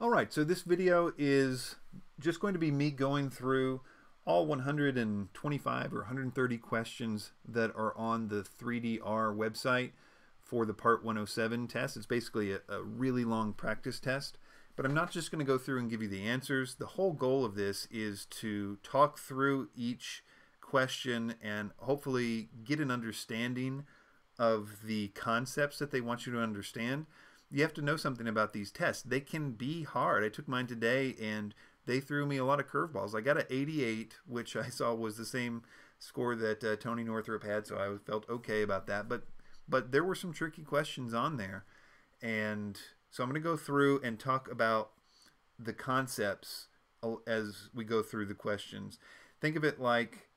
All right, so this video is just going to be me going through all 125 or 130 questions that are on the 3DR website for the Part 107 test. It's basically a, a really long practice test, but I'm not just going to go through and give you the answers. The whole goal of this is to talk through each question and hopefully get an understanding of the concepts that they want you to understand you have to know something about these tests. They can be hard. I took mine today and they threw me a lot of curveballs. I got an 88, which I saw was the same score that uh, Tony Northrup had, so I felt okay about that. But but there were some tricky questions on there, and so I'm going to go through and talk about the concepts as we go through the questions. Think of it like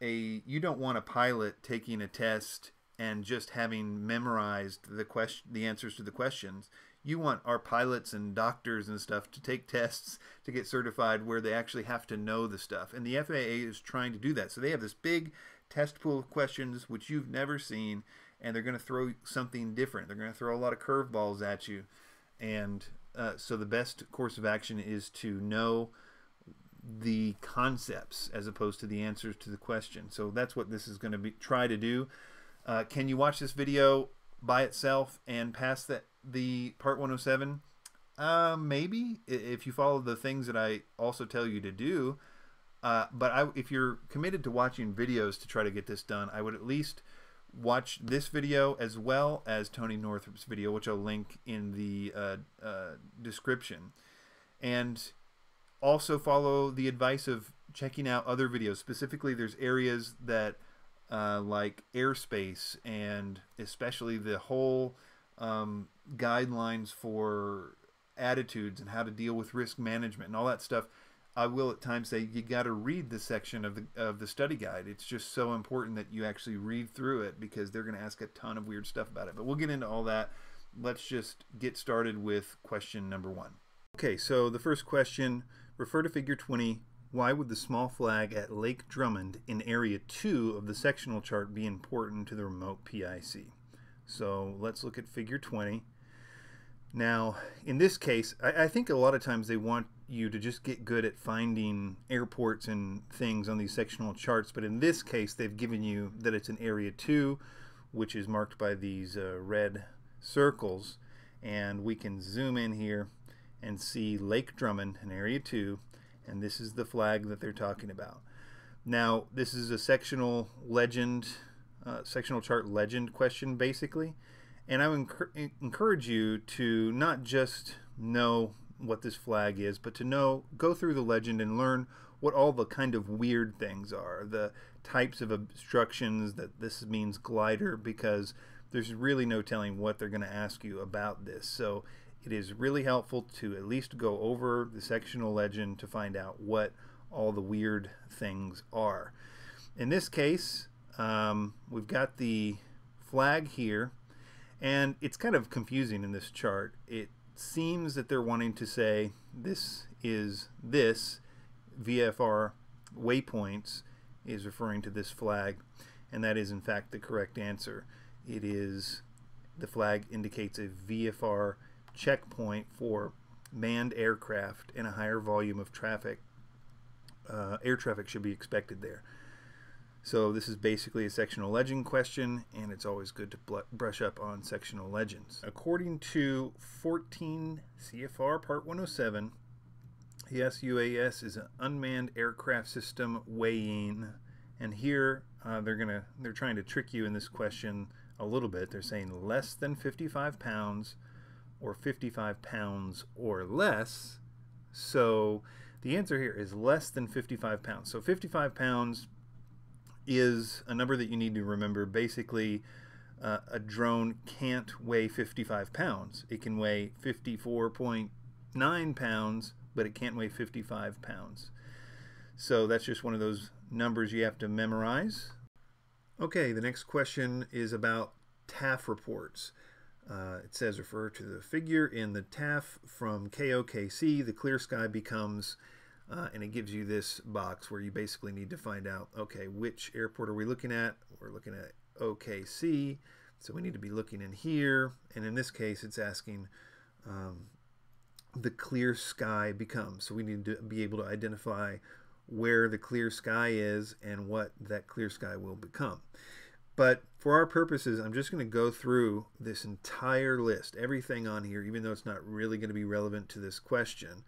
a you don't want a pilot taking a test and just having memorized the question, the answers to the questions. You want our pilots and doctors and stuff to take tests to get certified where they actually have to know the stuff. And the FAA is trying to do that. So they have this big test pool of questions which you've never seen, and they're going to throw something different. They're going to throw a lot of curveballs at you. And uh, so the best course of action is to know the concepts as opposed to the answers to the question. So that's what this is going to be try to do. Uh, can you watch this video by itself and pass the, the part 107? Uh, maybe if you follow the things that I also tell you to do. Uh, but I, if you're committed to watching videos to try to get this done, I would at least watch this video as well as Tony Northrup's video, which I'll link in the uh, uh, description. And also follow the advice of checking out other videos. Specifically, there's areas that uh, like airspace and especially the whole um, guidelines for attitudes and how to deal with risk management and all that stuff. I will at times say you got to read the section of the of the study guide. It's just so important that you actually read through it because they're going to ask a ton of weird stuff about it. But we'll get into all that. Let's just get started with question number one. Okay, so the first question, refer to figure 20 why would the small flag at Lake Drummond in Area 2 of the sectional chart be important to the remote PIC? So let's look at figure 20. Now, in this case, I, I, think a lot of times they want you to just get good at finding airports and things on these sectional charts, but in this case, they've given you that it's an Area 2, which is marked by these uh, red circles, and we can zoom in here and see Lake Drummond in Area 2, and this is the flag that they're talking about. Now, this is a sectional legend, uh, sectional chart legend question, basically. And I would encourage you to not just know what this flag is, but to know, go through the legend and learn what all the kind of weird things are, the types of obstructions that this means glider, because there's really no telling what they're going to ask you about this. So it is really helpful to at least go over the sectional legend to find out what all the weird things are. In this case, um, we've got the flag here, and it's kind of confusing in this chart. It seems that they're wanting to say this is this VFR waypoints is referring to this flag, and that is in fact the correct answer. It is the flag indicates a VFR checkpoint for manned aircraft and a higher volume of traffic. Uh, air traffic should be expected there. So this is basically a sectional legend question, and it's always good to brush up on sectional legends. According to 14 CFR Part 107, the SUAS is an unmanned aircraft system weighing, and here uh, they're gonna they're trying to trick you in this question a little bit. They're saying less than 55 pounds or 55 pounds or less. So the answer here is less than 55 pounds. So 55 pounds is a number that you need to remember. Basically, uh, a drone can't weigh 55 pounds. It can weigh 54.9 pounds, but it can't weigh 55 pounds. So that's just one of those numbers you have to memorize. Okay, the next question is about TAF reports. Uh, it says refer to the figure in the TAF from KOKC. The clear sky becomes, uh, and it gives you this box where you basically need to find out, okay, which airport are we looking at? We're looking at OKC, so we need to be looking in here. And in this case, it's asking um, the clear sky becomes. So we need to be able to identify where the clear sky is and what that clear sky will become. But for our purposes, I'm just going to go through this entire list, everything on here, even though it's not really going to be relevant to this question.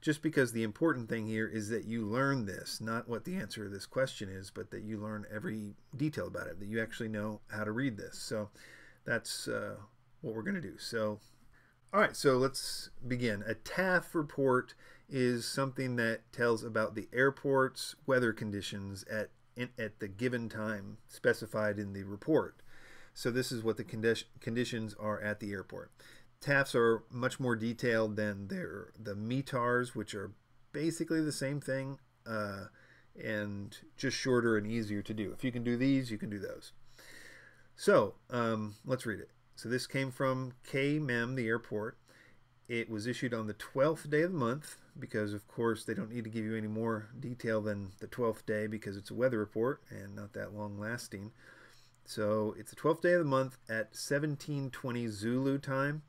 Just because the important thing here is that you learn this, not what the answer to this question is, but that you learn every detail about it, that you actually know how to read this. So that's uh, what we're going to do. So, all right, so let's begin. A TAF report is something that tells about the airport's weather conditions at in, at the given time specified in the report. So this is what the condi conditions are at the airport. TAFs are much more detailed than their the METARs, which are basically the same thing uh, and just shorter and easier to do. If you can do these, you can do those. So um, let's read it. So this came from KMEM, the airport. It was issued on the 12th day of the month because, of course, they don't need to give you any more detail than the 12th day because it's a weather report and not that long lasting. So it's the 12th day of the month at 1720 Zulu time.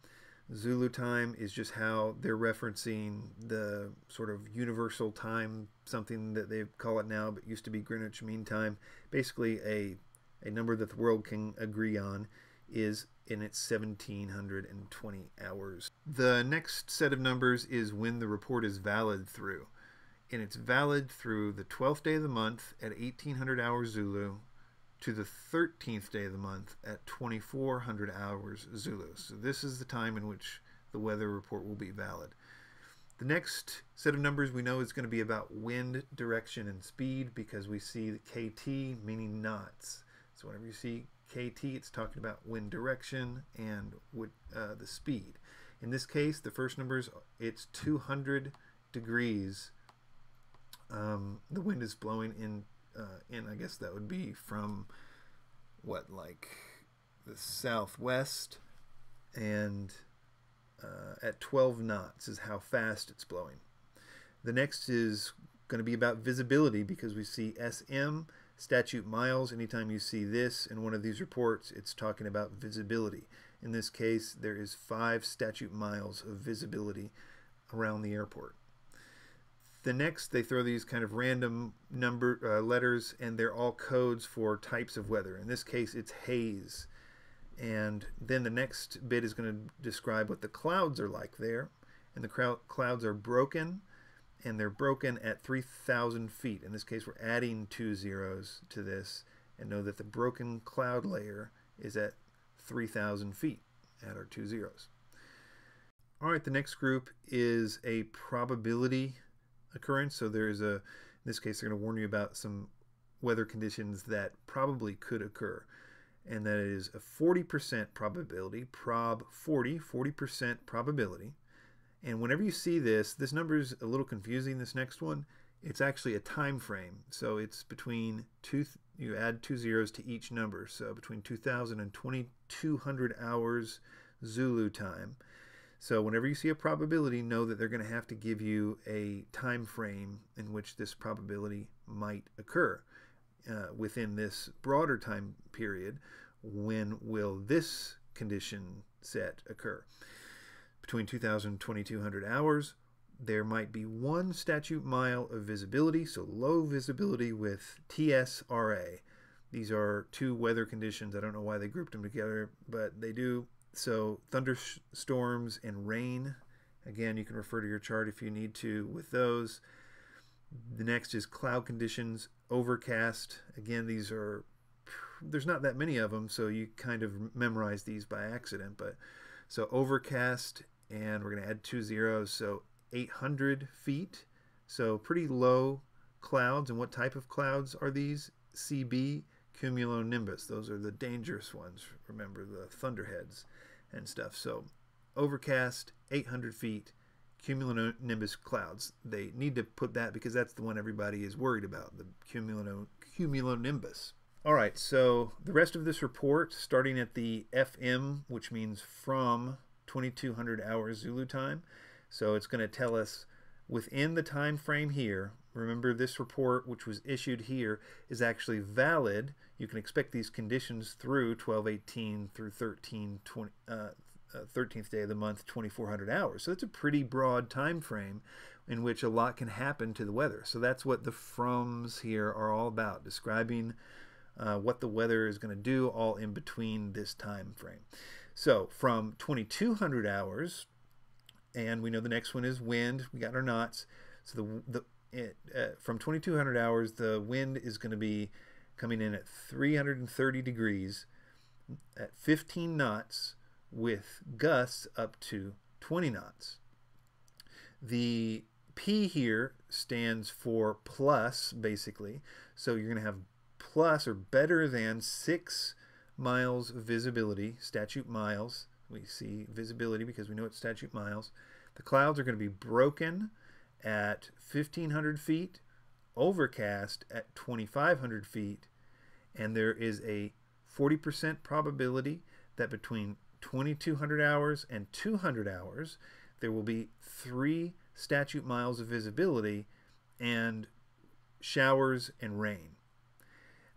Zulu time is just how they're referencing the sort of universal time, something that they call it now, but used to be Greenwich Mean Time. Basically, a, a number that the world can agree on is in its 1720 hours. The next set of numbers is when the report is valid through. And it's valid through the 12th day of the month at 1800 hours Zulu to the 13th day of the month at 2400 hours Zulu. So this is the time in which the weather report will be valid. The next set of numbers we know is going to be about wind direction and speed because we see the KT meaning knots. So whenever you see KT, it's talking about wind direction and uh, the speed. In this case, the first numbers, it's 200 degrees. Um, the wind is blowing in uh, and I guess that would be from what like the southwest and uh, at 12 knots is how fast it's blowing. The next is going to be about visibility because we see SM statute miles. Anytime you see this in one of these reports, it's talking about visibility. In this case, there is five statute miles of visibility around the airport. The next, they throw these kind of random number uh, letters, and they're all codes for types of weather. In this case, it's haze. And then the next bit is going to describe what the clouds are like there. And the clouds are broken, and they're broken at 3,000 feet. In this case, we're adding two zeros to this, and know that the broken cloud layer is at 3,000 feet. Add our two zeros. All right, the next group is a probability occurrence. So there's a, in this case, they're going to warn you about some weather conditions that probably could occur. And that is a 40% probability, prob 40, 40% probability. And whenever you see this, this number is a little confusing, this next one. It's actually a time frame. So it's between two, you add two zeros to each number. So between 2000 and 2200 hours Zulu time. So whenever you see a probability, know that they're going to have to give you a time frame in which this probability might occur. Uh, within this broader time period, when will this condition set occur? Between 2,000 and 2,200 hours, there might be one statute mile of visibility, so low visibility with TSRA. These are two weather conditions. I don't know why they grouped them together, but they do so thunderstorms and rain. Again, you can refer to your chart if you need to with those. The next is cloud conditions, overcast. Again, these are, there's not that many of them, so you kind of memorize these by accident. But so overcast, and we're going to add two zeros, so 800 feet. So pretty low clouds. And what type of clouds are these? CB, cumulonimbus. Those are the dangerous ones. Remember the thunderheads and stuff. So overcast, 800 feet, cumulonimbus clouds. They need to put that because that's the one everybody is worried about, the cumulonimbus. All right, so the rest of this report, starting at the FM, which means from 2200 hours Zulu time. So it's going to tell us within the time frame here, remember this report which was issued here is actually valid. You can expect these conditions through 1218 through 1320, uh, uh, 13th day of the month 2400 hours so it's a pretty broad time frame in which a lot can happen to the weather so that's what the froms here are all about describing uh, what the weather is going to do all in between this time frame so from 2200 hours and we know the next one is wind we got our knots so the, the it, uh, from 2200 hours the wind is going to be coming in at 330 degrees at 15 knots with gusts up to 20 knots. The P here stands for plus, basically. So you're going to have plus or better than 6 miles visibility, statute miles. We see visibility because we know it's statute miles. The clouds are going to be broken at 1,500 feet, overcast at 2,500 feet, and there is a 40% probability that between 2200 hours and 200 hours there will be three statute miles of visibility and showers and rain.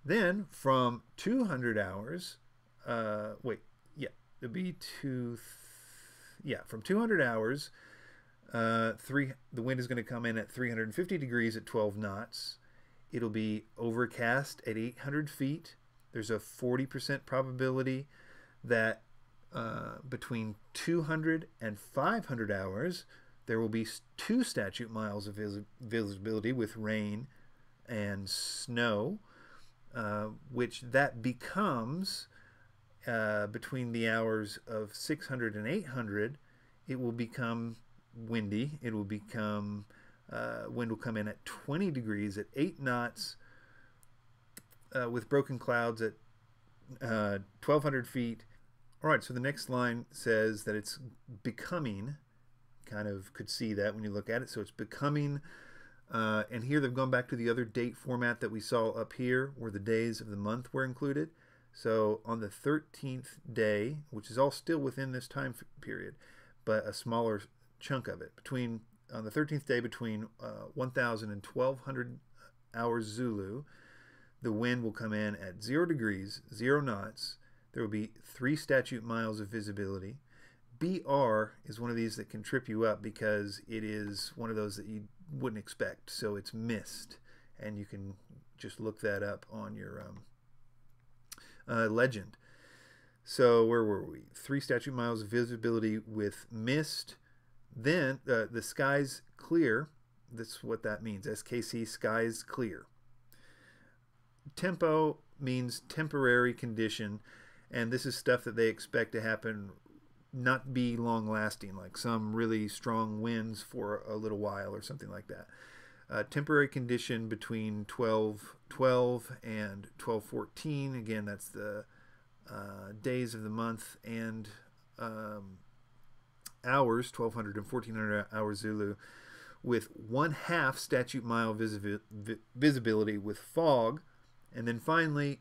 Then from 200 hours, uh, wait, yeah, it'll be two, yeah, from 200 hours, uh, three, the wind is going to come in at 350 degrees at 12 knots. It'll be overcast at 800 feet there's a 40% probability that uh, between 200 and 500 hours, there will be two statute miles of vis visibility with rain and snow, uh, which that becomes uh, between the hours of 600 and 800, it will become windy. It will become, uh, wind will come in at 20 degrees at 8 knots uh, with broken clouds at uh, 1,200 feet. All right, so the next line says that it's becoming, kind of could see that when you look at it. So it's becoming, uh, and here they've gone back to the other date format that we saw up here where the days of the month were included. So on the 13th day, which is all still within this time period, but a smaller chunk of it, between on the 13th day between uh, 1,000 and 1,200 hours Zulu, the wind will come in at zero degrees, zero knots. There will be three statute miles of visibility. BR is one of these that can trip you up because it is one of those that you wouldn't expect. So it's mist, and you can just look that up on your um, uh, legend. So where were we? Three statute miles of visibility with mist. Then uh, the sky's clear. That's what that means. SKC, skies clear tempo means temporary condition, and this is stuff that they expect to happen, not be long lasting, like some really strong winds for a little while or something like that. Uh, temporary condition between 12 12 and 12 14 again that's the uh, days of the month and um, hours 1200 and 1400 hours Zulu with one half statute mile visibility with fog and then finally,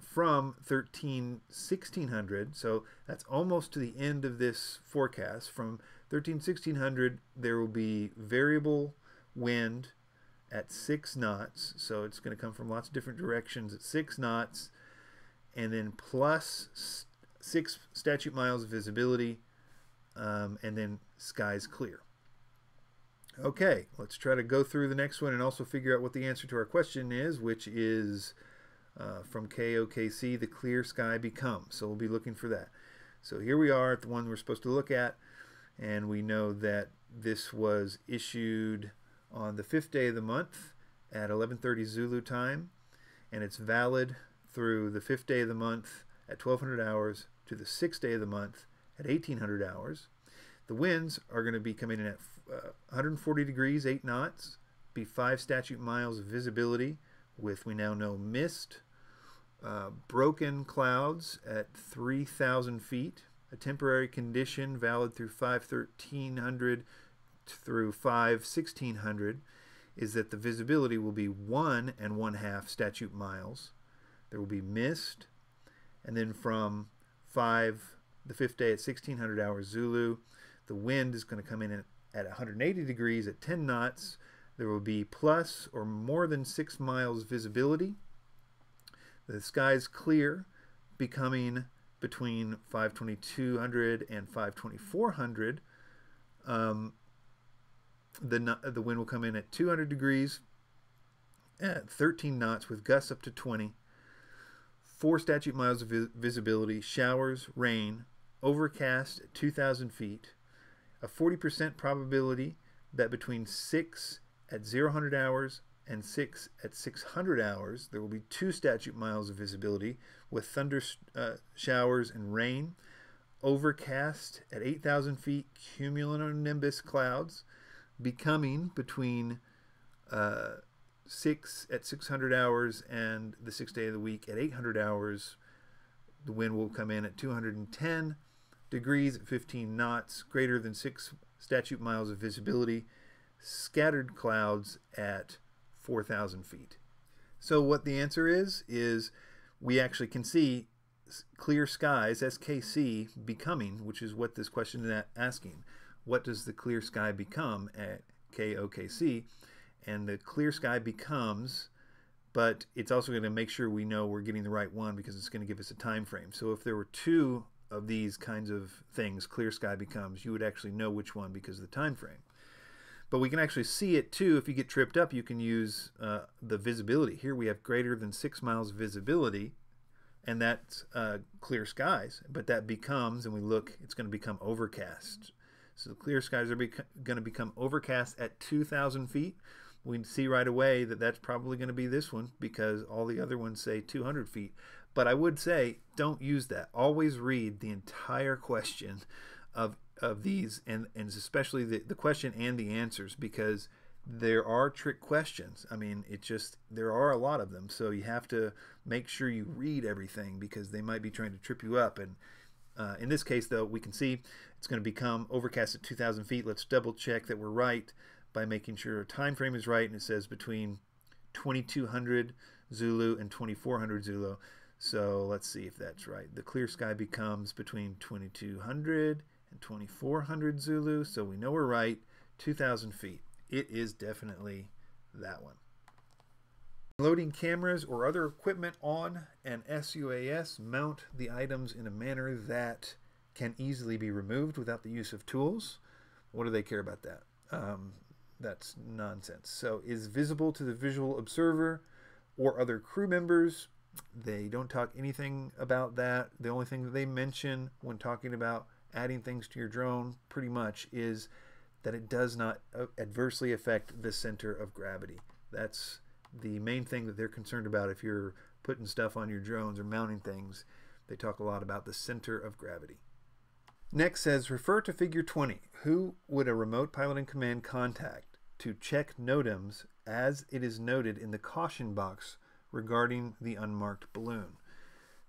from 13 1600, so that's almost to the end of this forecast, from 13 1600, there will be variable wind at six knots. So it's going to come from lots of different directions at six knots, and then plus six statute miles of visibility, um, and then skies clear. Okay, let's try to go through the next one and also figure out what the answer to our question is, which is uh, from KOKC, the clear sky becomes. So we'll be looking for that. So here we are at the one we're supposed to look at, and we know that this was issued on the fifth day of the month at 11:30 Zulu time, and it's valid through the fifth day of the month at 1200 hours to the sixth day of the month at 1800 hours. The winds are going to be coming in at uh, 140 degrees, 8 knots, be 5 statute miles of visibility with, we now know, mist, uh, broken clouds at 3,000 feet, a temporary condition valid through 51300 through 51600 is that the visibility will be one and one half statute miles. There will be mist, and then from 5 the fifth day at 1600 hours Zulu, the wind is going to come in at, at 180 degrees at 10 knots. There will be plus or more than 6 miles visibility. The sky is clear, becoming between 52200 and 52400, um, the, the wind will come in at 200 degrees at 13 knots with gusts up to 20. Four statute miles of vis visibility, showers, rain, overcast at 2,000 feet, a 40% probability that between 6 at 0 hours and 6 at 600 hours there will be two statute miles of visibility with thunder uh, showers and rain, overcast at 8,000 feet, cumulonimbus clouds, becoming between uh, 6 at 600 hours and the sixth day of the week at 800 hours. The wind will come in at 210 degrees at 15 knots, greater than 6 statute miles of visibility, scattered clouds at 4,000 feet. So what the answer is, is we actually can see clear skies, SKC, becoming, which is what this question is asking. What does the clear sky become at KOKC? And the clear sky becomes, but it's also going to make sure we know we're getting the right one because it's going to give us a time frame. So if there were two of these kinds of things, clear sky becomes, you would actually know which one because of the time frame. But we can actually see it too. If you get tripped up, you can use uh, the visibility. Here we have greater than six miles visibility, and that's uh, clear skies. But that becomes, and we look, it's going to become overcast. So the clear skies are going to become overcast at 2,000 feet. We see right away that that's probably going to be this one because all the other ones say 200 feet. But I would say don't use that. Always read the entire question of of these and, and especially the, the question and the answers because there are trick questions. I mean, it just there are a lot of them, so you have to make sure you read everything because they might be trying to trip you up. And uh, in this case, though, we can see it's going to become overcast at 2,000 feet. Let's double check that we're right by making sure our time frame is right, and it says between 2200 Zulu and 2400 Zulu. So let's see if that's right. The clear sky becomes between 2200 and 2400 Zulu. So we know we're right. 2000 feet. It is definitely that one. Loading cameras or other equipment on an SUAS, mount the items in a manner that can easily be removed without the use of tools. What do they care about that? Um, that's nonsense. So is visible to the visual observer or other crew members they don't talk anything about that. The only thing that they mention when talking about adding things to your drone pretty much is that it does not adversely affect the center of gravity. That's the main thing that they're concerned about if you're putting stuff on your drones or mounting things. They talk a lot about the center of gravity. Next says, refer to figure 20. Who would a remote pilot in command contact to check NOTAMs as it is noted in the caution box regarding the unmarked balloon.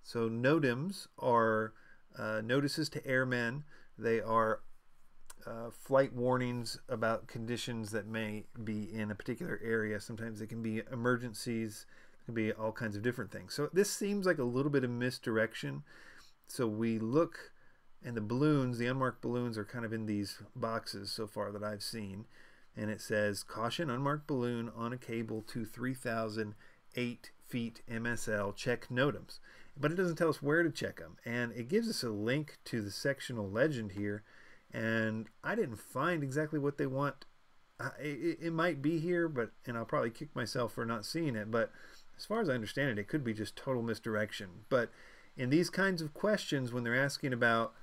So NOTAMs are uh, notices to airmen. They are uh, flight warnings about conditions that may be in a particular area. Sometimes they can be emergencies. It can be all kinds of different things. So this seems like a little bit of misdirection. So we look, and the balloons, the unmarked balloons, are kind of in these boxes so far that I've seen. And it says, caution, unmarked balloon on a cable to 3,008 feet MSL check NOTAMs. But it doesn't tell us where to check them. And it gives us a link to the sectional legend here. And I didn't find exactly what they want. it, it might be here, but and I'll probably kick myself for not seeing it. But as far as I understand it, it could be just total misdirection. But in these kinds of questions, when they're asking about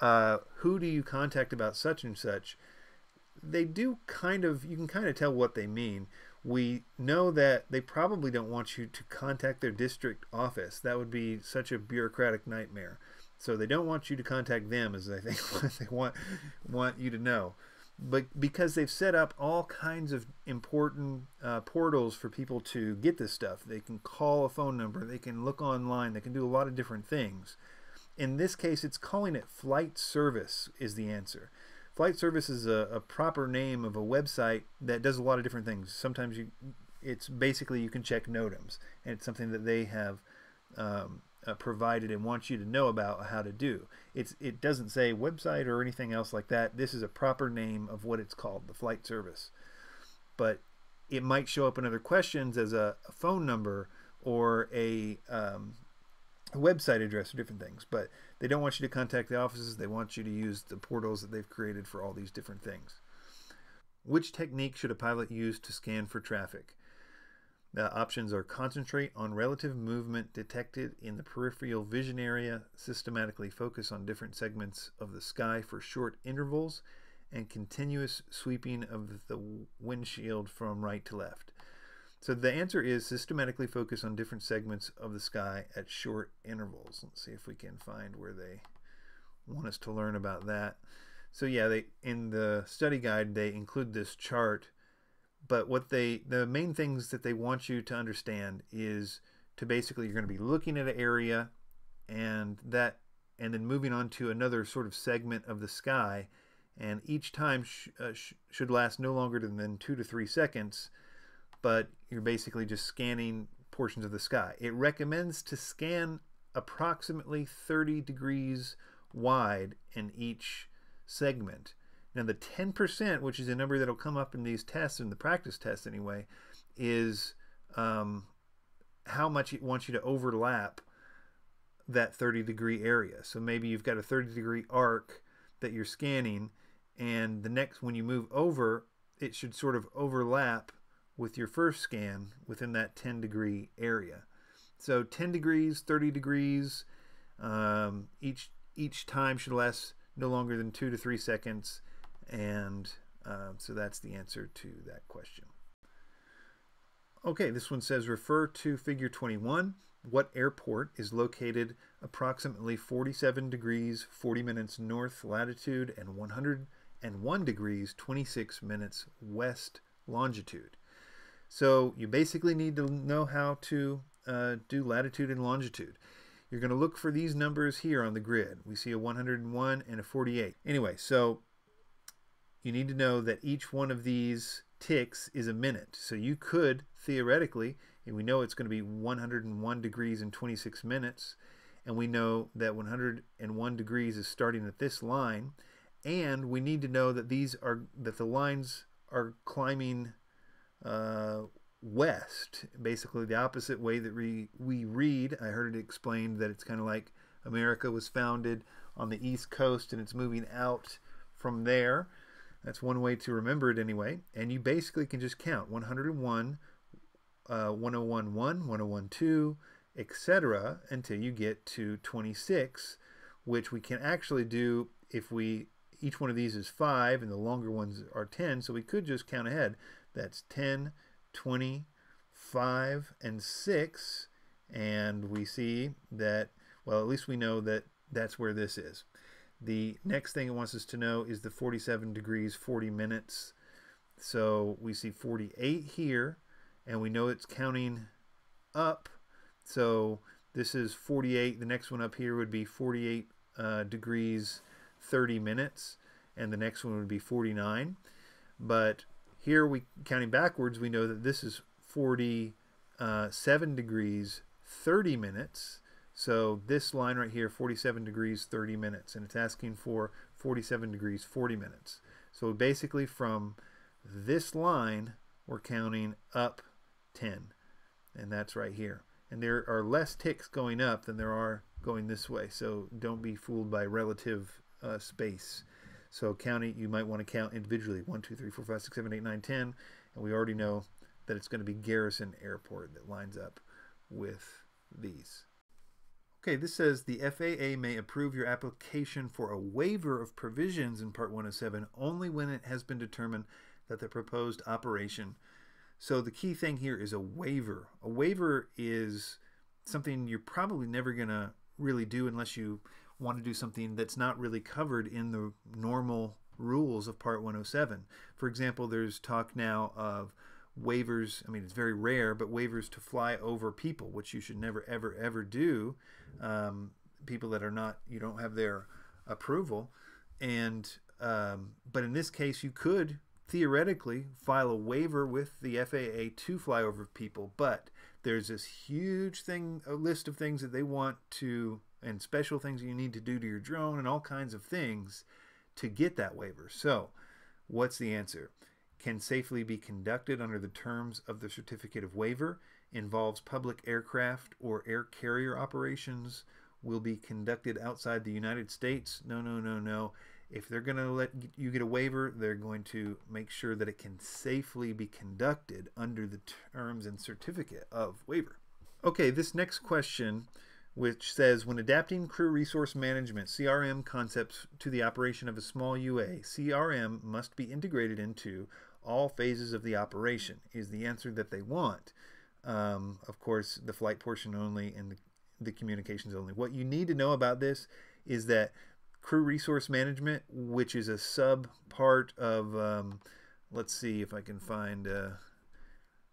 uh, who do you contact about such and such, they do kind of, you can kind of tell what they mean we know that they probably don't want you to contact their district office. That would be such a bureaucratic nightmare. So they don't want you to contact them, as I think they want want you to know. But because they've set up all kinds of important uh, portals for people to get this stuff, they can call a phone number, they can look online, they can do a lot of different things. In this case, it's calling it flight service is the answer. Flight Service is a, a, proper name of a website that does a lot of different things. Sometimes you, it's basically you can check NOTAMs, and it's something that they have um, uh, provided and want you to know about how to do. It's it doesn't say website or anything else like that. This is a proper name of what it's called, the Flight Service. But it might show up in other questions as a, a phone number or a um, website address or different things. But they don't want you to contact the offices. They want you to use the portals that they've created for all these different things. Which technique should a pilot use to scan for traffic? The options are concentrate on relative movement detected in the peripheral vision area, systematically focus on different segments of the sky for short intervals, and continuous sweeping of the windshield from right to left. So the answer is systematically focus on different segments of the sky at short intervals. Let's see if we can find where they want us to learn about that. So yeah, they in the study guide they include this chart, but what they the main things that they want you to understand is to basically you're going to be looking at an area and that and then moving on to another sort of segment of the sky and each time sh uh, sh should last no longer than 2 to 3 seconds but you're basically just scanning portions of the sky. It recommends to scan approximately 30 degrees wide in each segment. Now, the 10%, which is a number that'll come up in these tests, in the practice tests anyway, is um, how much it wants you to overlap that 30 degree area. So maybe you've got a 30 degree arc that you're scanning, and the next, when you move over, it should sort of overlap with your first scan within that 10 degree area. So 10 degrees, 30 degrees, um, each each time should last no longer than two to three seconds, and uh, so that's the answer to that question. Okay, this one says refer to figure 21. What airport is located approximately 47 degrees 40 minutes north latitude and 101 degrees 26 minutes west longitude? So you basically need to know how to uh, do latitude and longitude. You're going to look for these numbers here on the grid. We see a 101 and a 48. Anyway, so you need to know that each one of these ticks is a minute. So you could theoretically, and we know it's going to be 101 degrees in 26 minutes, and we know that 101 degrees is starting at this line, and we need to know that these are that the lines are climbing uh, west, basically the opposite way that we, we read. I heard it explained that it's kind of like America was founded on the East Coast and it's moving out from there. That's one way to remember it anyway. And you basically can just count 101, uh, 101 1, 101 2, etc. until you get to 26, which we can actually do if we each one of these is 5 and the longer ones are 10, so we could just count ahead. That's 10, 20, 5, and 6. And we see that, well, at least we know that that's where this is. The next thing it wants us to know is the 47 degrees, 40 minutes. So we see 48 here, and we know it's counting up. So this is 48. The next one up here would be 48 uh, degrees, 30 minutes, and the next one would be 49. But here, we counting backwards, we know that this is 47 uh, degrees, 30 minutes. So this line right here, 47 degrees, 30 minutes. And it's asking for 47 degrees, 40 minutes. So basically from this line, we're counting up 10. And that's right here. And there are less ticks going up than there are going this way. So don't be fooled by relative uh, space. So counting, you might want to count individually 1, 2, 3, 4, 5, 6, 7, 8, 9, 10. And we already know that it's going to be Garrison Airport that lines up with these. Okay, this says the FAA may approve your application for a waiver of provisions in Part 107 only when it has been determined that the proposed operation. So the key thing here is a waiver. A waiver is something you're probably never going to really do unless you want to do something that's not really covered in the normal rules of Part 107. For example, there's talk now of waivers. I mean, it's very rare, but waivers to fly over people, which you should never, ever, ever do. Um, people that are not, you don't have their approval. And, um, but in this case, you could theoretically file a waiver with the FAA to fly over people, but there's this huge thing, a list of things that they want to and special things you need to do to your drone and all kinds of things to get that waiver. So, what's the answer? can safely be conducted under the terms of the certificate of waiver, involves public aircraft or air carrier operations, will be conducted outside the United States. No, no, no, no. If they're going to let you get a waiver, they're going to make sure that it can safely be conducted under the terms and certificate of waiver. Okay, this next question, which says when adapting crew resource management CRM concepts to the operation of a small UA, CRM must be integrated into all phases of the operation, is the answer that they want. Um, of course, the flight portion only and the, the communications only. What you need to know about this is that crew resource management, which is a sub part of, um, let's see if I can find uh,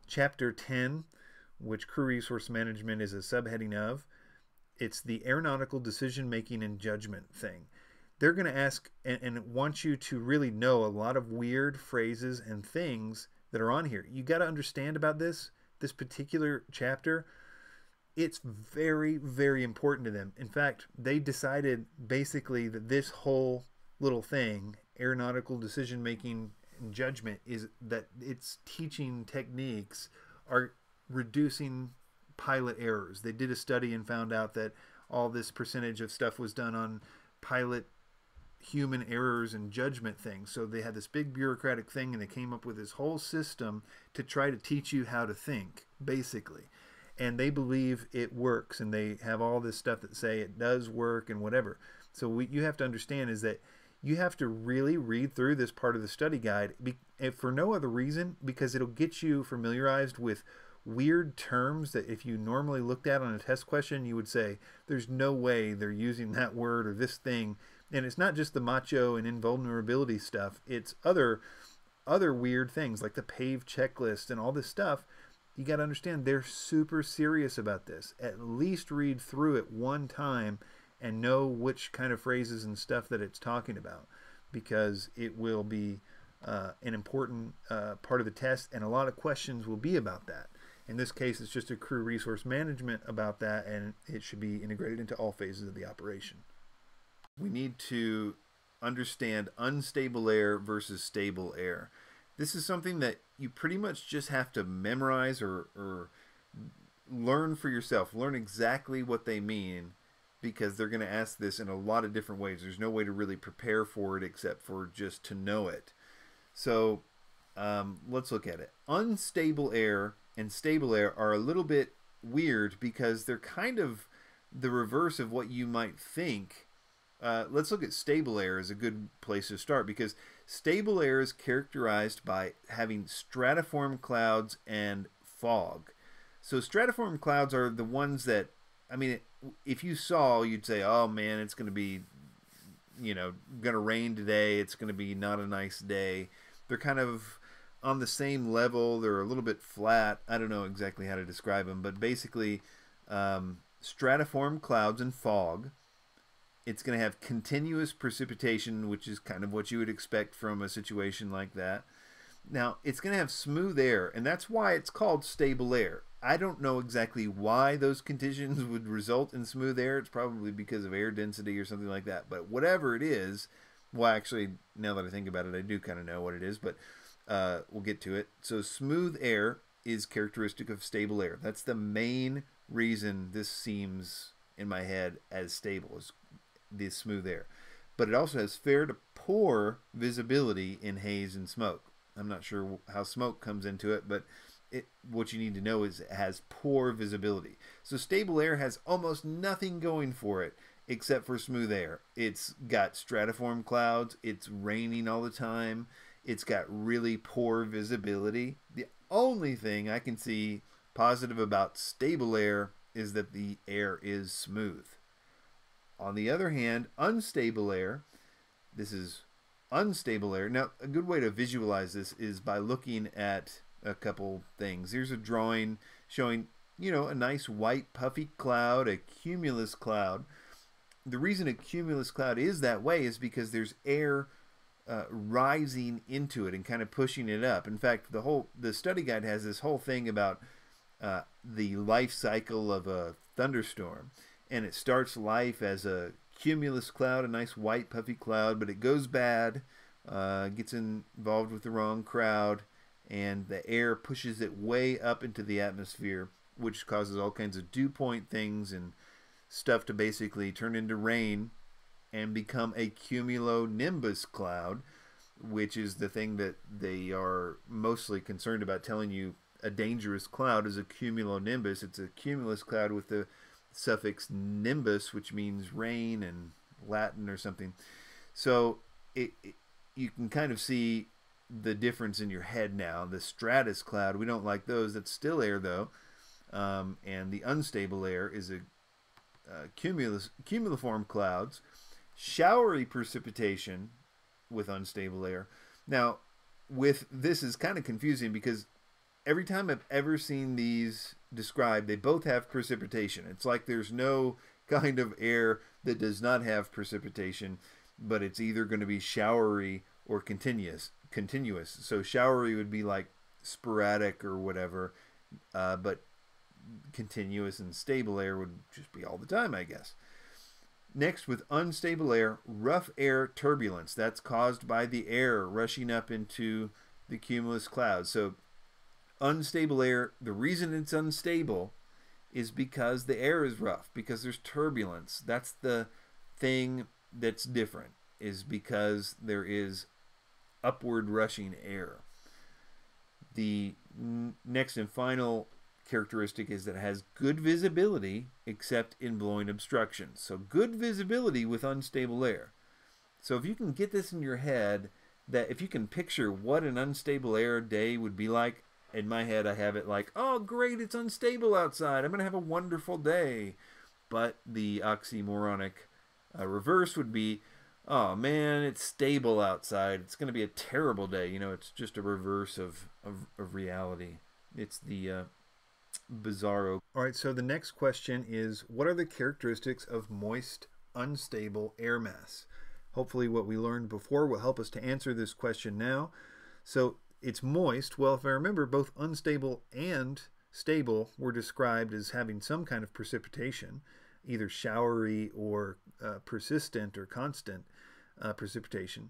chapter 10, which crew resource management is a subheading of. It's the aeronautical decision making and judgment thing. They're going to ask and, and want you to really know a lot of weird phrases and things that are on here. You got to understand about this, this particular chapter it's very, very important to them. In fact, they decided basically that this whole little thing, aeronautical decision making and judgment, is that its teaching techniques are reducing pilot errors. They did a study and found out that all this percentage of stuff was done on pilot human errors and judgment things. So they had this big bureaucratic thing and they came up with this whole system to try to teach you how to think, basically and they believe it works and they have all this stuff that say it does work and whatever so what you have to understand is that you have to really read through this part of the study guide eh, for no other reason because it'll get you familiarized with weird terms that if you normally looked at on a test question you would say there's no way they're using that word or this thing and it's not just the macho and invulnerability stuff it's other other weird things like the PAVE checklist and all this stuff you got to understand they're super serious about this. At least read through it one time and know which kind of phrases and stuff that it's talking about because it will be uh, an important uh, part of the test and a lot of questions will be about that. In this case, it's just a crew resource management about that and it should be integrated into all phases of the operation. We need to understand unstable air versus stable air. This is something that you pretty much just have to memorize or, or learn for yourself. Learn exactly what they mean because they're going to ask this in a lot of different ways. There's no way to really prepare for it except for just to know it. So um, let's look at it. Unstable air and stable air are a little bit weird because they're kind of the reverse of what you might think. Uh, let's look at stable air as a good place to start because Stable air is characterized by having stratiform clouds and fog. So stratiform clouds are the ones that, I mean, if you saw, you'd say, oh man, it's going to be, you know, going to rain today. It's going to be not a nice day. They're kind of on the same level. They're a little bit flat. I don't know exactly how to describe them, but basically, um, stratiform clouds and fog it's going to have continuous precipitation, which is kind of what you would expect from a situation like that. Now, it's going to have smooth air, and that's why it's called stable air. I don't know exactly why those conditions would result in smooth air. It's probably because of air density or something like that. But whatever it is, well, actually, now that I think about it, I do kind of know what it is, but uh, we'll get to it. So, smooth air is characteristic of stable air. That's the main reason this seems in my head as stable is the smooth air. But it also has fair to poor visibility in haze and smoke. I'm not sure how smoke comes into it, but it, what you need to know is it has poor visibility. So stable air has almost nothing going for it except for smooth air. It's got stratiform clouds, it's raining all the time, it's got really poor visibility. The only thing I can see positive about stable air is that the air is smooth. On the other hand, unstable air, this is unstable air. Now, a good way to visualize this is by looking at a couple things. Here's a drawing showing, you know, a nice white puffy cloud, a cumulus cloud. The reason a cumulus cloud is that way is because there's air uh, rising into it and kind of pushing it up. In fact, the whole the study guide has this whole thing about uh, the life cycle of a thunderstorm and it starts life as a cumulus cloud, a nice white puffy cloud, but it goes bad uh, gets involved with the wrong crowd, and the air pushes it way up into the atmosphere, which causes all kinds of dew point things and stuff to basically turn into rain and become a cumulonimbus cloud, which is the thing that they are mostly concerned about telling you a dangerous cloud is a cumulonimbus. It's a cumulus cloud with the suffix nimbus, which means rain in Latin or something. So it, it, you can kind of see the difference in your head now. The stratus cloud, we don't like those. That's still air though. Um, and the unstable air is a uh, cumulus, cumuliform clouds, showery precipitation with unstable air. Now, with this is kind of confusing because every time I've ever seen these described, they both have precipitation. It's like there's no kind of air that does not have precipitation, but it's either going to be showery or continuous. Continuous. So showery would be like sporadic or whatever, uh, but continuous and stable air would just be all the time, I guess. Next, with unstable air, rough air turbulence. That's caused by the air rushing up into the cumulus clouds. So unstable air, the reason it's unstable is because the air is rough, because there's turbulence. That's the thing that's different, is because there is upward rushing air. The next and final characteristic is that it has good visibility except in blowing obstructions. So good visibility with unstable air. So if you can get this in your head, that if you can picture what an unstable air day would be like, in my head, I have it like, oh, great, it's unstable outside. I'm going to have a wonderful day. But the oxymoronic uh, reverse would be, oh, man, it's stable outside. It's going to be a terrible day. You know, it's just a reverse of, of, of reality. It's the uh, bizarro. All right, so the next question is what are the characteristics of moist, unstable air mass? Hopefully, what we learned before will help us to answer this question now. So, it's moist. Well, if I remember, both unstable and stable were described as having some kind of precipitation, either showery or uh, persistent or constant uh, precipitation.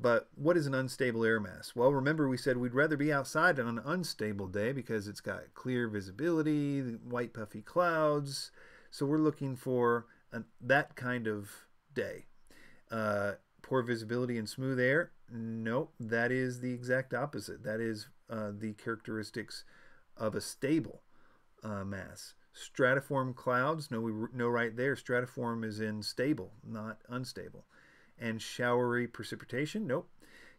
But what is an unstable air mass? Well, remember we said we'd rather be outside on an unstable day because it's got clear visibility, white puffy clouds. So we're looking for an, that kind of day. Uh, poor visibility and smooth air, Nope, that is the exact opposite. That is uh, the characteristics of a stable uh, mass. Stratiform clouds, no, we know right there, stratiform is in stable, not unstable. And showery precipitation, nope.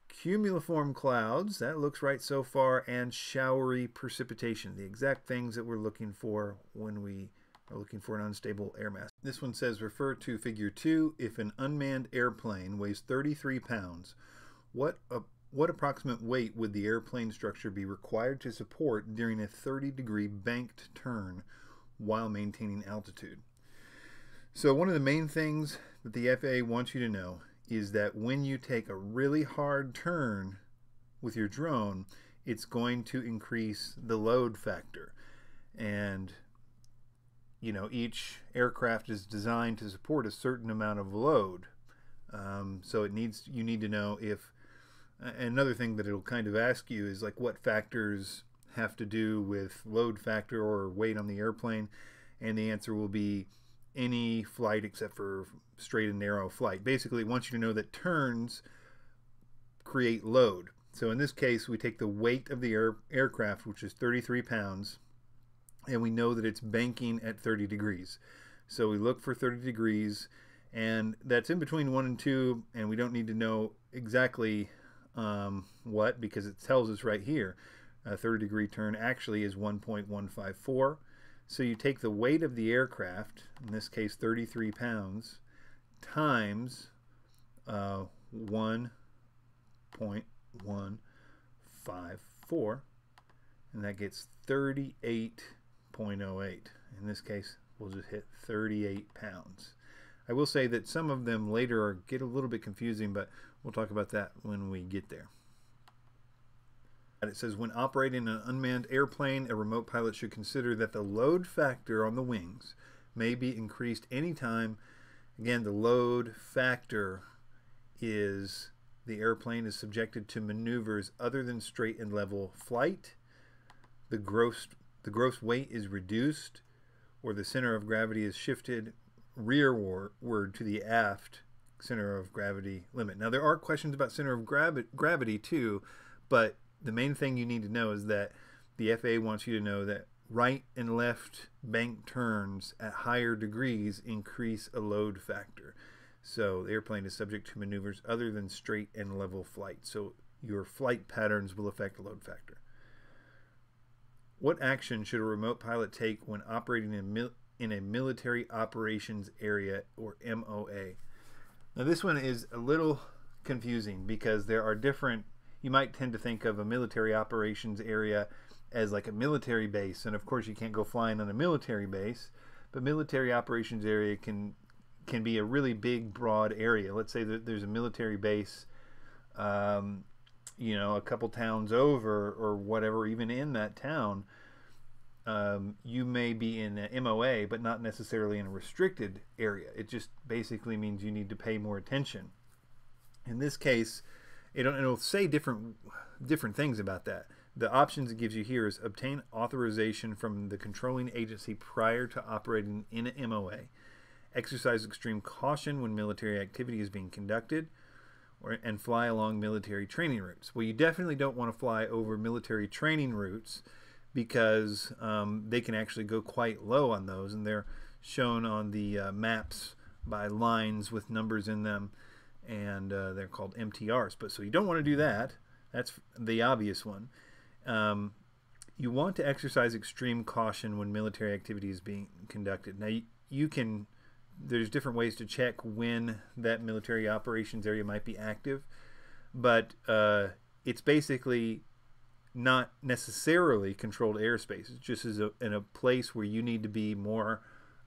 Cumuliform clouds, that looks right so far, and showery precipitation, the exact things that we're looking for when we are looking for an unstable air mass. This one says refer to figure 2 if an unmanned airplane weighs 33 pounds what, uh, what approximate weight would the airplane structure be required to support during a 30 degree banked turn while maintaining altitude? So, one of the main things that the FAA wants you to know is that when you take a really hard turn with your drone, it's going to increase the load factor. And you know, each aircraft is designed to support a certain amount of load. Um, so it needs you need to know if another thing that it'll kind of ask you is like what factors have to do with load factor or weight on the airplane and the answer will be any flight except for straight and narrow flight. Basically it wants you to know that turns create load. So in this case we take the weight of the air, aircraft which is 33 pounds and we know that it's banking at 30 degrees. So we look for 30 degrees and that's in between 1 and 2 and we don't need to know exactly um, what because it tells us right here a 30 degree turn actually is 1.154 so you take the weight of the aircraft in this case 33 pounds times uh, 1.154 and that gets 38.08 in this case we'll just hit 38 pounds I will say that some of them later are, get a little bit confusing but We'll talk about that when we get there. It says when operating an unmanned airplane, a remote pilot should consider that the load factor on the wings may be increased anytime. Again, the load factor is the airplane is subjected to maneuvers other than straight and level flight, the gross the gross weight is reduced, or the center of gravity is shifted rearward to the aft center of gravity limit. Now there are questions about center of gravi gravity too, but the main thing you need to know is that the FAA wants you to know that right and left bank turns at higher degrees increase a load factor. So the airplane is subject to maneuvers other than straight and level flight. So your flight patterns will affect load factor. What action should a remote pilot take when operating in, in a military operations area or MOA? Now this one is a little confusing because there are different you might tend to think of a military operations area as like a military base and of course you can't go flying on a military base but military operations area can can be a really big broad area. Let's say that there's a military base um, you know a couple towns over or whatever even in that town um, you may be in a MOA but not necessarily in a restricted area. It just basically means you need to pay more attention. In this case it'll, it'll say different different things about that. The options it gives you here is obtain authorization from the controlling agency prior to operating in an MOA, exercise extreme caution when military activity is being conducted, or, and fly along military training routes. Well, you definitely don't want to fly over military training routes because um, they can actually go quite low on those, and they're shown on the uh, maps by lines with numbers in them, and uh, they're called MTRs. But so you don't want to do that. That's the obvious one. Um, you want to exercise extreme caution when military activity is being conducted. Now, you, you can, there's different ways to check when that military operations area might be active, but uh, it's basically not necessarily controlled airspace. It's just as a, in a place where you need to be more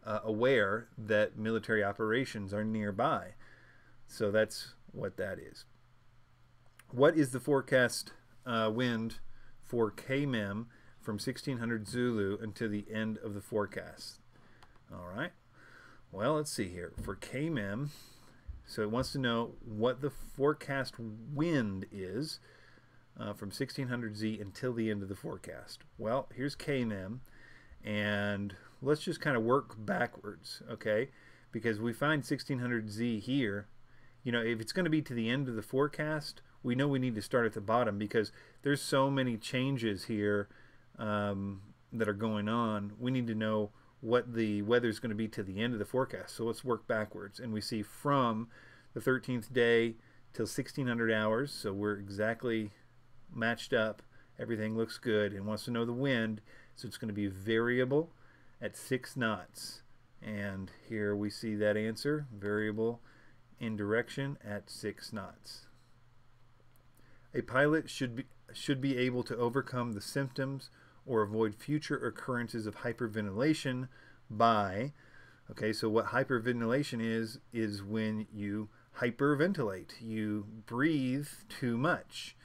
uh, aware that military operations are nearby. So that's what that is. What is the forecast uh, wind? for KMEM from 1600 Zulu until the end of the forecast. All right. Well, let's see here. For KMEM, so it wants to know what the forecast wind is uh, from 1600Z until the end of the forecast. Well, here's KMEM, and let's just kind of work backwards, okay? Because we find 1600Z here. You know, if it's going to be to the end of the forecast, we know we need to start at the bottom because there's so many changes here um, that are going on. We need to know what the weather is going to be to the end of the forecast. So let's work backwards. And we see from the 13th day till 1600 hours. So we're exactly matched up. Everything looks good and wants to know the wind. So it's going to be variable at 6 knots. And here we see that answer, variable in direction at 6 knots. A pilot should be, should be able to overcome the symptoms or avoid future occurrences of hyperventilation by, okay, so what hyperventilation is, is when you hyperventilate. You breathe too much.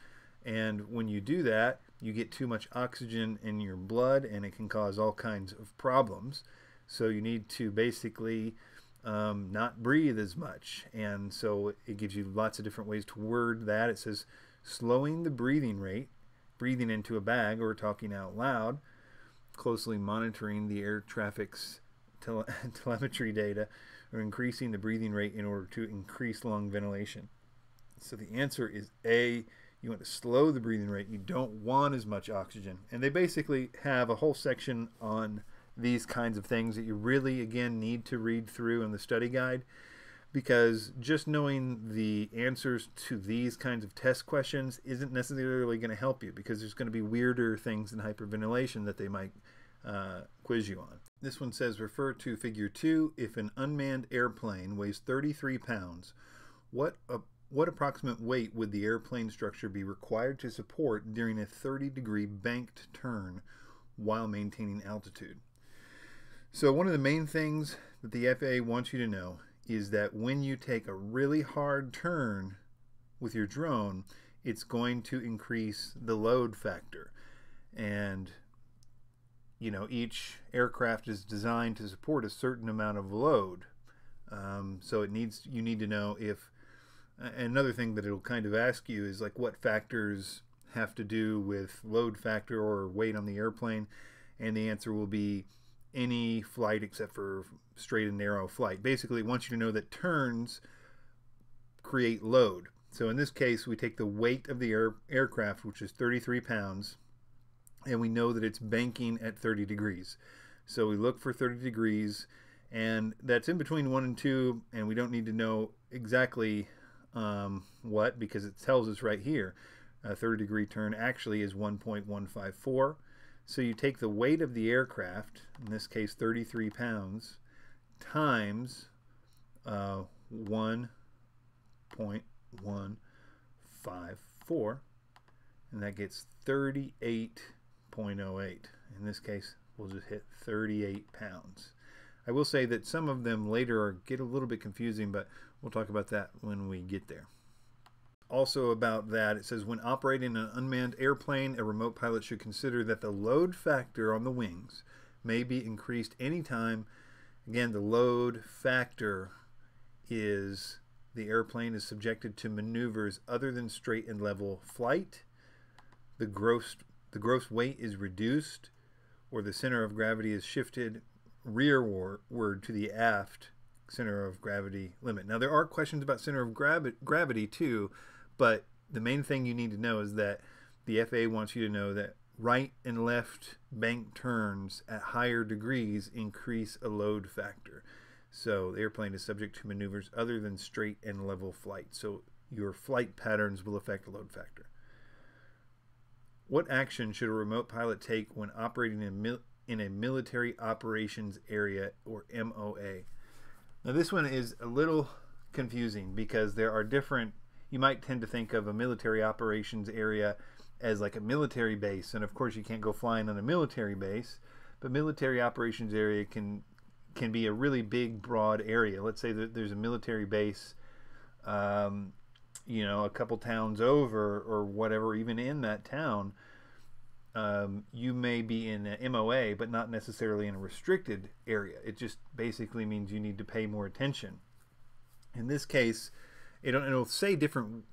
And when you do that, you get too much oxygen in your blood and it can cause all kinds of problems. So you need to basically um, not breathe as much. And so it gives you lots of different ways to word that. It says slowing the breathing rate, breathing into a bag or talking out loud, closely monitoring the air traffic's tele telemetry data, or increasing the breathing rate in order to increase lung ventilation. So the answer is A. You want to slow the breathing rate. You don't want as much oxygen. And they basically have a whole section on these kinds of things that you really, again, need to read through in the study guide because just knowing the answers to these kinds of test questions isn't necessarily going to help you because there's going to be weirder things in hyperventilation that they might uh, quiz you on. This one says refer to figure 2 if an unmanned airplane weighs 33 pounds what a, what approximate weight would the airplane structure be required to support during a 30 degree banked turn while maintaining altitude? So one of the main things that the FAA wants you to know is that when you take a really hard turn with your drone, it's going to increase the load factor. And you know, each aircraft is designed to support a certain amount of load. Um, so it needs you need to know if another thing that it'll kind of ask you is like what factors have to do with load factor or weight on the airplane, and the answer will be any flight except for straight and narrow flight. Basically, it wants you to know that turns create load. So in this case, we take the weight of the air, aircraft, which is 33 pounds, and we know that it's banking at 30 degrees. So we look for 30 degrees, and that's in between 1 and 2, and we don't need to know exactly um, what because it tells us right here. A 30 degree turn actually is 1.154. So you take the weight of the aircraft, in this case 33 pounds, times uh, 1.154, and that gets 38.08. In this case, we'll just hit 38 pounds. I will say that some of them later get a little bit confusing, but we'll talk about that when we get there. Also about that, it says when operating an unmanned airplane, a remote pilot should consider that the load factor on the wings may be increased anytime. Again, the load factor is the airplane is subjected to maneuvers other than straight and level flight. The gross the gross weight is reduced or the center of gravity is shifted rearward to the aft center of gravity limit. Now, there are questions about center of gravi gravity too, but the main thing you need to know is that the FAA wants you to know that right and left bank turns at higher degrees increase a load factor. So the airplane is subject to maneuvers other than straight and level flight. So your flight patterns will affect the load factor. What action should a remote pilot take when operating in, in a military operations area or MOA? Now this one is a little confusing because there are different you might tend to think of a military operations area as like a military base and of course you can't go flying on a military base but military operations area can can be a really big broad area let's say that there's a military base um, you know, a couple towns over or whatever, even in that town, um, you may be in an MOA, but not necessarily in a restricted area. It just basically means you need to pay more attention. In this case, it'll, it'll say different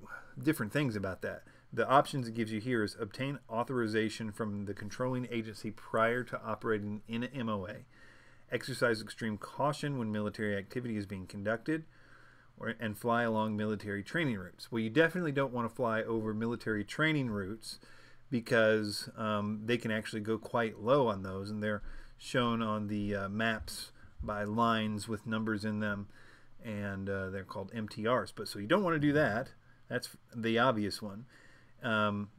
different things about that. The options it gives you here is obtain authorization from the controlling agency prior to operating in an MOA, exercise extreme caution when military activity is being conducted, or, and fly along military training routes. Well, you definitely don't want to fly over military training routes because um, they can actually go quite low on those, and they're shown on the uh, maps by lines with numbers in them, and uh, they're called MTRs. But so you don't want to do that. That's the obvious one. Um,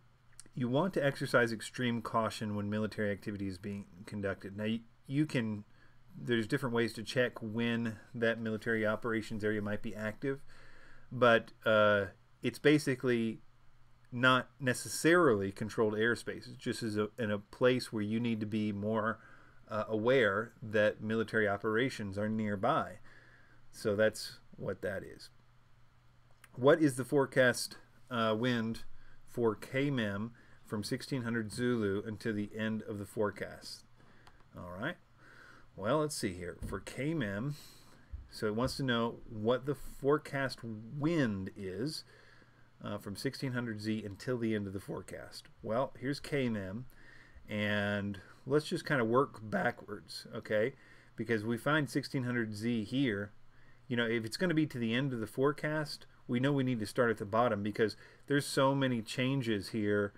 you want to exercise extreme caution when military activity is being conducted. Now, you, you can there's different ways to check when that military operations area might be active, but uh, it's basically not necessarily controlled airspace. It's just as a, in a place where you need to be more uh, aware that military operations are nearby. So that's what that is. What is the forecast uh, wind for KMEM from 1600 Zulu until the end of the forecast? All right. Well, let's see here. For KMEM, so it wants to know what the forecast wind is uh, from 1600Z until the end of the forecast. Well, here's KMEM, and let's just kind of work backwards, okay? Because we find 1600Z here. You know, if it's going to be to the end of the forecast, we know we need to start at the bottom because there's so many changes here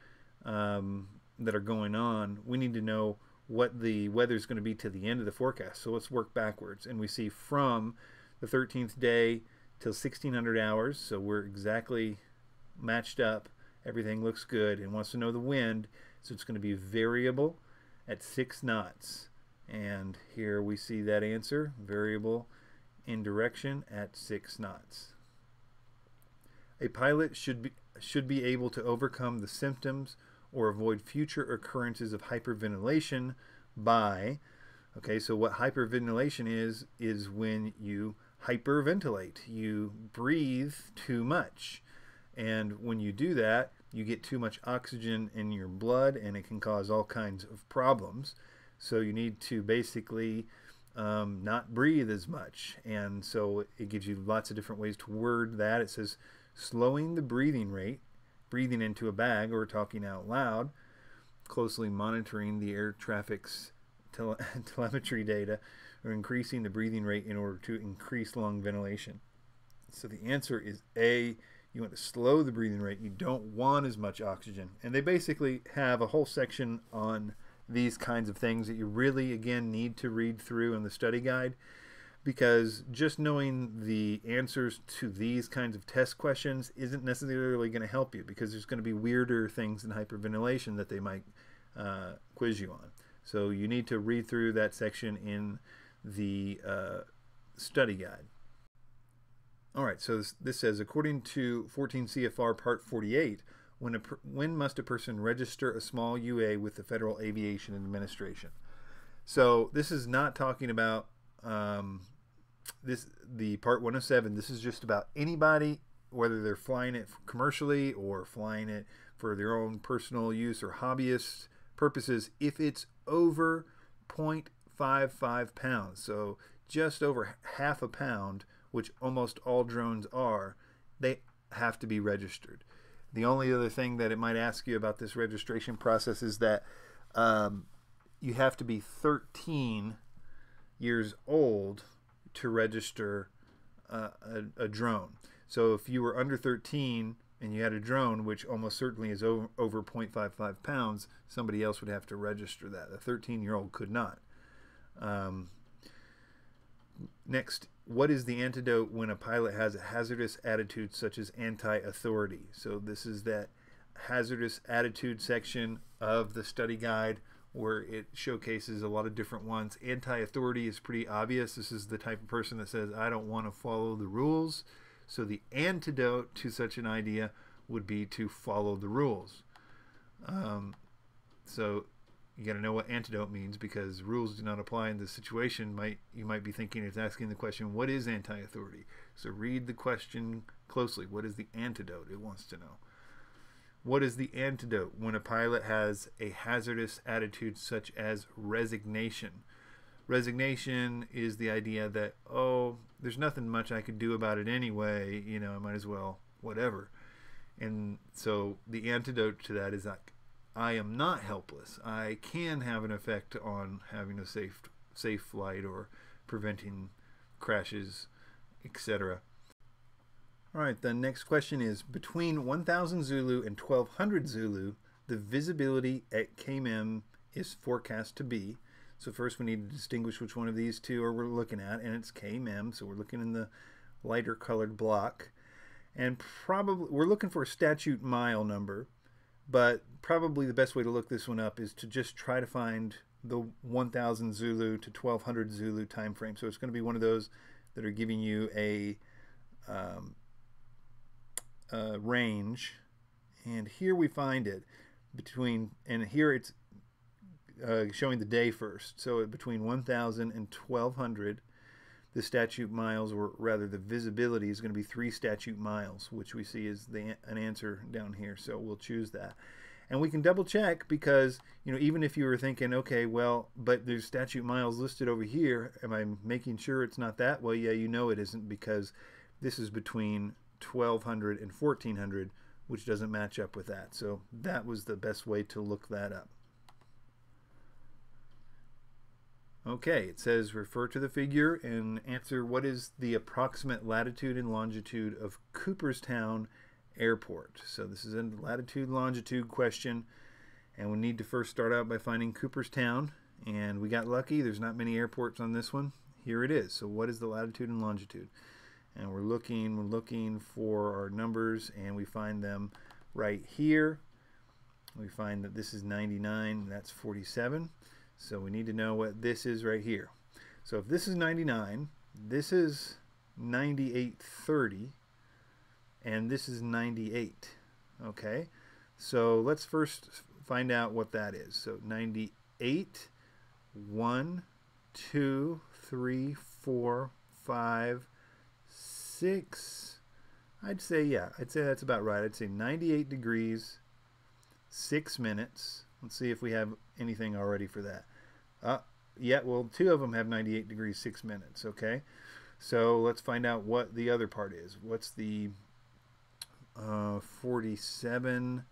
um, that are going on. We need to know what the weather is going to be to the end of the forecast. So let's work backwards. And we see from the 13th day till 1600 hours. So we're exactly matched up. Everything looks good and wants to know the wind. So it's going to be variable at 6 knots. And here we see that answer, variable in direction at 6 knots. A pilot should be, should be able to overcome the symptoms or avoid future occurrences of hyperventilation by okay so what hyperventilation is is when you hyperventilate. You breathe too much. And when you do that you get too much oxygen in your blood and it can cause all kinds of problems. So you need to basically um, not breathe as much and so it gives you lots of different ways to word that it says slowing the breathing rate, breathing into a bag or talking out loud, closely monitoring the air traffic's tele telemetry data, or increasing the breathing rate in order to increase lung ventilation. So the answer is A. You want to slow the breathing rate. You don't want as much oxygen. And they basically have a whole section on these kinds of things that you really, again, need to read through in the study guide because just knowing the answers to these kinds of test questions isn't necessarily going to help you because there's going to be weirder things in hyperventilation that they might uh, quiz you on. So you need to read through that section in the uh, study guide. All right, so this, this, says, according to 14 CFR Part 48, when, a, when must a person register a small UA with the Federal Aviation Administration? So this is not talking about um, this the Part 107. This is just about anybody, whether they're flying it commercially or flying it for their own personal use or hobbyist purposes. If it's over 0.55 pounds, so just over half a pound, which almost all drones are, they have to be registered. The only other thing that it might ask you about this registration process is that um, you have to be 13 years old to register uh, a, a, drone. So if you were under 13 and you had a drone, which almost certainly is over, over 0.55 pounds, somebody else would have to register that. A 13 year old could not. Um, next, what is the antidote when a pilot has a hazardous attitude such as anti-authority? So this is that hazardous attitude section of the study guide where it showcases a lot of different ones. Anti-authority is pretty obvious. This is the type of person that says, I don't want to follow the rules. So the antidote to such an idea would be to follow the rules. Um, so you got to know what antidote means because rules do not apply in this situation. Might you might be thinking it's asking the question, what is anti-authority? So read the question closely. What is the antidote? It wants to know. What is the antidote when a pilot has a hazardous attitude such as resignation? Resignation is the idea that oh, there's nothing much I could do about it anyway. You know, I might as well whatever. And so the antidote to that is like I am not helpless. I can have an effect on having a safe safe flight or preventing crashes, etc. All right, the next question is between 1000 Zulu and 1200 Zulu, the visibility at KMM is forecast to be. So first we need to distinguish which one of these two are we're looking at, and it's KMM, so we're looking in the lighter colored block. And probably we're looking for a statute mile number, but probably the best way to look this one up is to just try to find the 1000 Zulu to 1200 Zulu time frame. So it's going to be one of those that are giving you a, um, a range. And here we find it between, and here it's uh, showing the day first. So between 1000 and 1200 the statute miles, or rather the visibility, is going to be three statute miles, which we see is the, an answer down here. So we'll choose that. And we can double check because, you know, even if you were thinking, okay, well, but there's statute miles listed over here, am I making sure it's not that? Well, yeah, you know it isn't because this is between 1200 and 1400, which doesn't match up with that. So that was the best way to look that up. Okay, it says refer to the figure and answer what is the approximate latitude and longitude of Cooperstown Airport. So this is a latitude longitude question and we need to first start out by finding Cooperstown and we got lucky there's not many airports on this one. Here it is. So what is the latitude and longitude? And we're looking we're looking for our numbers and we find them right here. We find that this is 99, that's 47. So we need to know what this is right here. So if this is 99, this is 9830, and this is 98. Okay, so let's first find out what that is. So 98, 1, 2, 3, 4, 5, 6. I'd say, yeah, I'd say that's about right. I'd say 98 degrees, 6 minutes. Let's see if we have anything already for that. Uh, yeah, well, two of them have 98 degrees 6 minutes, okay? So let's find out what the other part is. What's the uh, 47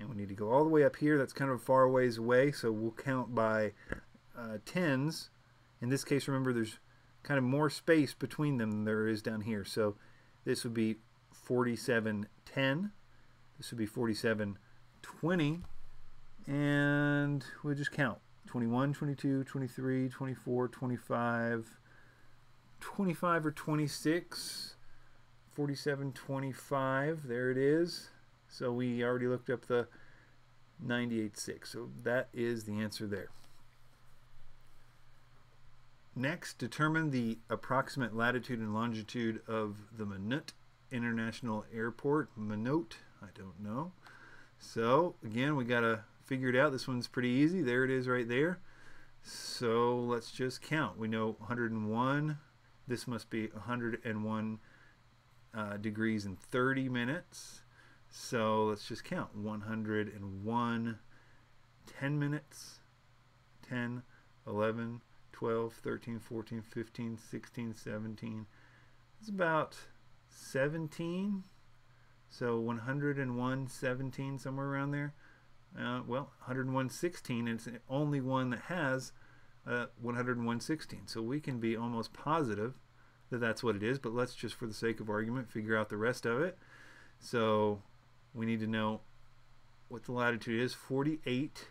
and we need to go all the way up here. That's kind of a far ways away so we'll count by uh, tens. In this case remember there's kind of more space between them than there is down here. So this would be 4710 this would be 4720 and we'll just count 21 22 23 24 25 25 or 26 47 25 there it is. So we already looked up the 98.6 so that is the answer there. Next determine the approximate latitude and longitude of the Minot International Airport. Minot I don't know. So again we got to figure it out this one's pretty easy there it is right there so let's just count we know 101 this must be 101 uh, degrees in 30 minutes. So let's just count 101, 10 minutes, 10, 11, 12, 13, 14, 15, 16, 17. It's about 17. So 101, 17, somewhere around there. Uh, well, 101, 16, and it's the only one that has uh, 116. So we can be almost positive that that's what it is, but let's just for the sake of argument figure out the rest of it. So we need to know what the latitude is, 48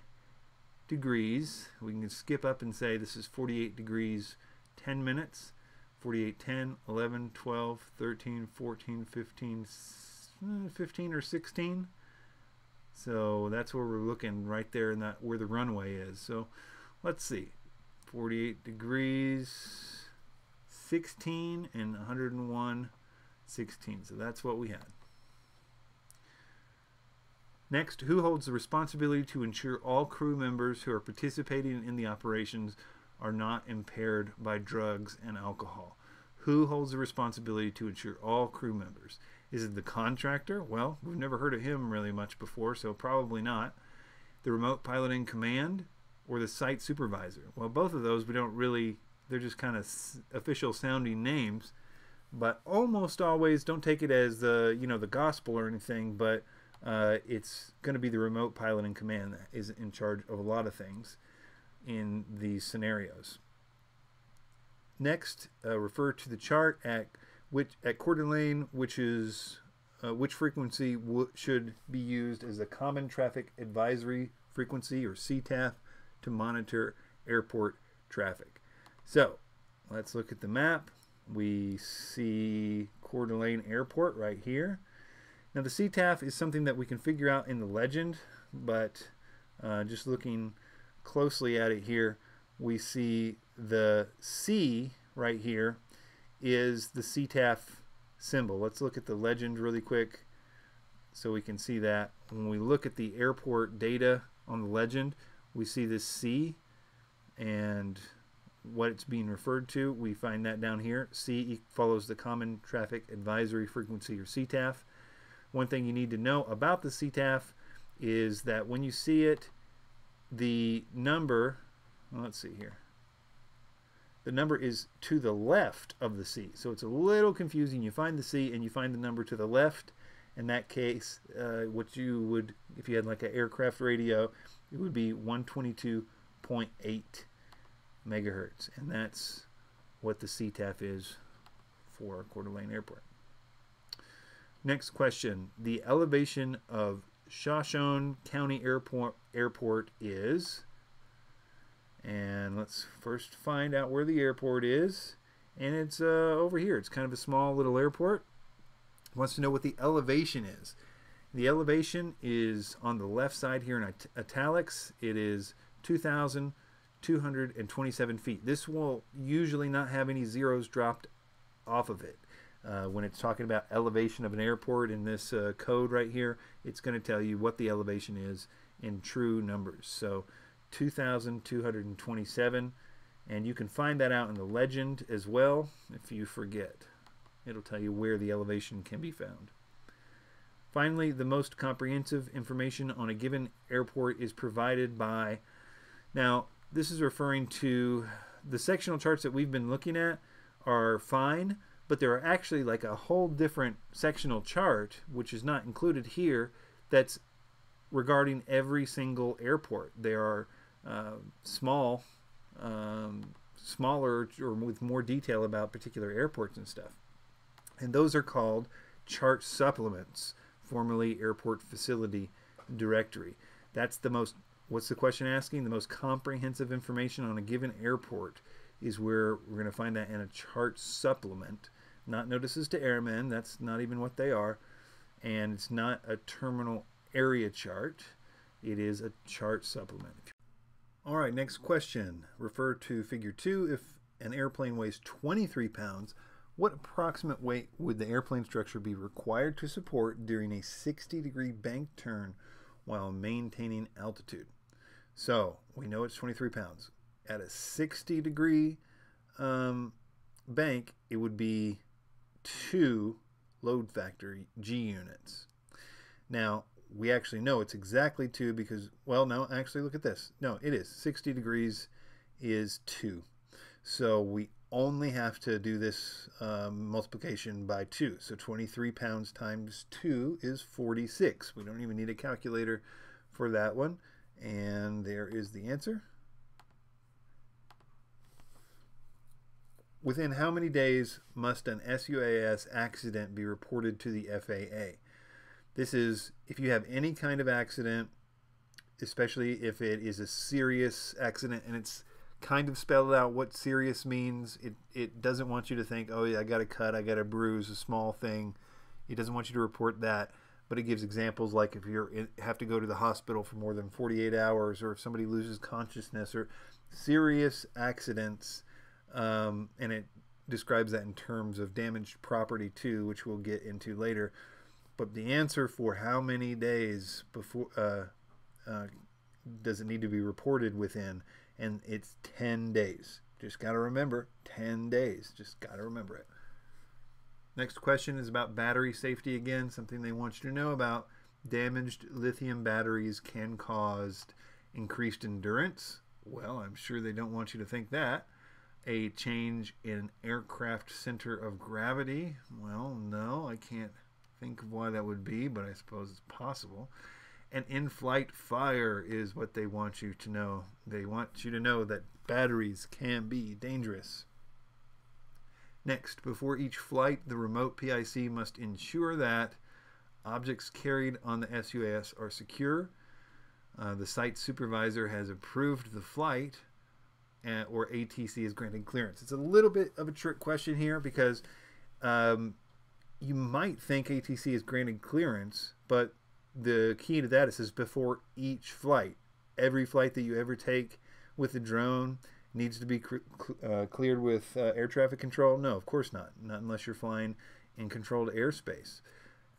degrees. We can skip up and say this is 48 degrees 10 minutes, 48, 10, 11, 12, 13, 14, 15, eh, 15 or 16. So that's where we're looking right there in that where the runway is. So let's see. 48 degrees, 16 and 101 16. So that's what we had. Next, who holds the responsibility to ensure all crew members who are participating in the operations are not impaired by drugs and alcohol? Who holds the responsibility to ensure all crew members? Is it the contractor? Well, we've never heard of him really much before, so probably not. The remote pilot in command or the site supervisor? Well, both of those we don't really they're just kind of official sounding names, but almost always don't take it as the you know the gospel or anything. But uh, it's going to be the remote pilot in command that is in charge of a lot of things in these scenarios. Next, uh, refer to the chart at which at Coeur d'Alene, which is uh, which frequency should be used as the Common Traffic Advisory Frequency or CTAF to monitor airport traffic. So let's look at the map. We see Coeur d'Alene Airport right here. Now the CTAF is something that we can figure out in the legend, but uh, just looking closely at it here, we see the C right here is the CTAF symbol. Let's look at the legend really quick so we can see that. When we look at the airport data on the legend, we see this C and what it's being referred to. We find that down here. C follows the Common Traffic Advisory Frequency or CTAF. One thing you need to know about the CTAF is that when you see it, the number, well, let's see here, the number is to the left of the C. So it's a little confusing. You find the C and you find the number to the left. In that case, uh, what you would, if you had like an aircraft radio, it would be 122.8 megahertz, and that's what the CTAF is for Coeur d'Alene Airport. Next question. The elevation of Shoshone County Airport, Airport is, and let's first find out where the airport is, and it's uh, over here. It's kind of a small little airport. Wants to know what the elevation is. The elevation is on the left side here in italics. It is 2,227 feet. This will usually not have any zeros dropped off of it. Uh, when it's talking about elevation of an airport in this uh, code right here, it's going to tell you what the elevation is in true numbers. So 2,227, and you can find that out in the legend as well if you forget. It'll tell you where the elevation can be found. Finally, the most comprehensive information on a given airport is provided by. Now, this is referring to the sectional charts that we've been looking at are fine, but there are actually like a whole different sectional chart, which is not included here, that's regarding every single airport. There are uh, small, um, smaller, or with more detail about particular airports and stuff. And those are called chart supplements, formerly airport facility directory. That's the most, what's the question asking? The most comprehensive information on a given airport is where we're going to find that in a chart supplement. Not notices to airmen, that's not even what they are. And it's not a terminal area chart, it is a chart supplement. All right, next question. Refer to figure 2. If an airplane weighs 23 pounds, what approximate weight would the airplane structure be required to support during a 60 degree bank turn while maintaining altitude? So we know it's 23 pounds. At a 60 degree um, bank, it would be two load factor G units. Now, we actually know it's exactly two because, well, no, actually, look at this. No, it is. 60 degrees is two. So we only have to do this um, multiplication by 2. So 23 pounds times 2 is 46. We don't even need a calculator for that one. And there is the answer. Within how many days must an SUAS accident be reported to the FAA? This is if you have any kind of accident, especially if it is a serious accident and it's kind of spelled out what serious means. It it doesn't want you to think, oh yeah, I got a cut, I got a bruise, a small thing. It doesn't want you to report that, but it gives examples like if you have to go to the hospital for more than 48 hours, or if somebody loses consciousness, or serious accidents, um, and it describes that in terms of damaged property too, which we'll get into later. But the answer for how many days before uh, uh, does it need to be reported within and it's 10 days. Just got to remember 10 days. Just got to remember it. Next question is about battery safety again, something they want you to know about. Damaged lithium batteries can cause increased endurance. Well, I'm sure they don't want you to think that. A change in aircraft center of gravity. Well, no, I can't think of why that would be, but I suppose it's possible. An in flight fire is what they want you to know. They want you to know that batteries can be dangerous. Next, before each flight, the remote PIC must ensure that objects carried on the SUAS are secure. Uh, the site supervisor has approved the flight, uh, or ATC is granted clearance. It's a little bit of a trick question here because um, you might think ATC is granted clearance, but the key to that is before each flight. Every flight that you ever take with a drone needs to be uh, cleared with uh, air traffic control. No, of course not. Not unless you're flying in controlled airspace.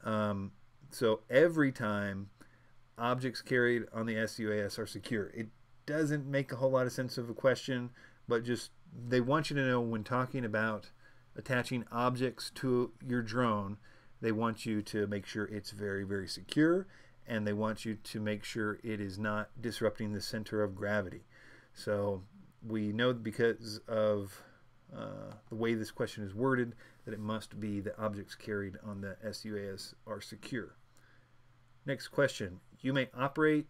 Um, so every time objects carried on the SUAS are secure. It doesn't make a whole lot of sense of a question, but just they want you to know when talking about attaching objects to your drone they want you to make sure it's very, very secure, and they want you to make sure it is not disrupting the center of gravity. So we know because of uh, the way this question is worded that it must be the objects carried on the SUAS are secure. Next question. You may operate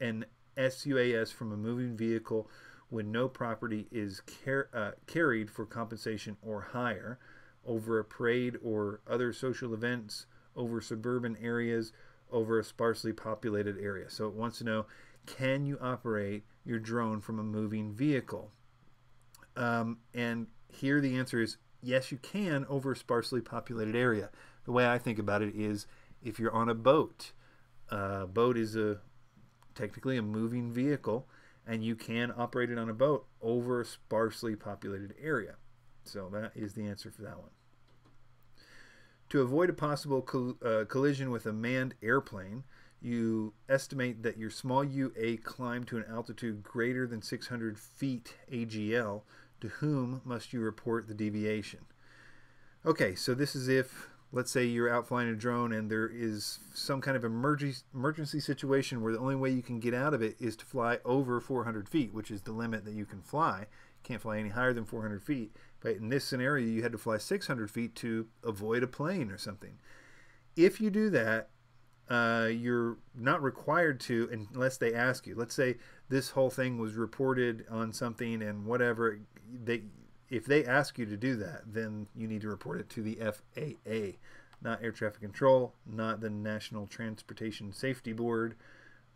an SUAS from a moving vehicle when no property is car uh, carried for compensation or hire over a parade or other social events, over suburban areas, over a sparsely populated area. So it wants to know can you operate your drone from a moving vehicle? Um, and here the answer is yes, you can over a sparsely populated area. The way I think about it is if you're on a boat, a uh, boat is a technically a moving vehicle, and you can operate it on a boat over a sparsely populated area. So that is the answer for that one. To avoid a possible coll uh, collision with a manned airplane, you estimate that your small UA climbed to an altitude greater than 600 feet AGL. To whom must you report the deviation? Okay, so this is if let's say you're out flying a drone and there is some kind of emergency emergency situation where the only way you can get out of it is to fly over 400 feet, which is the limit that you can fly. You can't fly any higher than 400 feet. But in this scenario, you had to fly 600 feet to avoid a plane or something. If you do that, uh, you're not required to unless they ask you. Let's say this whole thing was reported on something and whatever they if they ask you to do that, then you need to report it to the FAA, not air traffic control, not the National Transportation Safety Board,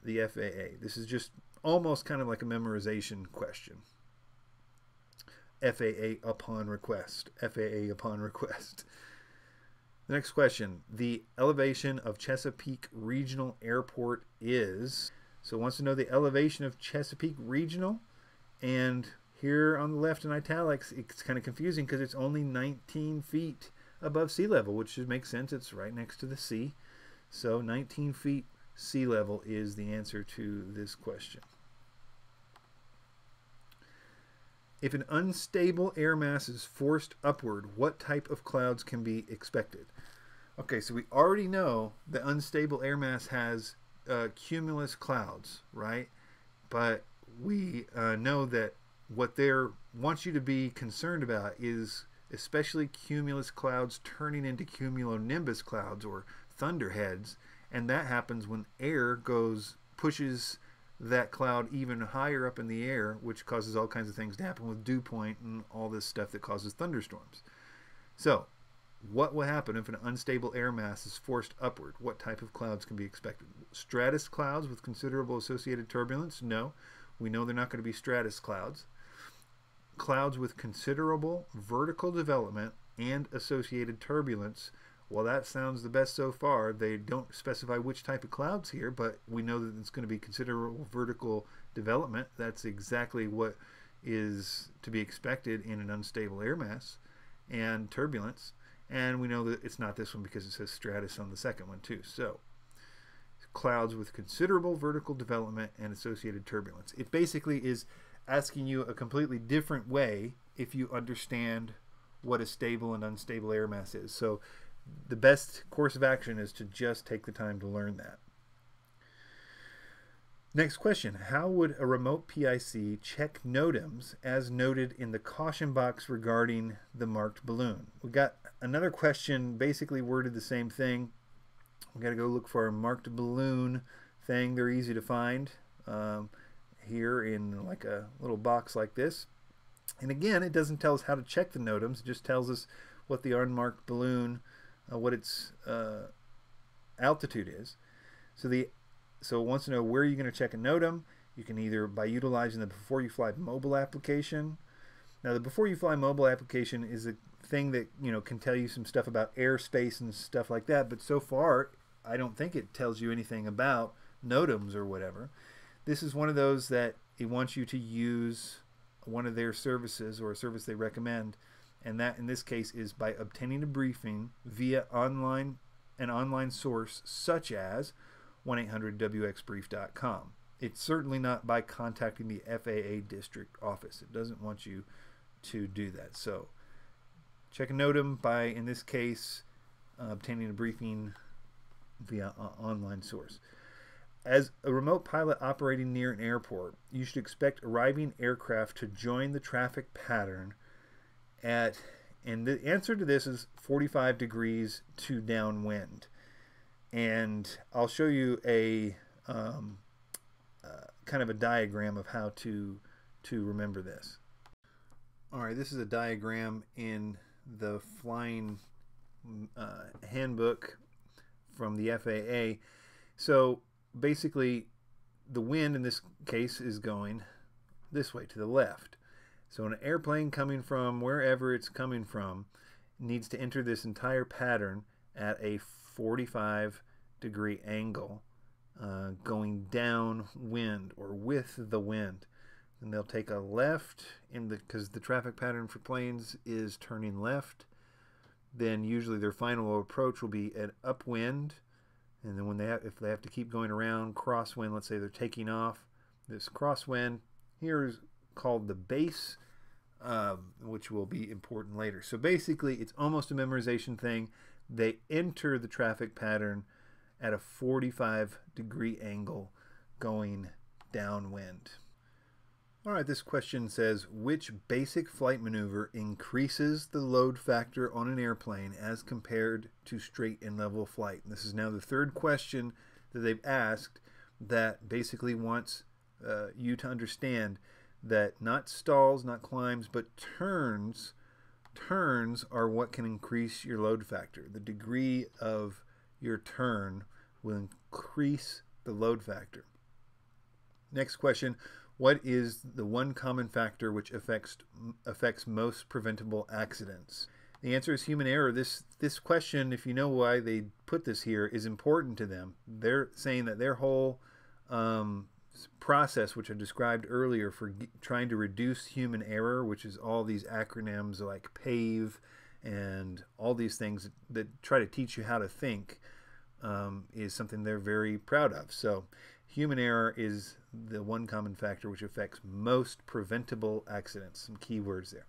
the FAA. This is just almost kind of like a memorization question. FAA upon request. FAA upon request. The next question. The elevation of Chesapeake Regional Airport is. So wants to know the elevation of Chesapeake Regional. And here on the left in italics, it's kind of confusing because it's only 19 feet above sea level, which should make sense. It's right next to the sea. So 19 feet sea level is the answer to this question. If an unstable air mass is forced upward, what type of clouds can be expected? Okay, so we already know the unstable air mass has uh, cumulus clouds, right? But we uh, know that what they want you to be concerned about is especially cumulus clouds turning into cumulonimbus clouds or thunderheads, and that happens when air goes pushes that cloud even higher up in the air, which causes all kinds of things to happen with dew point and all this stuff that causes thunderstorms. So, what will happen if an unstable air mass is forced upward? What type of clouds can be expected? Stratus clouds with considerable associated turbulence? No. We know they're not going to be stratus clouds. Clouds with considerable vertical development and associated turbulence well, that sounds the best so far. They don't specify which type of clouds here, but we know that it's going to be considerable vertical development. That's exactly what is to be expected in an unstable air mass and turbulence. And we know that it's not this one because it says stratus on the second one too. So clouds with considerable vertical development and associated turbulence. It basically is asking you a completely different way if you understand what a stable and unstable air mass is. So the best course of action is to just take the time to learn that. Next question How would a remote PIC check NOTAMs as noted in the caution box regarding the marked balloon? We got another question basically worded the same thing. We got to go look for a marked balloon thing. They're easy to find um, here in like a little box like this. And again, it doesn't tell us how to check the NOTAMs, it just tells us what the unmarked balloon uh, what its uh, altitude is. So the so it wants to know where you're going to check a NOTAM. You can either by utilizing the Before You Fly mobile application. Now the Before You Fly mobile application is a thing that you know can tell you some stuff about airspace and stuff like that. But so far, I don't think it tells you anything about NOTAMs or whatever. This is one of those that it wants you to use one of their services or a service they recommend and that in this case is by obtaining a briefing via online an online source such as 1-800-WXBrief.com. It's certainly not by contacting the FAA district office. It doesn't want you to do that. So check a NOTAM by, in this case, uh, obtaining a briefing via uh, online source. As a remote pilot operating near an airport, you should expect arriving aircraft to join the traffic pattern at, and the answer to this is 45 degrees to downwind. And I'll show you a um, uh, kind of a diagram of how to to remember this. All right, this is a diagram in the flying uh, handbook from the FAA. So basically, the wind in this case is going this way to the left. So an airplane coming from wherever it's coming from needs to enter this entire pattern at a 45 degree angle uh, going downwind or with the wind. And they'll take a left in the because the traffic pattern for planes is turning left. Then usually their final approach will be an upwind, and then when they have, if they have to keep going around crosswind, let's say they're taking off, this crosswind here is called the base um, which will be important later. So basically, it's almost a memorization thing, they enter the traffic pattern at a 45 degree angle going downwind. All right, this question says which basic flight maneuver increases the load factor on an airplane as compared to straight and level flight? And this is now the third question that they've asked that basically wants uh, you to understand that not stalls, not climbs, but turns turns are what can increase your load factor. The degree of your turn will increase the load factor. Next question, what is the one common factor which affects affects most preventable accidents? The answer is human error. This this question, if you know why they put this here, is important to them. They're saying that their whole um, process, which I described earlier, for trying to reduce human error, which is all these acronyms like PAVE and all these things that try to teach you how to think, um, is something they're very proud of. So, human error is the one common factor which affects most preventable accidents. Some keywords there.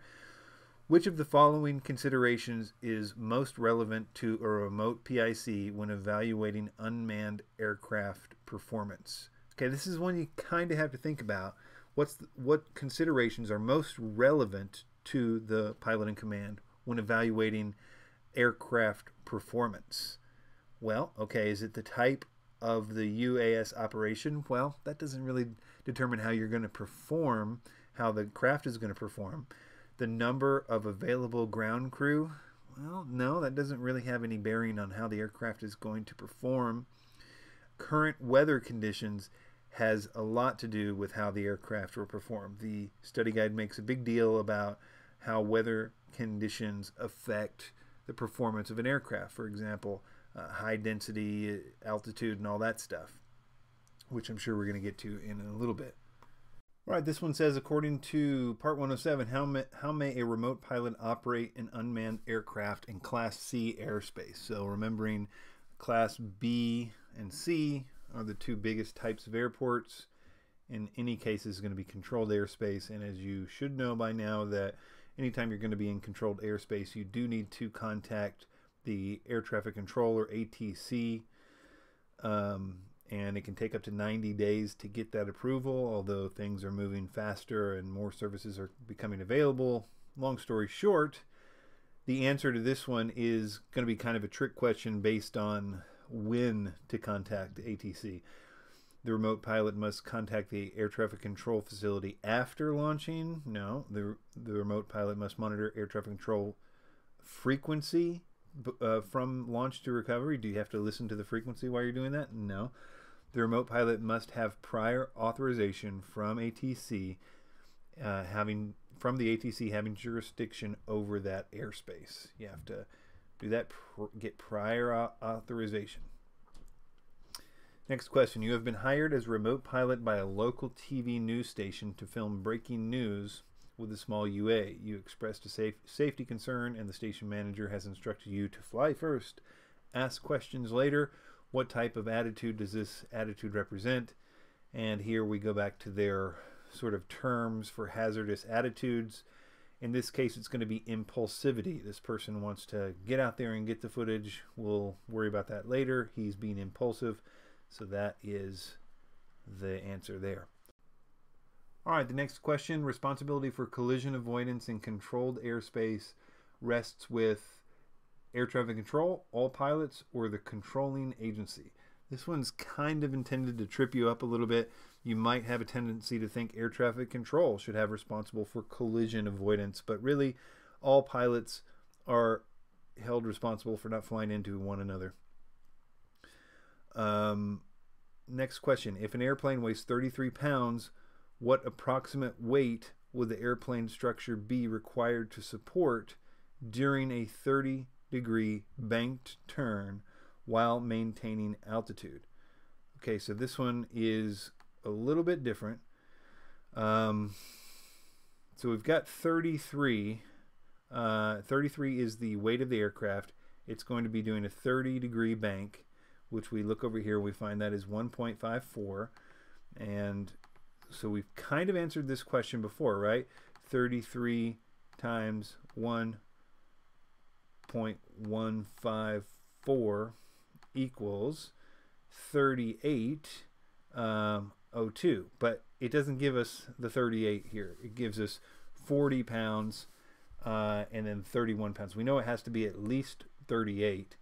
Which of the following considerations is most relevant to a remote PIC when evaluating unmanned aircraft performance? Okay, this is one you kind of have to think about. What's the, what considerations are most relevant to the pilot in command when evaluating aircraft performance? Well, okay, is it the type of the UAS operation? Well, that doesn't really determine how you're going to perform, how the craft is going to perform. The number of available ground crew? Well, no, that doesn't really have any bearing on how the aircraft is going to perform. Current weather conditions has a lot to do with how the aircraft will perform. The study guide makes a big deal about how weather conditions affect the performance of an aircraft. For example, uh, high density, altitude, and all that stuff, which I'm sure we're going to get to in a little bit. All right, this one says, according to Part 107, how may, how may a remote pilot operate an unmanned aircraft in Class C airspace? So remembering Class B and C are the two biggest types of airports. In any case, is going to be controlled airspace, and as you should know by now, that anytime you're going to be in controlled airspace, you do need to contact the air traffic controller ATC, um, and it can take up to 90 days to get that approval. Although things are moving faster and more services are becoming available. Long story short, the answer to this one is going to be kind of a trick question based on when to contact ATC. The remote pilot must contact the air traffic control facility after launching. No, the, the remote pilot must monitor air traffic control frequency uh, from launch to recovery. Do you have to listen to the frequency while you're doing that? No. The remote pilot must have prior authorization from ATC, uh, having from the ATC having jurisdiction over that airspace. You have to do that pr get prior authorization. Next question. You have been hired as remote pilot by a local TV news station to film breaking news with a small UA. You expressed a safe, safety concern, and the station manager has instructed you to fly first, ask questions later. What type of attitude does this attitude represent? And here we go back to their sort of terms for hazardous attitudes. In this case, it's going to be impulsivity. This person wants to get out there and get the footage. We'll worry about that later. He's being impulsive. So that is the answer there. All right, the next question responsibility for collision avoidance in controlled airspace rests with air traffic control, all pilots, or the controlling agency. This one's kind of intended to trip you up a little bit you might have a tendency to think air traffic control should have responsible for collision avoidance, but really all pilots are held responsible for not flying into one another. Um, next question. If an airplane weighs 33 pounds, what approximate weight would the airplane structure be required to support during a 30 degree banked turn while maintaining altitude? Okay, so this one is a little bit different. Um, so we've got 33. Uh, 33 is the weight of the aircraft. It's going to be doing a 30 degree bank, which we look over here, we find that is 1.54. And so we've kind of answered this question before, right? 33 times 1.154 equals 38 um, 02. But it doesn't give us the 38 here. It gives us 40 pounds uh, and then 31 pounds. We know it has to be at least 38.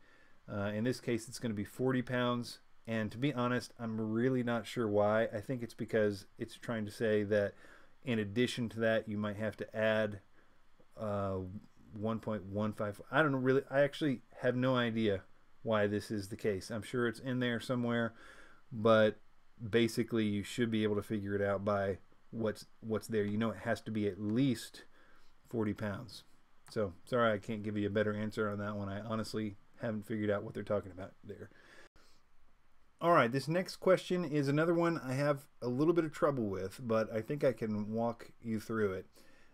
Uh, in this case, it's going to be 40 pounds. And to be honest, I'm really not sure why. I think it's because it's trying to say that in addition to that, you might have to add uh, 1.15. I don't really. I actually have no idea why this is the case. I'm sure it's in there somewhere, but basically you should be able to figure it out by what's what's there. You know it has to be at least 40 pounds. So sorry I can't give you a better answer on that one. I honestly haven't figured out what they're talking about there. All right, this next question is another one I have a little bit of trouble with, but I think I can walk you through it.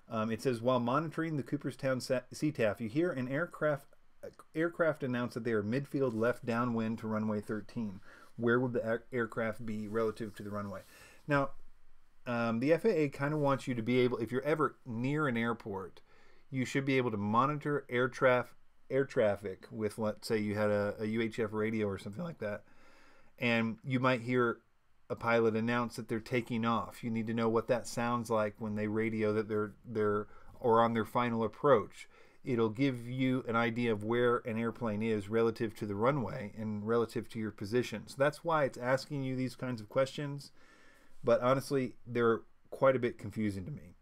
Um, it says while monitoring the Cooperstown CTAF, you hear an aircraft aircraft announce that they are midfield left downwind to runway 13. Where would the aircraft be relative to the runway? Now, um, the FAA kind of wants you to be able, if you're ever near an airport, you should be able to monitor air traffic air traffic with let's say you had a, a UHF radio or something like that and you might hear a pilot announce that they're taking off. You need to know what that sounds like when they radio that they're they're or on their final approach. It'll give you an idea of where an airplane is relative to the runway and relative to your position. So that's why it's asking you these kinds of questions. But honestly, they're quite a bit confusing to me.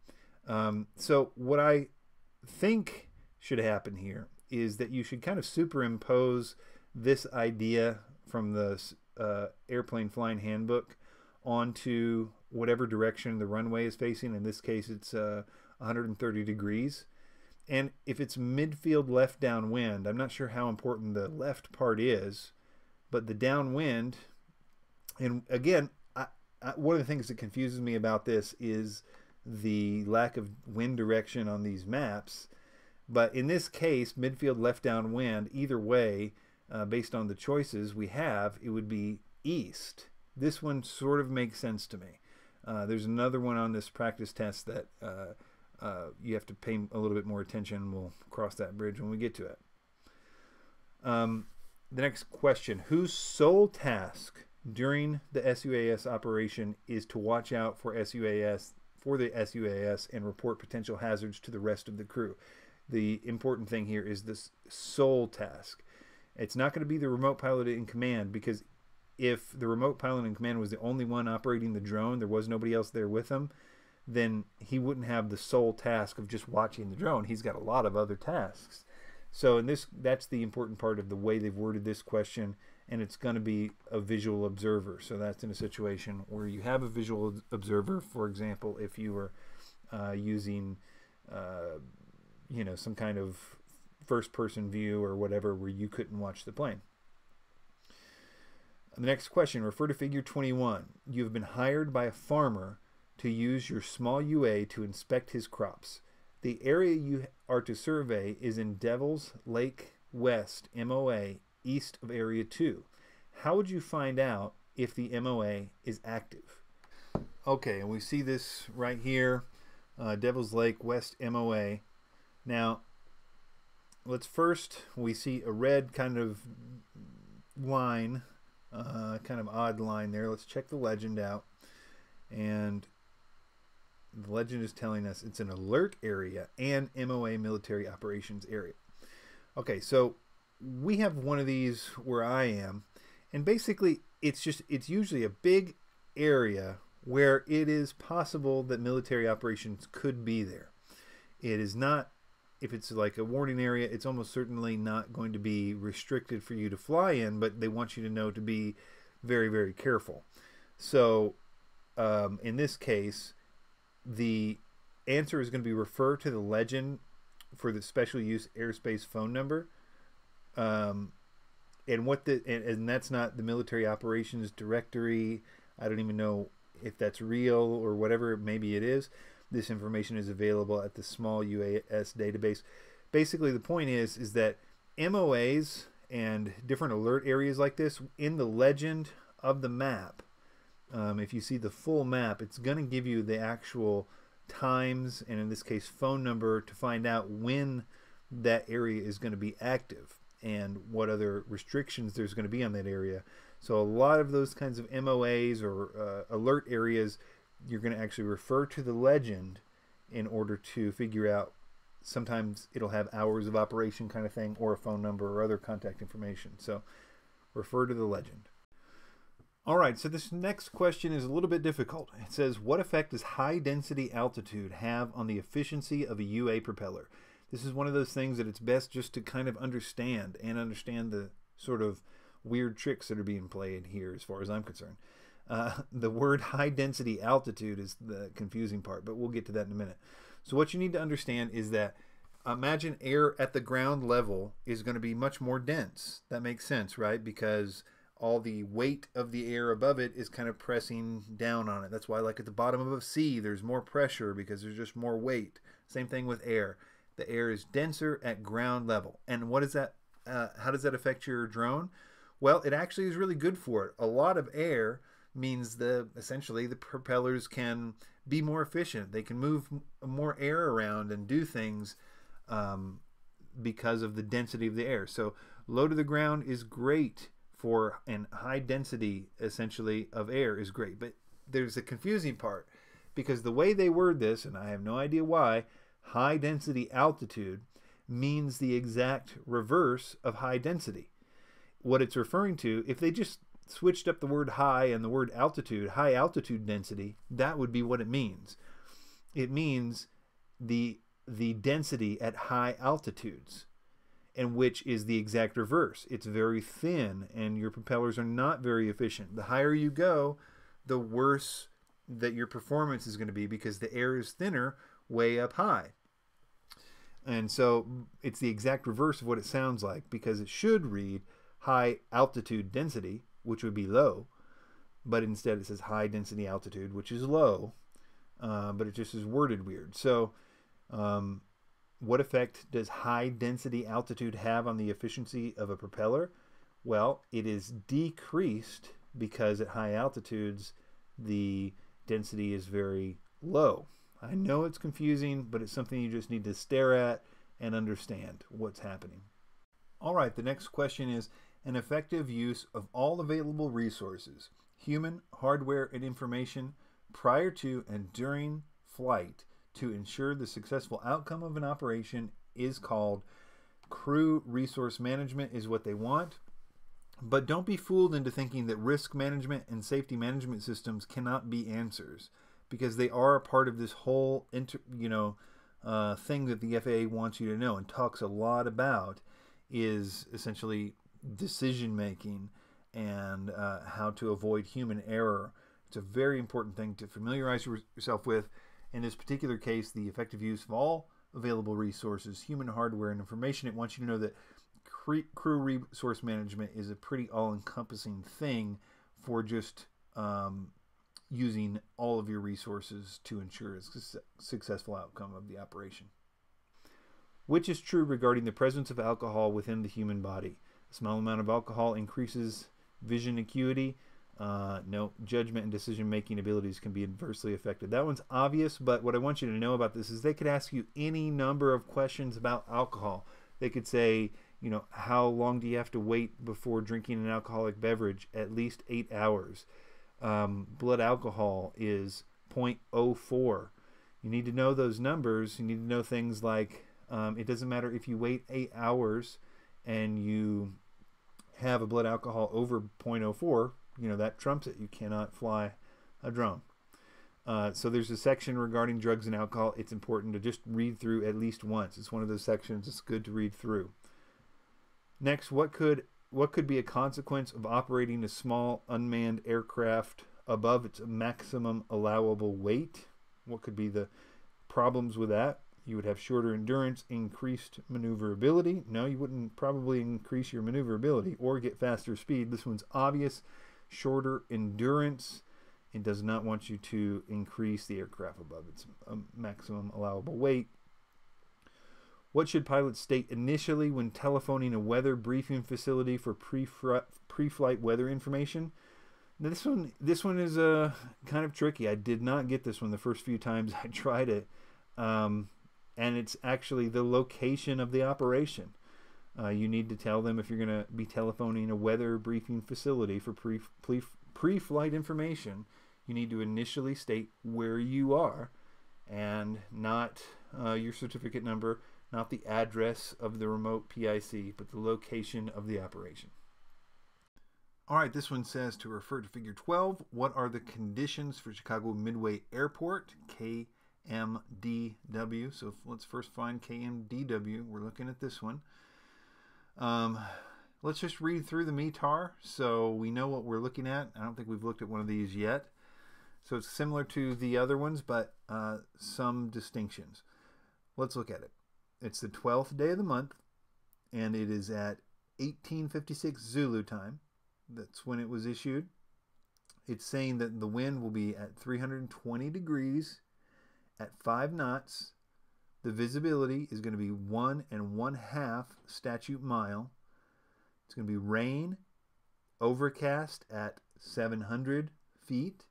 Um, so what I think should happen here is that you should kind of superimpose this idea from the uh, airplane flying handbook onto whatever direction the runway is facing. In this case, it's uh, 130 degrees. And if it's midfield left downwind, I'm not sure how important the left part is, but the downwind, and again, I, I, one of the things that confuses me about this is the lack of wind direction on these maps. But in this case, midfield left downwind, either way, uh, based on the choices we have, it would be east. This one sort of makes sense to me. Uh, there's another one on this practice test that uh, uh, you have to pay a little bit more attention. We'll cross that bridge when we get to it. Um, the next question Whose sole task during the SUAS operation is to watch out for SUAS for the SUAS and report potential hazards to the rest of the crew? The important thing here is this sole task. It's not going to be the remote pilot in command because if the remote pilot in command was the only one operating the drone, there was nobody else there with him, then he wouldn't have the sole task of just watching the drone. He's got a lot of other tasks. So in this that's the important part of the way they've worded this question and it's going to be a visual observer. So that's in a situation where you have a visual observer, for example, if you were uh, using uh, you know some kind of first person view or whatever where you couldn't watch the plane. The next question, refer to figure 21. You have been hired by a farmer to use your small UA to inspect his crops. The area you are to survey is in Devils Lake West, MOA, east of Area 2. How would you find out if the MOA is active? Okay, and we see this right here, uh, Devils Lake West MOA. Now, let's first we see a red kind of line uh, kind of odd line there. Let's check the legend out. And the legend is telling us it's an alert area and MOA military operations area. Okay so we have one of these where I am and basically it's just it's usually a big area where it is possible that military operations could be there. It is not if it's like a warning area, it's almost certainly not going to be restricted for you to fly in, but they want you to know to be very, very careful. So um, in this case, the answer is going to be refer to the legend for the special use airspace phone number. Um, and what the and, and that's not the military operations directory. I don't even know if that's real or whatever. Maybe it is. This information is available at the small UAS database. Basically, the point is is that MOAs and different alert areas like this in the legend of the map. Um, if you see the full map, it's going to give you the actual times and in this case phone number to find out when that area is going to be active and what other restrictions there's going to be on that area. So a lot of those kinds of MOAs or uh, alert areas, you're going to actually refer to the legend in order to figure out. Sometimes it'll have hours of operation kind of thing, or a phone number or other contact information. So refer to the legend. All right, so this next question is a little bit difficult. It says, What effect does high density altitude have on the efficiency of a UA propeller? This is one of those things that it's best just to kind of understand and understand the sort of weird tricks that are being played here, as far as I'm concerned. Uh, the word high density altitude is the confusing part, but we'll get to that in a minute. So, what you need to understand is that imagine air at the ground level is going to be much more dense. That makes sense, right? Because all the weight of the air above it is kind of pressing down on it. That's why, like at the bottom of a sea, there's more pressure because there's just more weight. Same thing with air. The air is denser at ground level. And what is that? Uh, how does that affect your drone? Well, it actually is really good for it. A lot of air means the essentially the propellers can be more efficient. They can move more air around and do things um, because of the density of the air. So low to the ground is great for and high density essentially of air is great. But there's a confusing part because the way they word this, and I have no idea why, high density altitude means the exact reverse of high density. What it's referring to, if they just switched up the word high and the word altitude, high altitude density, that would be what it means. It means the the density at high altitudes and which is the exact reverse. It's very thin, and your propellers are not very efficient. The higher you go, the worse that your performance is going to be because the air is thinner way up high. And so it's the exact reverse of what it sounds like because it should read high altitude density, which would be low, but instead it says high density altitude, which is low, uh, but it just is worded weird. So um, what effect does high density altitude have on the efficiency of a propeller? Well, it is decreased because at high altitudes the density is very low. I know it's confusing, but it's something you just need to stare at and understand what's happening. All right, the next question is an effective use of all available resources, human, hardware, and information prior to and during flight to ensure the successful outcome of an operation is called crew resource management is what they want. But don't be fooled into thinking that risk management and safety management systems cannot be answers because they are a part of this whole inter, you know uh, thing that the FAA wants you to know and talks a lot about is essentially decision making and uh, how to avoid human error. It's a very important thing to familiarize yourself with in this particular case, the effective use of all available resources, human hardware, and information, it wants you to know that crew resource management is a pretty all encompassing thing for just um, using all of your resources to ensure a su successful outcome of the operation. Which is true regarding the presence of alcohol within the human body. Small amount of alcohol increases vision acuity, uh, no, judgment and decision making abilities can be adversely affected. That one's obvious, but what I want you to know about this is they could ask you any number of questions about alcohol. They could say, you know, how long do you have to wait before drinking an alcoholic beverage? At least eight hours. Um, blood alcohol is 0.04. You need to know those numbers. You need to know things like um, it doesn't matter if you wait eight hours and you have a blood alcohol over 0.04 you know that trumps it. You cannot fly a drone. Uh, so there's a section regarding drugs and alcohol. It's important to just read through at least once. It's one of those sections it's good to read through. Next, what could what could be a consequence of operating a small unmanned aircraft above its maximum allowable weight? What could be the problems with that? You would have shorter endurance, increased maneuverability. No, you wouldn't probably increase your maneuverability or get faster speed. This one's obvious shorter endurance. It does not want you to increase the aircraft above its um, maximum allowable weight. What should pilots state initially when telephoning a weather briefing facility for pre-flight weather information? Now this one, this one is uh, kind of tricky. I did not get this one the first few times I tried it. Um, and it's actually the location of the operation. Uh, you need to tell them if you're going to be telephoning a weather briefing facility for pre, pre, pre-flight information. You need to initially state where you are, and not uh, your certificate number, not the address of the remote PIC, but the location of the operation. All right, this one says to refer to figure 12. What are the conditions for Chicago Midway Airport, KMDW? So let's first find KMDW. We're looking at this one. Um, let's just read through the METAR so we know what we're looking at. I don't think we've looked at one of these yet. So it's similar to the other ones, but uh, some distinctions. Let's look at it. It's the 12th day of the month, and it is at 1856 Zulu time. That's when it was issued. It's saying that the wind will be at 320 degrees at 5 knots. The visibility is going to be one and one half statute mile. It's going to be rain, overcast at 700 feet.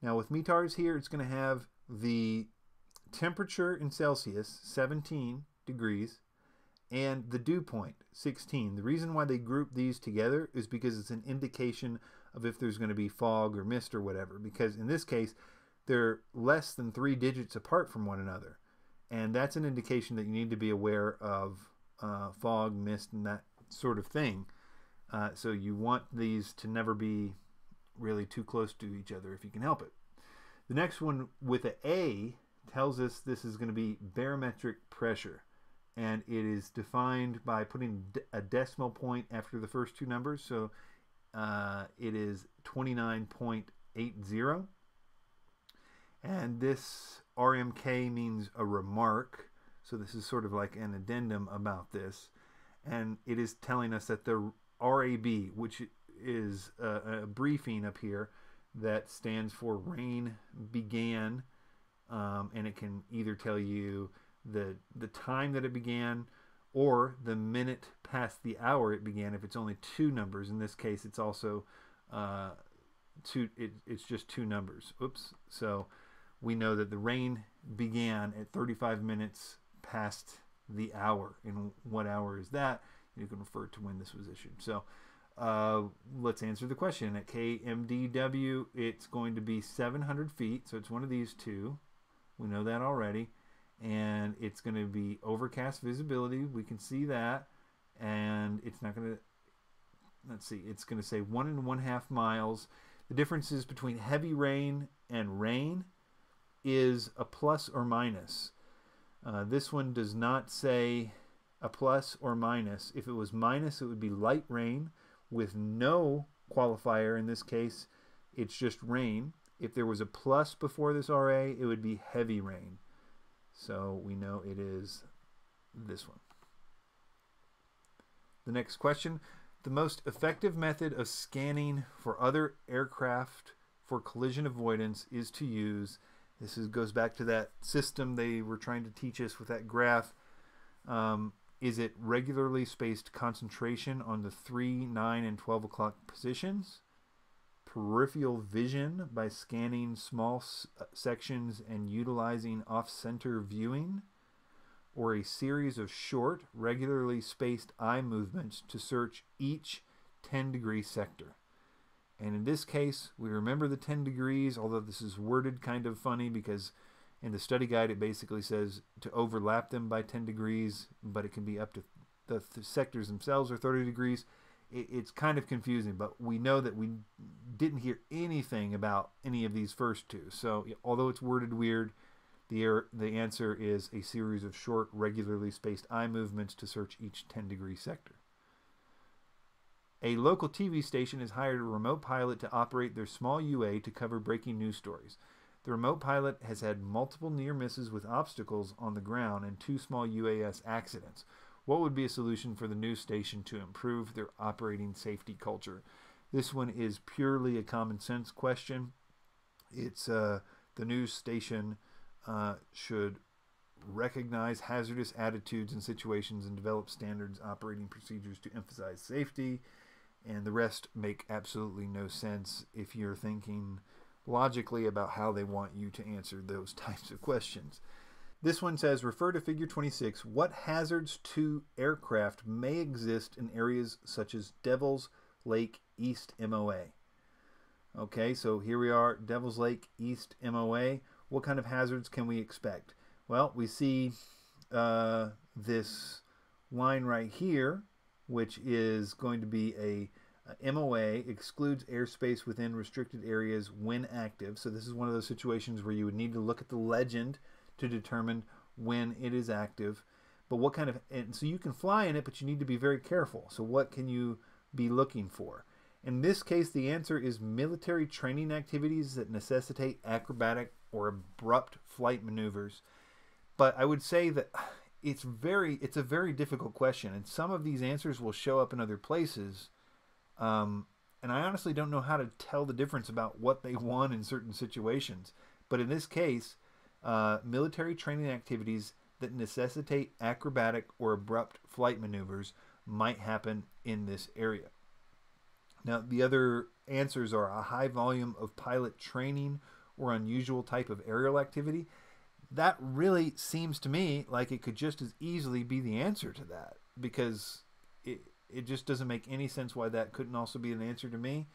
Now with METARs here, it's going to have the temperature in Celsius, 17 degrees, and the dew point, 16. The reason why they group these together is because it's an indication of if there's going to be fog or mist or whatever. Because in this case, they're less than three digits apart from one another. And that's an indication that you need to be aware of uh, fog, mist, and that sort of thing. Uh, so you want these to never be really too close to each other if you can help it. The next one with an A tells us this is going to be barometric pressure. And it is defined by putting a decimal point after the first two numbers. So uh, it is 29.80. And this RMK means a remark. So this is sort of like an addendum about this. And it is telling us that the RAB, which is a, a briefing up here that stands for rain began um, and it can either tell you the the time that it began or the minute past the hour it began if it's only two numbers in this case it's also uh, two it, it's just two numbers oops so we know that the rain began at 35 minutes past the hour and what hour is that you can refer to when this was issued so uh, let's answer the question at KMDW it's going to be 700 feet so it's one of these two we know that already. And it's going to be overcast visibility. We can see that. And it's not going to, let's see, it's going to say one and one half miles. The differences between heavy rain and rain is a plus or minus. Uh, this one does not say a plus or minus. If it was minus, it would be light rain with no qualifier. In this case, it's just rain. If there was a plus before this RA, it would be heavy rain. So we know it is this one. The next question. The most effective method of scanning for other aircraft for collision avoidance is to use, this is, goes back to that system they were trying to teach us with that graph. Um, is it regularly spaced concentration on the 3, 9, and 12 o'clock positions? peripheral vision by scanning small uh, sections and utilizing off-center viewing, or a series of short, regularly spaced eye movements to search each 10 degree sector. And in this case, we remember the 10 degrees, although this is worded kind of funny because in the study guide it basically says to overlap them by 10 degrees, but it can be up to the, the sectors themselves are 30 degrees it, it's kind of confusing, but we know that we didn't hear anything about any of these first two. So although it's worded weird, the, er, the answer is a series of short, regularly spaced eye movements to search each 10 degree sector. A local TV station has hired a remote pilot to operate their small UA to cover breaking news stories. The remote pilot has had multiple near misses with obstacles on the ground and two small UAS accidents. What would be a solution for the news station to improve their operating safety culture? This one is purely a common sense question. It's uh, the news station uh, should recognize hazardous attitudes and situations and develop standards operating procedures to emphasize safety. And the rest make absolutely no sense if you're thinking logically about how they want you to answer those types of questions. This one says refer to figure 26. What hazards to aircraft may exist in areas such as Devil's Lake East MOA? Okay, so here we are, Devil's Lake East MOA. What kind of hazards can we expect? Well, we see uh, this line right here, which is going to be a, a MOA, excludes airspace within restricted areas when active. So this is one of those situations where you would need to look at the legend to determine when it is active. But what kind of, and so you can fly in it, but you need to be very careful. So what can you be looking for? In this case, the answer is military training activities that necessitate acrobatic or abrupt flight maneuvers. But I would say that it's very, it's a very difficult question, and some of these answers will show up in other places. Um, and I honestly don't know how to tell the difference about what they won in certain situations. But in this case, uh, military training activities that necessitate acrobatic or abrupt flight maneuvers might happen in this area. Now, the other answers are a high volume of pilot training or unusual type of aerial activity. That really seems to me like it could just as easily be the answer to that because it, it just doesn't make any sense why that couldn't also be an answer to me.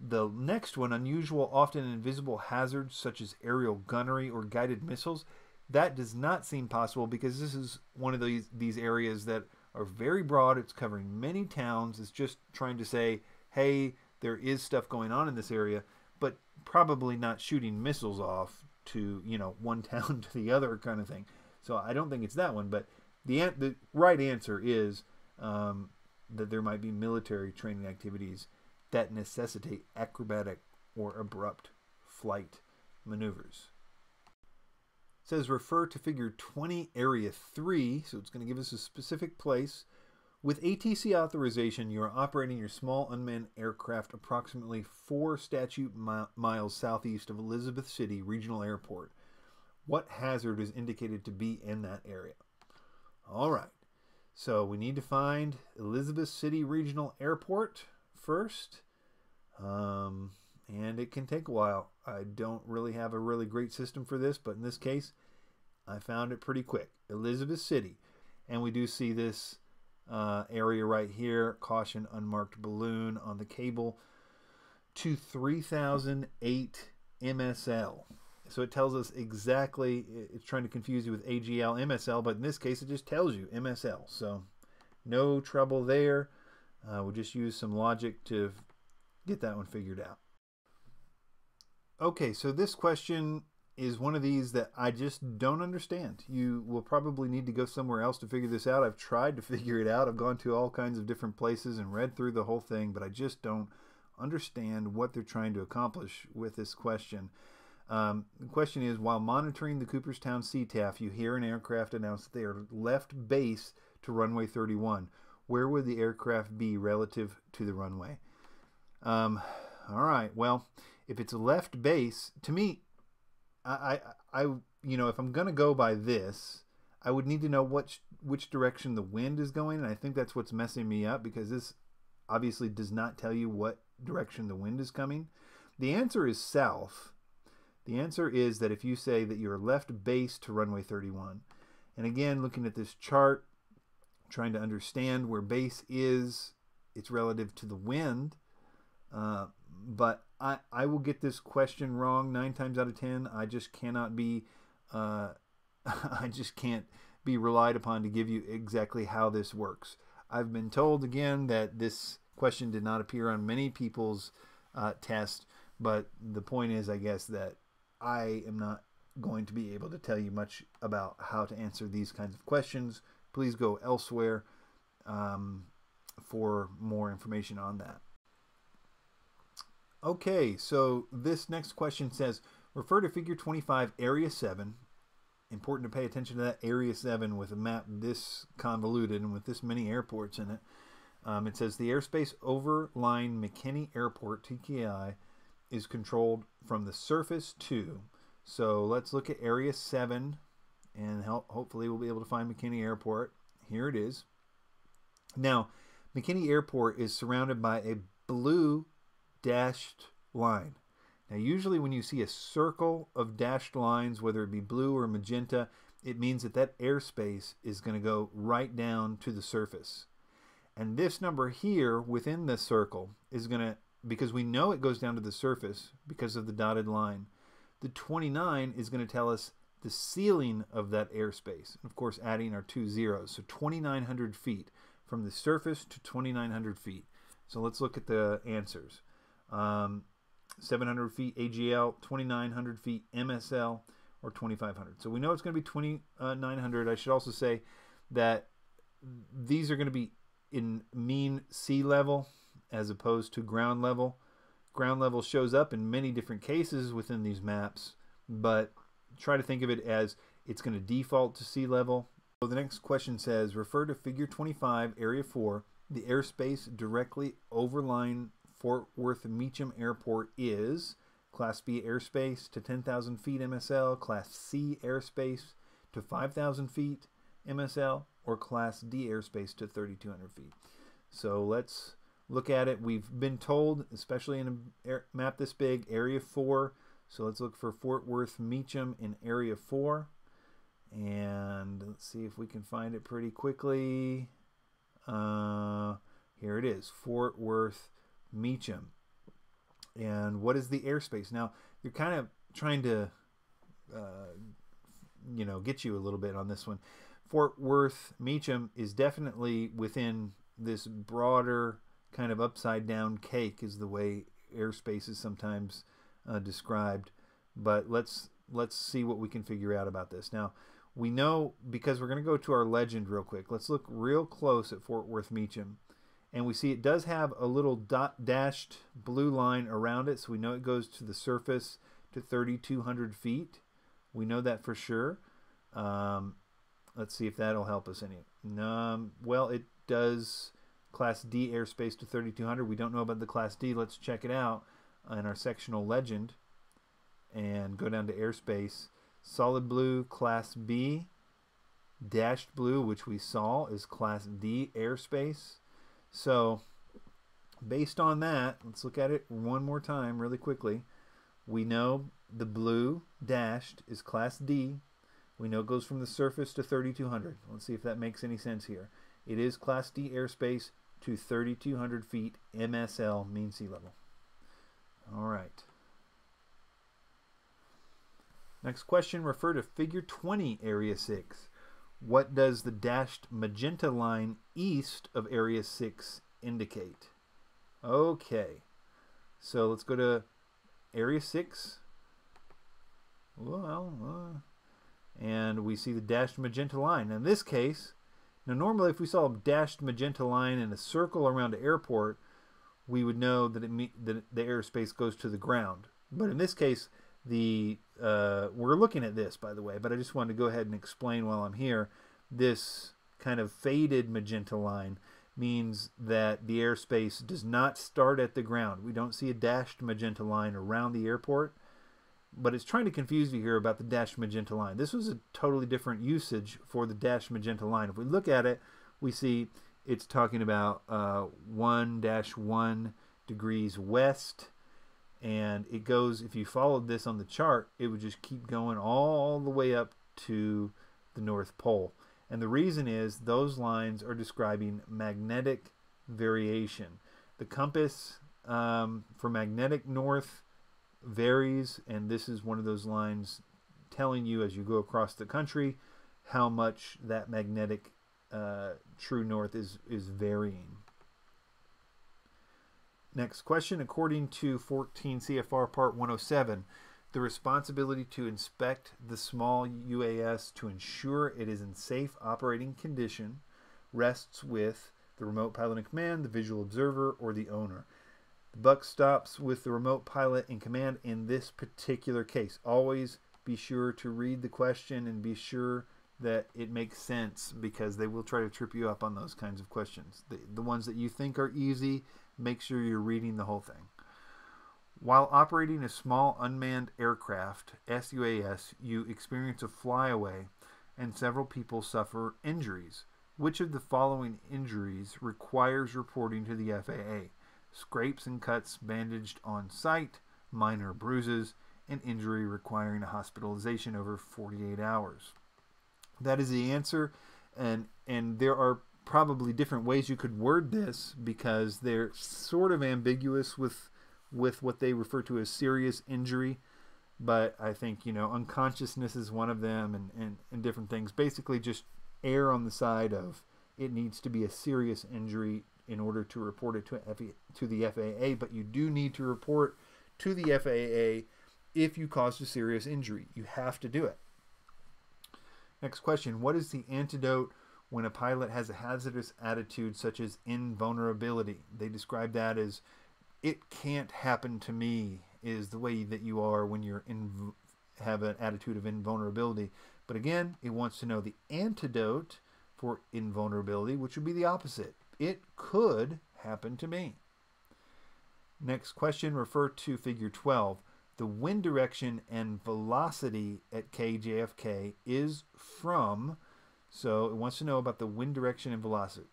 The next one, unusual, often invisible hazards such as aerial gunnery or guided missiles, that does not seem possible because this is one of these these areas that are very broad. It's covering many towns. It's just trying to say, hey, there is stuff going on in this area, but probably not shooting missiles off to you know one town to the other kind of thing. So I don't think it's that one, but the the right answer is um, that there might be military training activities that necessitate acrobatic or abrupt flight maneuvers. It says refer to figure 20 area 3, so it's going to give us a specific place. With ATC authorization, you are operating your small unmanned aircraft approximately four statute mi miles southeast of Elizabeth City Regional Airport. What hazard is indicated to be in that area? All right, so we need to find Elizabeth City Regional Airport first. Um, and it can take a while. I don't really have a really great system for this, but in this case, I found it pretty quick. Elizabeth City. And we do see this uh, area right here. Caution unmarked balloon on the cable to 3008 MSL. So it tells us exactly, it's trying to confuse you with AGL MSL, but in this case it just tells you MSL. So no trouble there. Uh, we'll just use some logic to get that one figured out. Okay, so this question is one of these that I just don't understand. You will probably need to go somewhere else to figure this out. I've tried to figure it out. I've gone to all kinds of different places and read through the whole thing, but I just don't understand what they're trying to accomplish with this question. Um, the question is while monitoring the Cooperstown CTAF, you hear an aircraft announce that they are left base to runway 31. Where would the aircraft be relative to the runway? Um, all right. Well, if it's left base, to me, I, I, you know, if I'm gonna go by this, I would need to know which which direction the wind is going, and I think that's what's messing me up because this obviously does not tell you what direction the wind is coming. The answer is south. The answer is that if you say that you're left base to runway 31, and again, looking at this chart, trying to understand where base is, it's relative to the wind. Uh, but I, I will get this question wrong nine times out of ten. I just cannot be, uh, I just can't be relied upon to give you exactly how this works. I've been told again that this question did not appear on many people's uh, test, but the point is, I guess, that I am not going to be able to tell you much about how to answer these kinds of questions. Please go elsewhere um, for more information on that. Okay, so this next question says, refer to figure 25, area 7. Important to pay attention to that area 7 with a map this convoluted and with this many airports in it. Um, it says the airspace over line McKinney Airport, TKI, is controlled from the surface to. So let's look at area 7 and hopefully we'll be able to find McKinney Airport. Here it is. Now, McKinney Airport is surrounded by a blue dashed line. Now, usually when you see a circle of dashed lines, whether it be blue or magenta, it means that that airspace is going to go right down to the surface. And this number here within the circle is going to, because we know it goes down to the surface because of the dotted line, the 29 is going to tell us the ceiling of that airspace. Of course, adding our two zeros. So 2,900 feet from the surface to 2,900 feet. So let's look at the answers. Um, 700 feet AGL, 2,900 feet MSL, or 2,500. So we know it's going to be 2,900. I should also say that these are going to be in mean sea level as opposed to ground level. Ground level shows up in many different cases within these maps, but try to think of it as it's going to default to sea level. So the next question says, refer to figure 25, area 4. The airspace directly overlying Fort Worth Meacham Airport is Class B airspace to 10,000 feet MSL, Class C airspace to 5,000 feet MSL, or Class D airspace to 3,200 feet. So let's look at it. We've been told, especially in a map this big, Area 4. So let's look for Fort Worth Meacham in Area 4. And let's see if we can find it pretty quickly. Uh, here it is, Fort Worth Meacham. And what is the airspace? Now, you're kind of trying to, uh, you know, get you a little bit on this one. Fort Worth Meacham is definitely within this broader kind of upside down cake, is the way airspace is sometimes uh, described. But let's let's see what we can figure out about this. Now, we know because we're going to go to our legend real quick. Let's look real close at Fort Worth Meacham and we see it does have a little dot dashed blue line around it so we know it goes to the surface to 3200 feet. We know that for sure. Um, let's see if that'll help us any. Um, well it does class D airspace to 3200 we don't know about the class D. Let's check it out in our sectional legend and go down to airspace. Solid blue class B dashed blue which we saw is class D airspace so, based on that, let's look at it one more time really quickly. We know the blue dashed is class D. We know it goes from the surface to 3200. Let's see if that makes any sense here. It is class D airspace to 3200 feet MSL mean sea level. All right. Next question, refer to figure 20, area 6. What does the dashed magenta line east of Area 6 indicate? Okay, so let's go to Area 6. Well, uh, and we see the dashed magenta line. In this case, now normally if we saw a dashed magenta line in a circle around an airport, we would know that, it that the airspace goes to the ground. But in this case, the uh, we're looking at this by the way but I just wanted to go ahead and explain while I'm here. This kind of faded magenta line means that the airspace does not start at the ground. We don't see a dashed magenta line around the airport but it's trying to confuse you here about the dashed magenta line. This was a totally different usage for the dashed magenta line. If we look at it we see it's talking about uh, 1-1 degrees west and it goes if you followed this on the chart it would just keep going all the way up to the north pole. And the reason is those lines are describing magnetic variation. The compass um, for magnetic north varies and this is one of those lines telling you as you go across the country how much that magnetic uh, true north is is varying Next question. According to 14 CFR Part 107, the responsibility to inspect the small UAS to ensure it is in safe operating condition rests with the remote pilot in command, the visual observer, or the owner. The buck stops with the remote pilot in command in this particular case. Always be sure to read the question and be sure that it makes sense because they will try to trip you up on those kinds of questions. The, the ones that you think are easy, make sure you're reading the whole thing. While operating a small unmanned aircraft, SUAS, you experience a flyaway and several people suffer injuries. Which of the following injuries requires reporting to the FAA? Scrapes and cuts bandaged on site, minor bruises, and injury requiring a hospitalization over 48 hours. That is the answer, and and there are probably different ways you could word this because they're sort of ambiguous with with what they refer to as serious injury but I think you know unconsciousness is one of them, and, and, and different things. Basically, just err on the side of it needs to be a serious injury in order to report it to to the FAA. But you do need to report to the FAA if you caused a serious injury. You have to do it. Next question: What is the antidote when a pilot has a hazardous attitude such as invulnerability? They describe that as it can't happen to me is the way that you are when you're in have an attitude of invulnerability. But again, it wants to know the antidote for invulnerability, which would be the opposite. It could happen to me. Next question, refer to figure 12. The wind direction and velocity at KJFK is from, so it wants to know about the wind direction and velocity,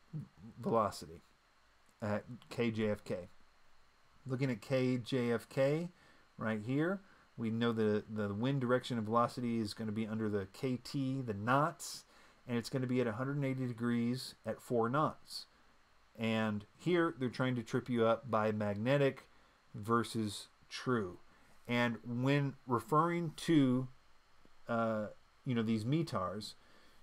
velocity at KJFK. Looking at KJFK right here, we know the, the wind direction and velocity is going to be under the KT, the knots, and it's going to be at 180 degrees at 4 knots. And here they're trying to trip you up by magnetic versus true. And when referring to uh, you know these METARs,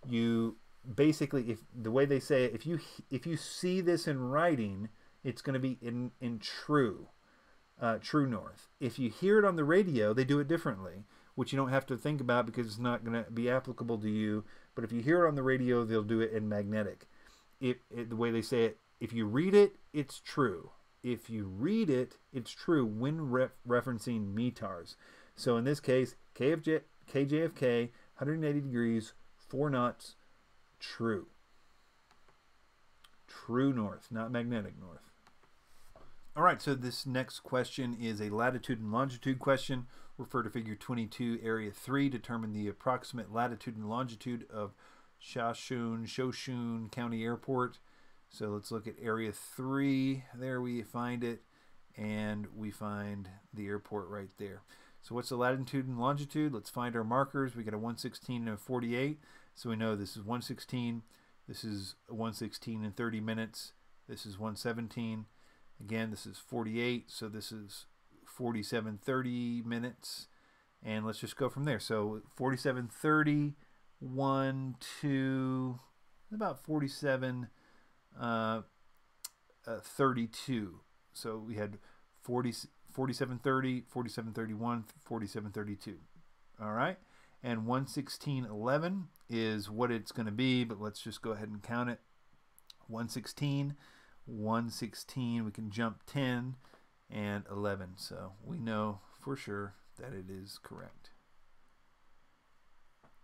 you basically if the way they say it, if you if you see this in writing, it's going to be in in true, uh, true north. If you hear it on the radio, they do it differently, which you don't have to think about because it's not going to be applicable to you. But if you hear it on the radio, they'll do it in magnetic. It the way they say it, if you read it, it's true. If you read it, it's true when re referencing METARs. So in this case, KFJ, KJFK, 180 degrees, 4 knots, true. True north, not magnetic north. All right, so this next question is a latitude and longitude question. Refer to figure 22, area 3. Determine the approximate latitude and longitude of Shoshone, Shoshone County Airport. So let's look at area 3. There we find it, and we find the airport right there. So what's the latitude and longitude? Let's find our markers. We got a 116 and a 48. So we know this is 116. This is 116 in 30 minutes. This is 117. Again, this is 48. So this is 47, 30 minutes. And let's just go from there. So 47, 30, 1, 2, about 47, uh, uh, 32. So we had 40, 4730, 4731, 4732. All right. And 11611 is what it's going to be, but let's just go ahead and count it. 116, 116, we can jump 10 and 11. So we know for sure that it is correct.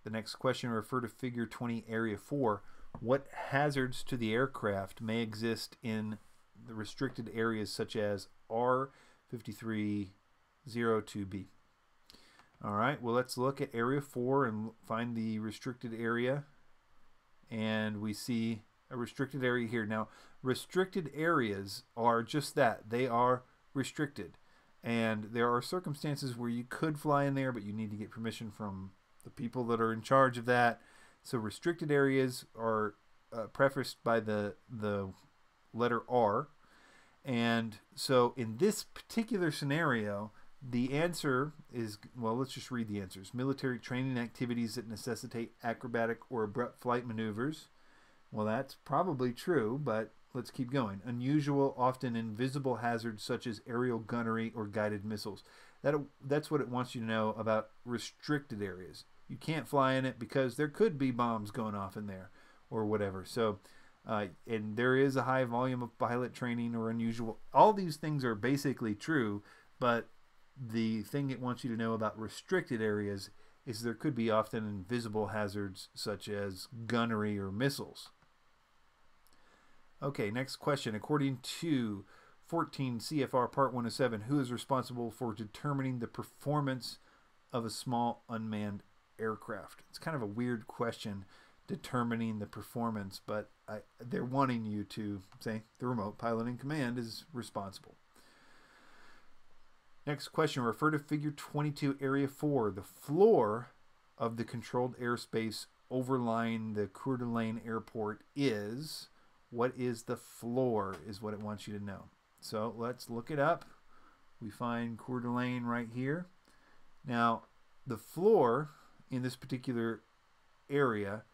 The next question refer to figure 20 area 4. What hazards to the aircraft may exist in the restricted areas such as R 5302B. All right, well, let's look at area 4 and find the restricted area. And we see a restricted area here. Now, restricted areas are just that. They are restricted. And there are circumstances where you could fly in there, but you need to get permission from the people that are in charge of that. So restricted areas are uh, prefaced by the, the letter R and so in this particular scenario, the answer is well, let's just read the answers. Military training activities that necessitate acrobatic or abrupt flight maneuvers. Well, that's probably true, but let's keep going. Unusual, often invisible hazards such as aerial gunnery or guided missiles. That that's what it wants you to know about restricted areas. You can't fly in it because there could be bombs going off in there or whatever. So uh, and there is a high volume of pilot training or unusual. All these things are basically true, but the thing it wants you to know about restricted areas is there could be often invisible hazards such as gunnery or missiles. Okay, next question. According to 14 CFR Part 107, who is responsible for determining the performance of a small unmanned aircraft? It's kind of a weird question determining the performance, but I, they're wanting you to say the remote pilot in command is responsible. Next question, refer to figure 22, area 4. The floor of the controlled airspace overlying the Coeur d'Alene airport is, what is the floor is what it wants you to know. So let's look it up. We find Coeur d'Alene right here. Now, the floor in this particular area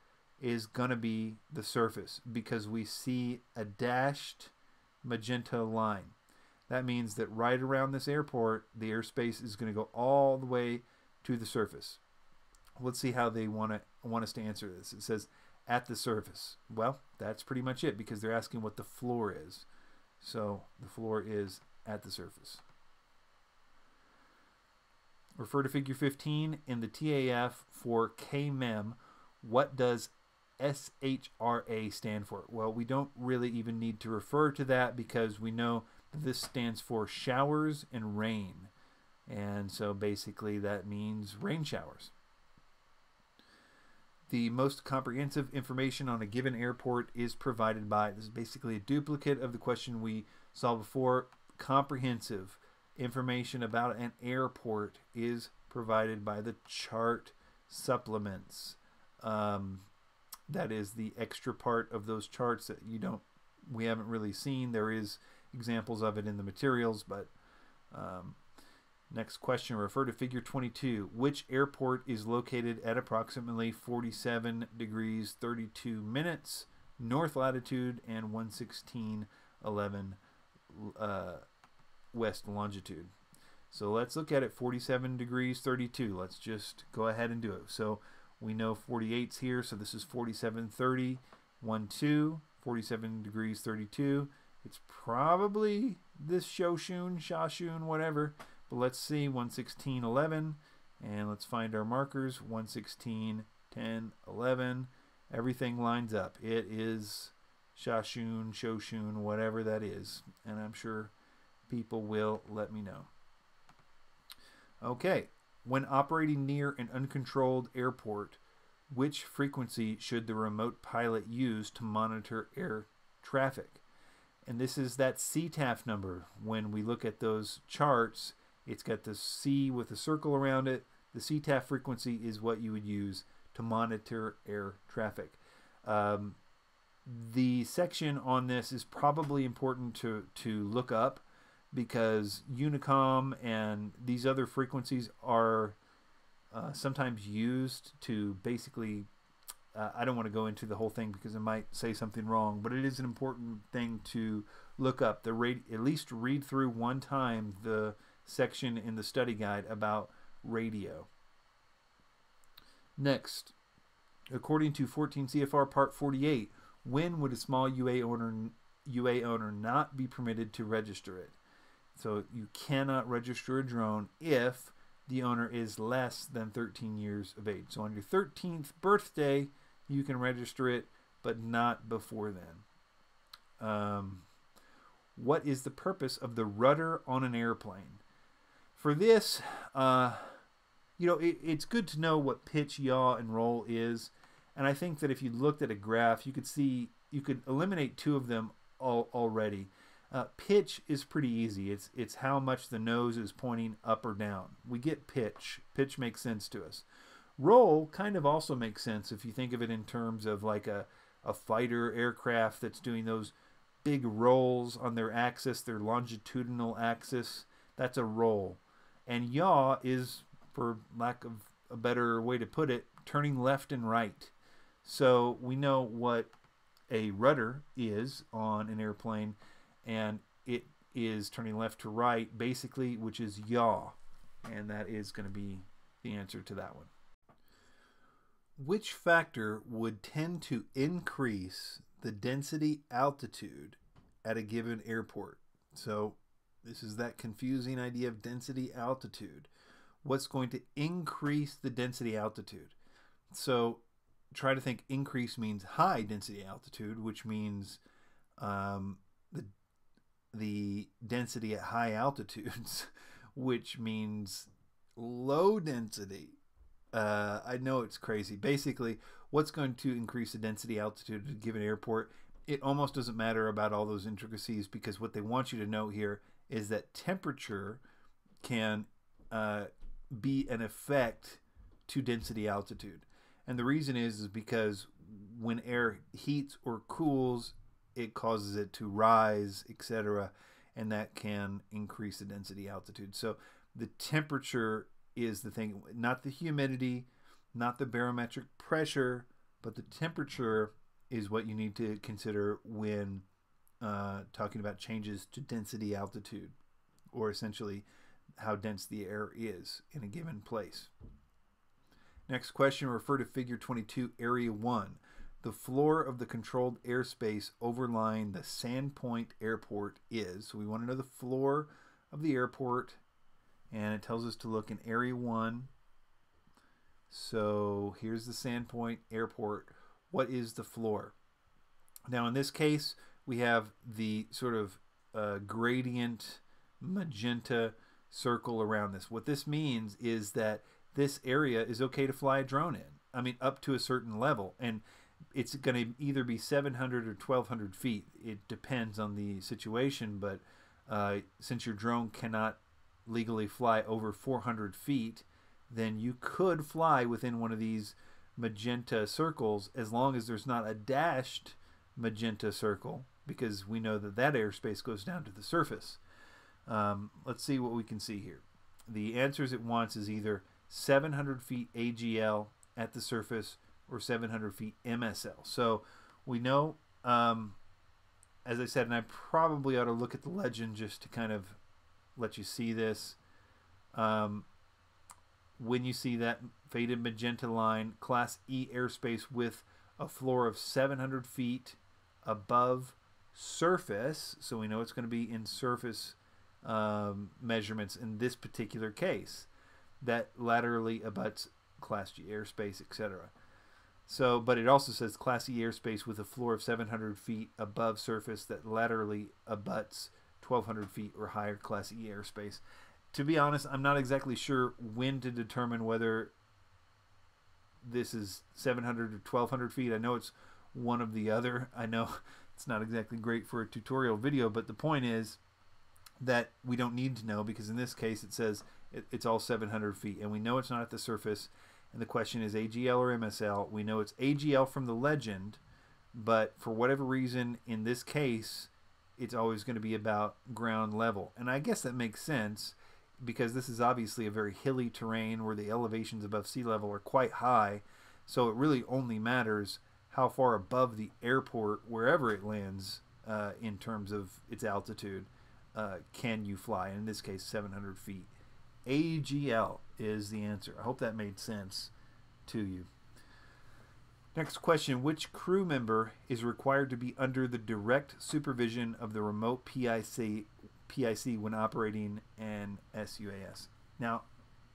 is going to be the surface because we see a dashed magenta line. That means that right around this airport, the airspace is going to go all the way to the surface. Let's see how they want to want us to answer this. It says at the surface. Well, that's pretty much it because they're asking what the floor is. So the floor is at the surface. Refer to figure 15 in the TAF for KMEM. What does SHRA stand for? Well, we don't really even need to refer to that because we know this stands for showers and rain. And so basically that means rain showers. The most comprehensive information on a given airport is provided by, this is basically a duplicate of the question we saw before, comprehensive information about an airport is provided by the chart supplements. Um, that is the extra part of those charts that you don't, we haven't really seen. There is examples of it in the materials, but um, next question, refer to figure 22. Which airport is located at approximately 47 degrees 32 minutes north latitude and 116.11 uh, west longitude. So let's look at it 47 degrees 32. Let's just go ahead and do it. So we know 48's here, so this is 47.30, 1, 2, 47 degrees 32. It's probably this Shoshun, Shashun, whatever. But let's see, 116.11, and let's find our markers, 116, 10, 11. Everything lines up. It is Shashun, Shoshun, whatever that is. And I'm sure people will let me know. Okay, when operating near an uncontrolled airport, which frequency should the remote pilot use to monitor air traffic? And this is that CTAF number. When we look at those charts, it's got the C with a circle around it. The CTAF frequency is what you would use to monitor air traffic. Um, the section on this is probably important to, to look up because Unicom and these other frequencies are uh, sometimes used to basically. Uh, I don't want to go into the whole thing because I might say something wrong, but it is an important thing to look up. The rate, at least read through one time the section in the study guide about radio. Next, according to 14 CFR Part 48, when would a small UA owner UA owner not be permitted to register it? So you cannot register a drone if the owner is less than 13 years of age. So on your 13th birthday, you can register it, but not before then. Um, what is the purpose of the rudder on an airplane? For this, uh, you know, it, it's good to know what pitch, yaw, and roll is. And I think that if you looked at a graph, you could see, you could eliminate two of them all, already. Uh, pitch is pretty easy. It's it's how much the nose is pointing up or down. We get pitch. Pitch makes sense to us. Roll kind of also makes sense if you think of it in terms of like a, a fighter aircraft that's doing those big rolls on their axis, their longitudinal axis. That's a roll. And yaw is, for lack of a better way to put it, turning left and right. So we know what a rudder is on an airplane and it is turning left to right basically which is yaw and that is going to be the answer to that one which factor would tend to increase the density altitude at a given airport so this is that confusing idea of density altitude what's going to increase the density altitude so try to think increase means high density altitude which means um, the the density at high altitudes, which means low density. Uh, I know it's crazy. Basically, what's going to increase the density altitude at a given airport? It almost doesn't matter about all those intricacies because what they want you to know here is that temperature can uh, be an effect to density altitude. And the reason is, is because when air heats or cools, it causes it to rise, etc., and that can increase the density altitude. So the temperature is the thing, not the humidity, not the barometric pressure, but the temperature is what you need to consider when uh, talking about changes to density altitude, or essentially how dense the air is in a given place. Next question, refer to figure 22, area 1. The floor of the controlled airspace overlying the Sandpoint Airport is. So we want to know the floor of the airport, and it tells us to look in area 1. So here's the Sandpoint Airport. What is the floor? Now in this case, we have the sort of uh, gradient magenta circle around this. What this means is that this area is okay to fly a drone in. I mean, up to a certain level. And it's going to either be 700 or 1200 feet. It depends on the situation, but uh, since your drone cannot legally fly over 400 feet, then you could fly within one of these magenta circles as long as there's not a dashed magenta circle because we know that that airspace goes down to the surface. Um, let's see what we can see here. The answers it wants is either 700 feet AGL at the surface or 700 feet MSL. So we know, um, as I said, and I probably ought to look at the legend just to kind of let you see this. Um, when you see that faded magenta line, Class E airspace with a floor of 700 feet above surface, so we know it's going to be in surface um, measurements in this particular case, that laterally abuts Class G airspace, etc. So, but it also says Class E airspace with a floor of 700 feet above surface that laterally abuts 1,200 feet or higher Class E airspace. To be honest, I'm not exactly sure when to determine whether this is 700 or 1,200 feet. I know it's one of the other. I know it's not exactly great for a tutorial video, but the point is that we don't need to know because in this case it says it, it's all 700 feet and we know it's not at the surface and the question is AGL or MSL. We know it's AGL from the legend, but for whatever reason, in this case, it's always going to be about ground level. And I guess that makes sense because this is obviously a very hilly terrain where the elevations above sea level are quite high. So it really only matters how far above the airport, wherever it lands, uh, in terms of its altitude, uh, can you fly. In this case, 700 feet. AGL is the answer. I hope that made sense to you. Next question Which crew member is required to be under the direct supervision of the remote PIC, PIC when operating an SUAS? Now,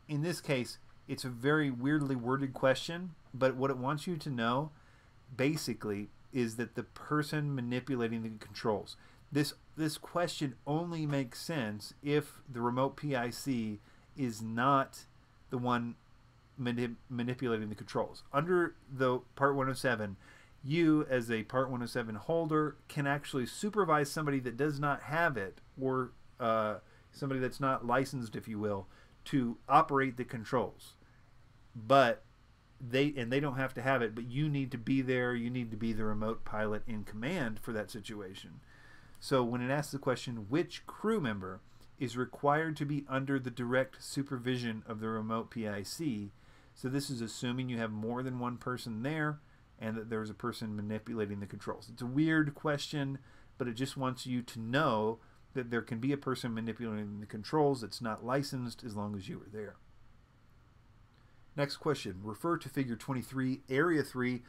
in this case, it's a very weirdly worded question, but what it wants you to know basically is that the person manipulating the controls. This this question only makes sense if the remote PIC is not the one manip manipulating the controls. Under the Part 107, you as a Part 107 holder can actually supervise somebody that does not have it or uh, somebody that's not licensed, if you will, to operate the controls. But they and they don't have to have it, but you need to be there. You need to be the remote pilot in command for that situation. So when it asks the question, which crew member is required to be under the direct supervision of the remote PIC. So this is assuming you have more than one person there and that there's a person manipulating the controls. It's a weird question, but it just wants you to know that there can be a person manipulating the controls that's not licensed as long as you are there. Next question. Refer to figure 23, area 3.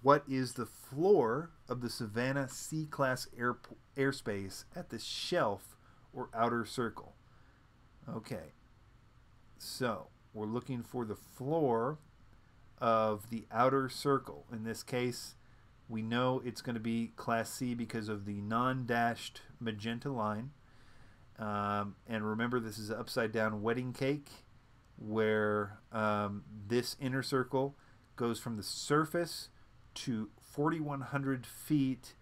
What is the floor of the Savannah C-class air, airspace at the shelf or outer circle. Okay, so we're looking for the floor of the outer circle. In this case, we know it's going to be Class C because of the non-dashed magenta line. Um, and remember, this is an upside down wedding cake where um, this inner circle goes from the surface to 4,100 feet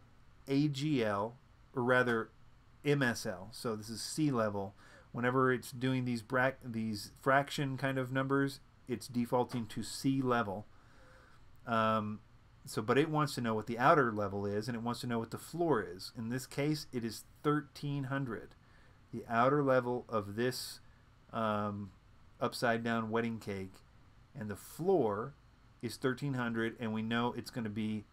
AGL, or rather MSL, so this is sea level, Whenever it's doing these bra- these fraction kind of numbers, it's defaulting to sea level. Um, so, but it wants to know what the outer level is, and it wants to know what the floor is. In this case, it is 1300. The outer level of this um, upside down wedding cake, and the floor is 1300, and we know it's going to be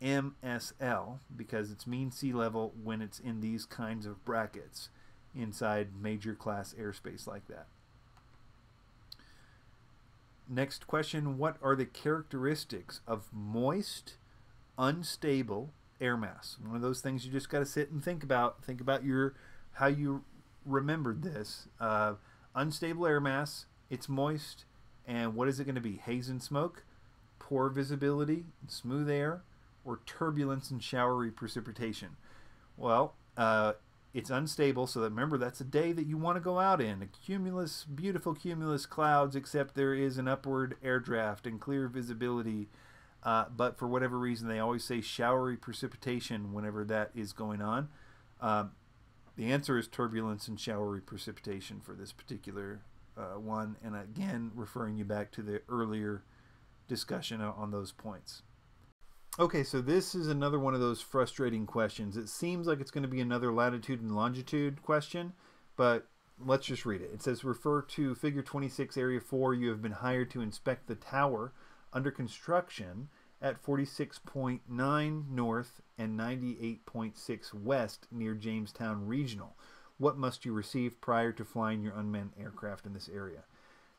MSL because it's mean sea level when it's in these kinds of brackets inside major class airspace like that. Next question What are the characteristics of moist, unstable air mass? One of those things you just got to sit and think about. Think about your how you remembered this. Uh, unstable air mass, it's moist, and what is it going to be? Haze and smoke, poor visibility, smooth air, or turbulence and showery precipitation? Well, uh, it's unstable, so that remember that's a day that you want to go out in. A cumulus, beautiful cumulus clouds, except there is an upward air draft and clear visibility. Uh, but for whatever reason, they always say showery precipitation whenever that is going on. Um, the answer is turbulence and showery precipitation for this particular uh, one, and again, referring you back to the earlier discussion on those points. Okay, so this is another one of those frustrating questions. It seems like it's going to be another latitude and longitude question, but let's just read it. It says, refer to figure 26, area 4. You have been hired to inspect the tower under construction at 46.9 north and 98.6 west near Jamestown Regional. What must you receive prior to flying your unmanned aircraft in this area?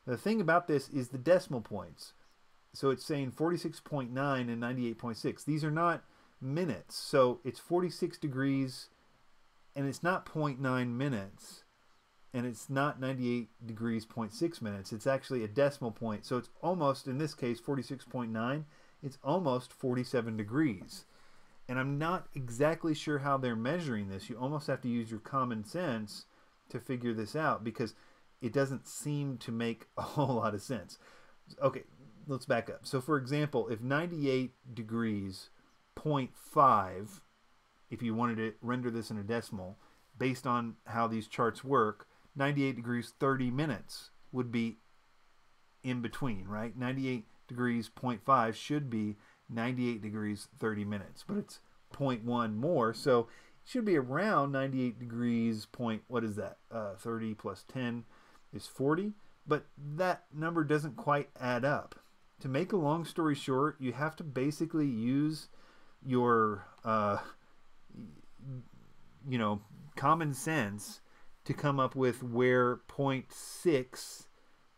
The thing about this is the decimal points. So it's saying 46.9 and 98.6. These are not minutes. So it's 46 degrees and it's not 0.9 minutes and it's not 98 degrees 0.6 minutes. It's actually a decimal point. So it's almost, in this case, 46.9. It's almost 47 degrees. And I'm not exactly sure how they're measuring this. You almost have to use your common sense to figure this out because it doesn't seem to make a whole lot of sense. Okay, let's back up. So, for example, if 98 degrees 0.5, if you wanted to render this in a decimal, based on how these charts work, 98 degrees 30 minutes would be in between, right? 98 degrees 0.5 should be 98 degrees 30 minutes, but it's 0.1 more, so it should be around 98 degrees point, what is that? Uh, 30 plus 10 is 40, but that number doesn't quite add up to make a long story short, you have to basically use your, uh, you know, common sense to come up with where 0.6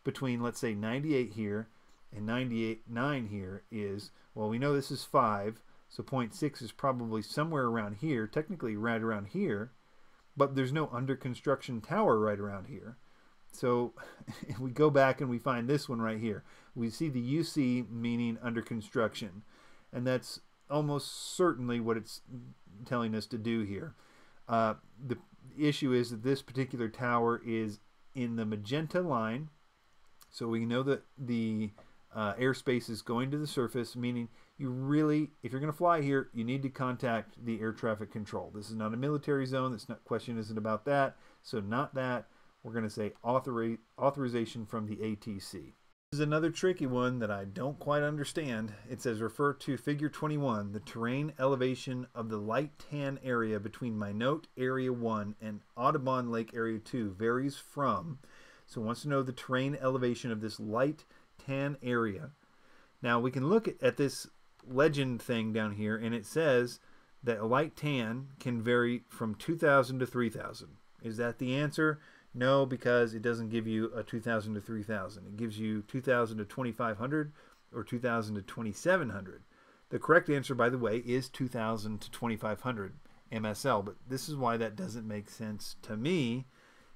between, let's say, 98 here and 98.9 here is. Well, we know this is 5, so 0.6 is probably somewhere around here, technically right around here, but there's no under construction tower right around here. So if we go back and we find this one right here, we see the UC meaning under construction. And that's almost certainly what it's telling us to do here. Uh, the issue is that this particular tower is in the magenta line. So we know that the uh, airspace is going to the surface, meaning you really, if you're going to fly here, you need to contact the air traffic control. This is not a military zone. This not, question isn't about that. So not that we're going to say authori authorization from the ATC. This is another tricky one that I don't quite understand. It says refer to figure 21, the terrain elevation of the light tan area between Minot Area 1 and Audubon Lake Area 2 varies from, so wants to know the terrain elevation of this light tan area. Now we can look at this legend thing down here and it says that a light tan can vary from 2000 to 3000. Is that the answer? No, because it doesn't give you a 2000 to 3000. It gives you 2000 to 2500 or 2000 to 2700. The correct answer, by the way, is 2000 to 2500 MSL. But this is why that doesn't make sense to me,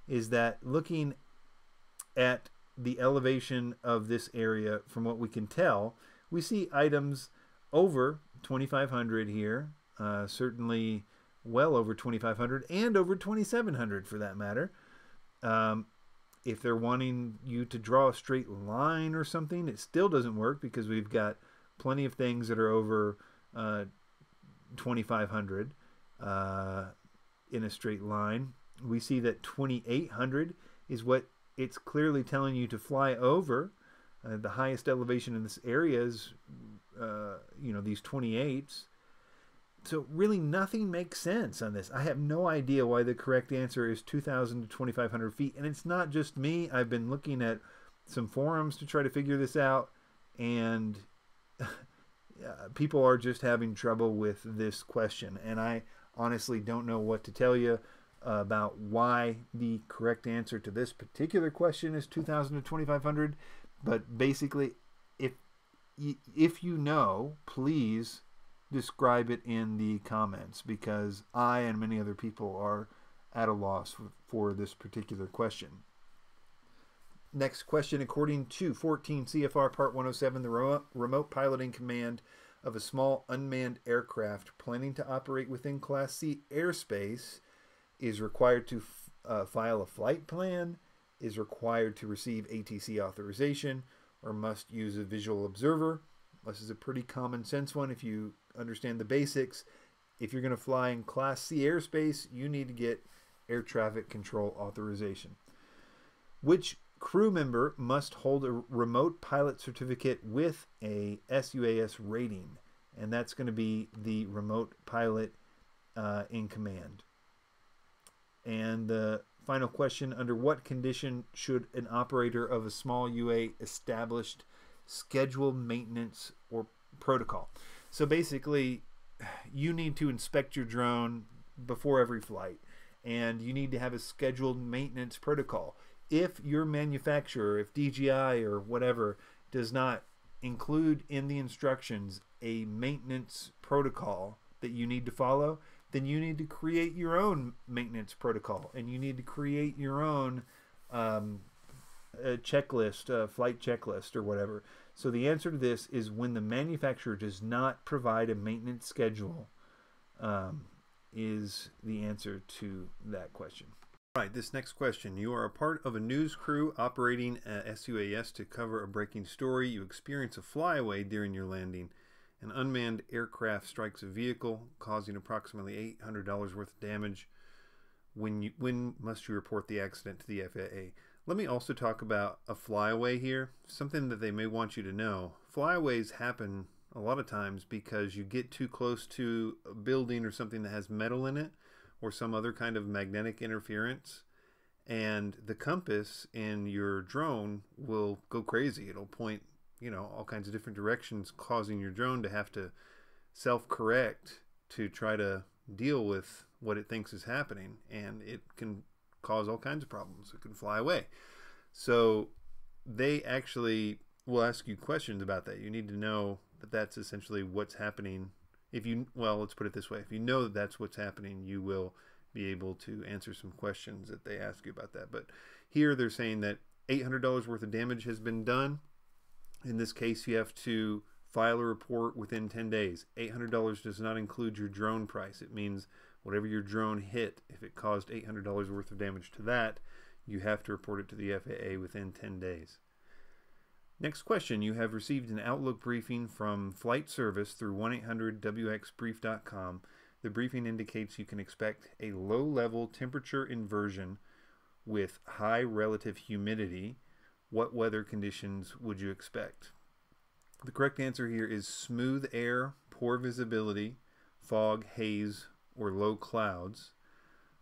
is that looking at the elevation of this area, from what we can tell, we see items over 2500 here, uh, certainly well over 2500 and over 2700 for that matter. Um, if they're wanting you to draw a straight line or something, it still doesn't work because we've got plenty of things that are over uh, 2500 uh, in a straight line. We see that 2800 is what it's clearly telling you to fly over. Uh, the highest elevation in this area is, uh, you know, these 28s. So really nothing makes sense on this. I have no idea why the correct answer is 2,000 to 2,500 feet. And it's not just me. I've been looking at some forums to try to figure this out. And people are just having trouble with this question. And I honestly don't know what to tell you about why the correct answer to this particular question is 2,000 to 2,500. But basically, if if you know, please describe it in the comments because I and many other people are at a loss for, this particular question. Next question, according to 14 CFR Part 107, the remote pilot in command of a small unmanned aircraft planning to operate within Class C airspace is required to uh, file a flight plan, is required to receive ATC authorization, or must use a visual observer. This is a pretty common sense one if you understand the basics. If you're going to fly in Class C airspace, you need to get air traffic control authorization. Which crew member must hold a remote pilot certificate with a SUAS rating? And that's going to be the remote pilot uh, in command. And the final question under what condition should an operator of a small UA established scheduled maintenance or protocol? So basically, you need to inspect your drone before every flight and you need to have a scheduled maintenance protocol. If your manufacturer, if DJI or whatever, does not include in the instructions a maintenance protocol that you need to follow, then you need to create your own maintenance protocol and you need to create your own um, checklist, flight checklist, or whatever. So the answer to this is when the manufacturer does not provide a maintenance schedule, um, is the answer to that question. All right, this next question. You are a part of a news crew operating at SUAS to cover a breaking story. You experience a flyaway during your landing. An unmanned aircraft strikes a vehicle, causing approximately $800 worth of damage. When, you, when must you report the accident to the FAA? Let me also talk about a flyaway here, something that they may want you to know. Flyaways happen a lot of times because you get too close to a building or something that has metal in it or some other kind of magnetic interference and the compass in your drone will go crazy. It'll point you know all kinds of different directions causing your drone to have to self-correct to try to deal with what it thinks is happening and it can cause all kinds of problems. It can fly away. So they actually will ask you questions about that. You need to know that that's essentially what's happening. If you well let's put it this way. If you know that that's what's happening you will be able to answer some questions that they ask you about that. But here they're saying that $800 worth of damage has been done. In this case, you have to file a report within 10 days. $800 does not include your drone price. It means whatever your drone hit, if it caused $800 worth of damage to that, you have to report it to the FAA within 10 days. Next question. You have received an Outlook briefing from Flight Service through 1-800-WXBrief.com. The briefing indicates you can expect a low-level temperature inversion with high relative humidity what weather conditions would you expect? The correct answer here is smooth air, poor visibility, fog, haze, or low clouds.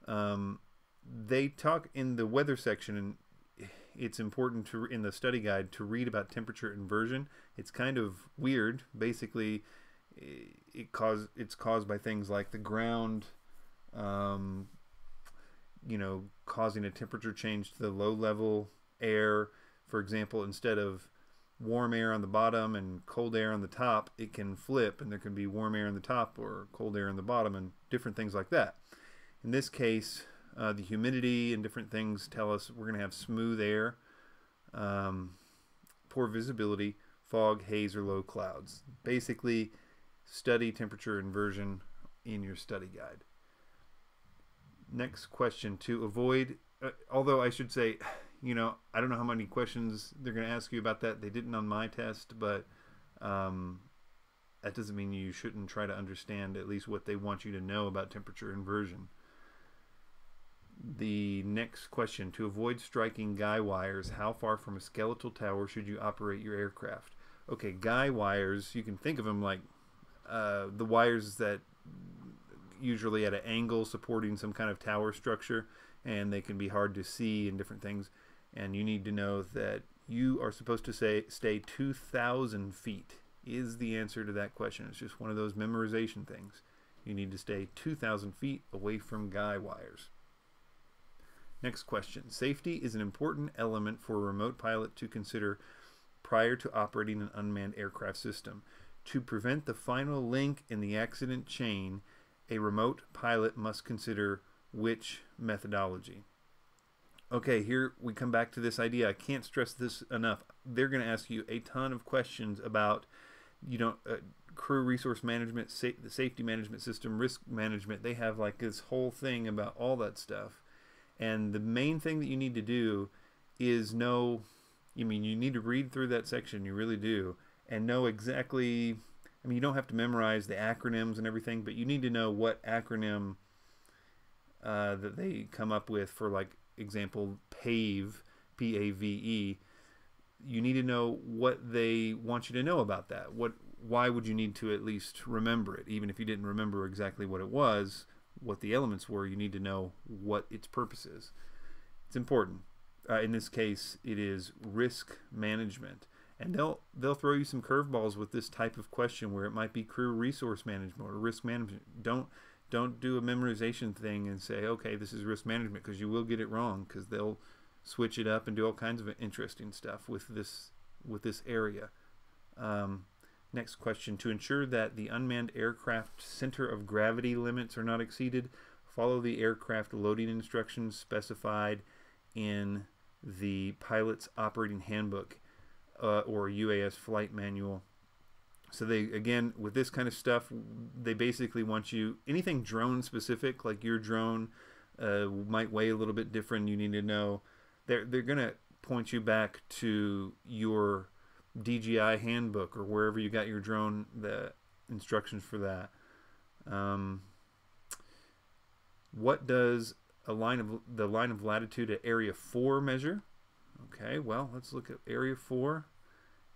Um, they talk in the weather section, and it's important to in the study guide to read about temperature inversion. It's kind of weird. Basically, it cause it's caused by things like the ground, um, you know, causing a temperature change to the low level air for example, instead of warm air on the bottom and cold air on the top, it can flip and there can be warm air on the top or cold air on the bottom and different things like that. In this case, uh, the humidity and different things tell us we're going to have smooth air, um, poor visibility, fog, haze, or low clouds. Basically, study temperature inversion in your study guide. Next question to avoid, uh, although I should say, you know, I don't know how many questions they're going to ask you about that. They didn't on my test, but um, that doesn't mean you shouldn't try to understand at least what they want you to know about temperature inversion. The next question To avoid striking guy wires, how far from a skeletal tower should you operate your aircraft? Okay, guy wires, you can think of them like uh, the wires that usually at an angle supporting some kind of tower structure, and they can be hard to see and different things. And you need to know that you are supposed to say stay 2,000 feet is the answer to that question. It's just one of those memorization things. You need to stay 2,000 feet away from guy wires. Next question. Safety is an important element for a remote pilot to consider prior to operating an unmanned aircraft system. To prevent the final link in the accident chain, a remote pilot must consider which methodology. Okay, here we come back to this idea. I can't stress this enough. They're going to ask you a ton of questions about, you know, uh, crew resource management, sa the safety management system, risk management. They have like this whole thing about all that stuff. And the main thing that you need to do is know, I mean, you need to read through that section, you really do, and know exactly, I mean, you don't have to memorize the acronyms and everything, but you need to know what acronym uh, that they come up with for, like, example, PAVE, P A V E. You need to know what they want you to know about that. What, why would you need to at least remember it, even if you didn't remember exactly what it was? what the elements were, you need to know what its purpose is. It's important. Uh, in this case, it is risk management, and they'll they'll throw you some curveballs with this type of question where it might be crew resource management or risk management. Don't don't do a memorization thing and say, okay, this is risk management because you will get it wrong because they'll switch it up and do all kinds of interesting stuff with this with this area. Um, Next question. To ensure that the unmanned aircraft center of gravity limits are not exceeded, follow the aircraft loading instructions specified in the pilot's operating handbook uh, or UAS flight manual. So they again with this kind of stuff, they basically want you anything drone specific, like your drone uh, might weigh a little bit different. You need to know they're they're gonna point you back to your DJI handbook or wherever you got your drone, the instructions for that. Um, what does a line of the line of latitude at area 4 measure? Okay, well, let's look at area 4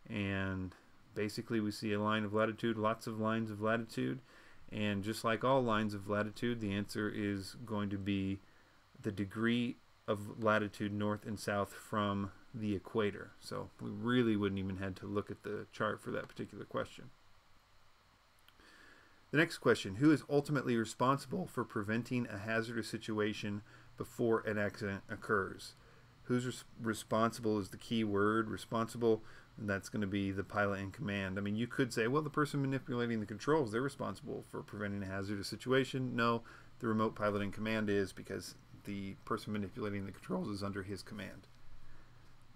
and basically we see a line of latitude, lots of lines of latitude, and just like all lines of latitude, the answer is going to be the degree of latitude north and south from the equator. So we really wouldn't even had to look at the chart for that particular question. The next question, who is ultimately responsible for preventing a hazardous situation before an accident occurs? Who's res responsible is the key word, responsible, that's going to be the pilot in command. I mean, you could say, well, the person manipulating the controls, they're responsible for preventing a hazardous situation. No, the remote pilot in command is because the person manipulating the controls is under his command.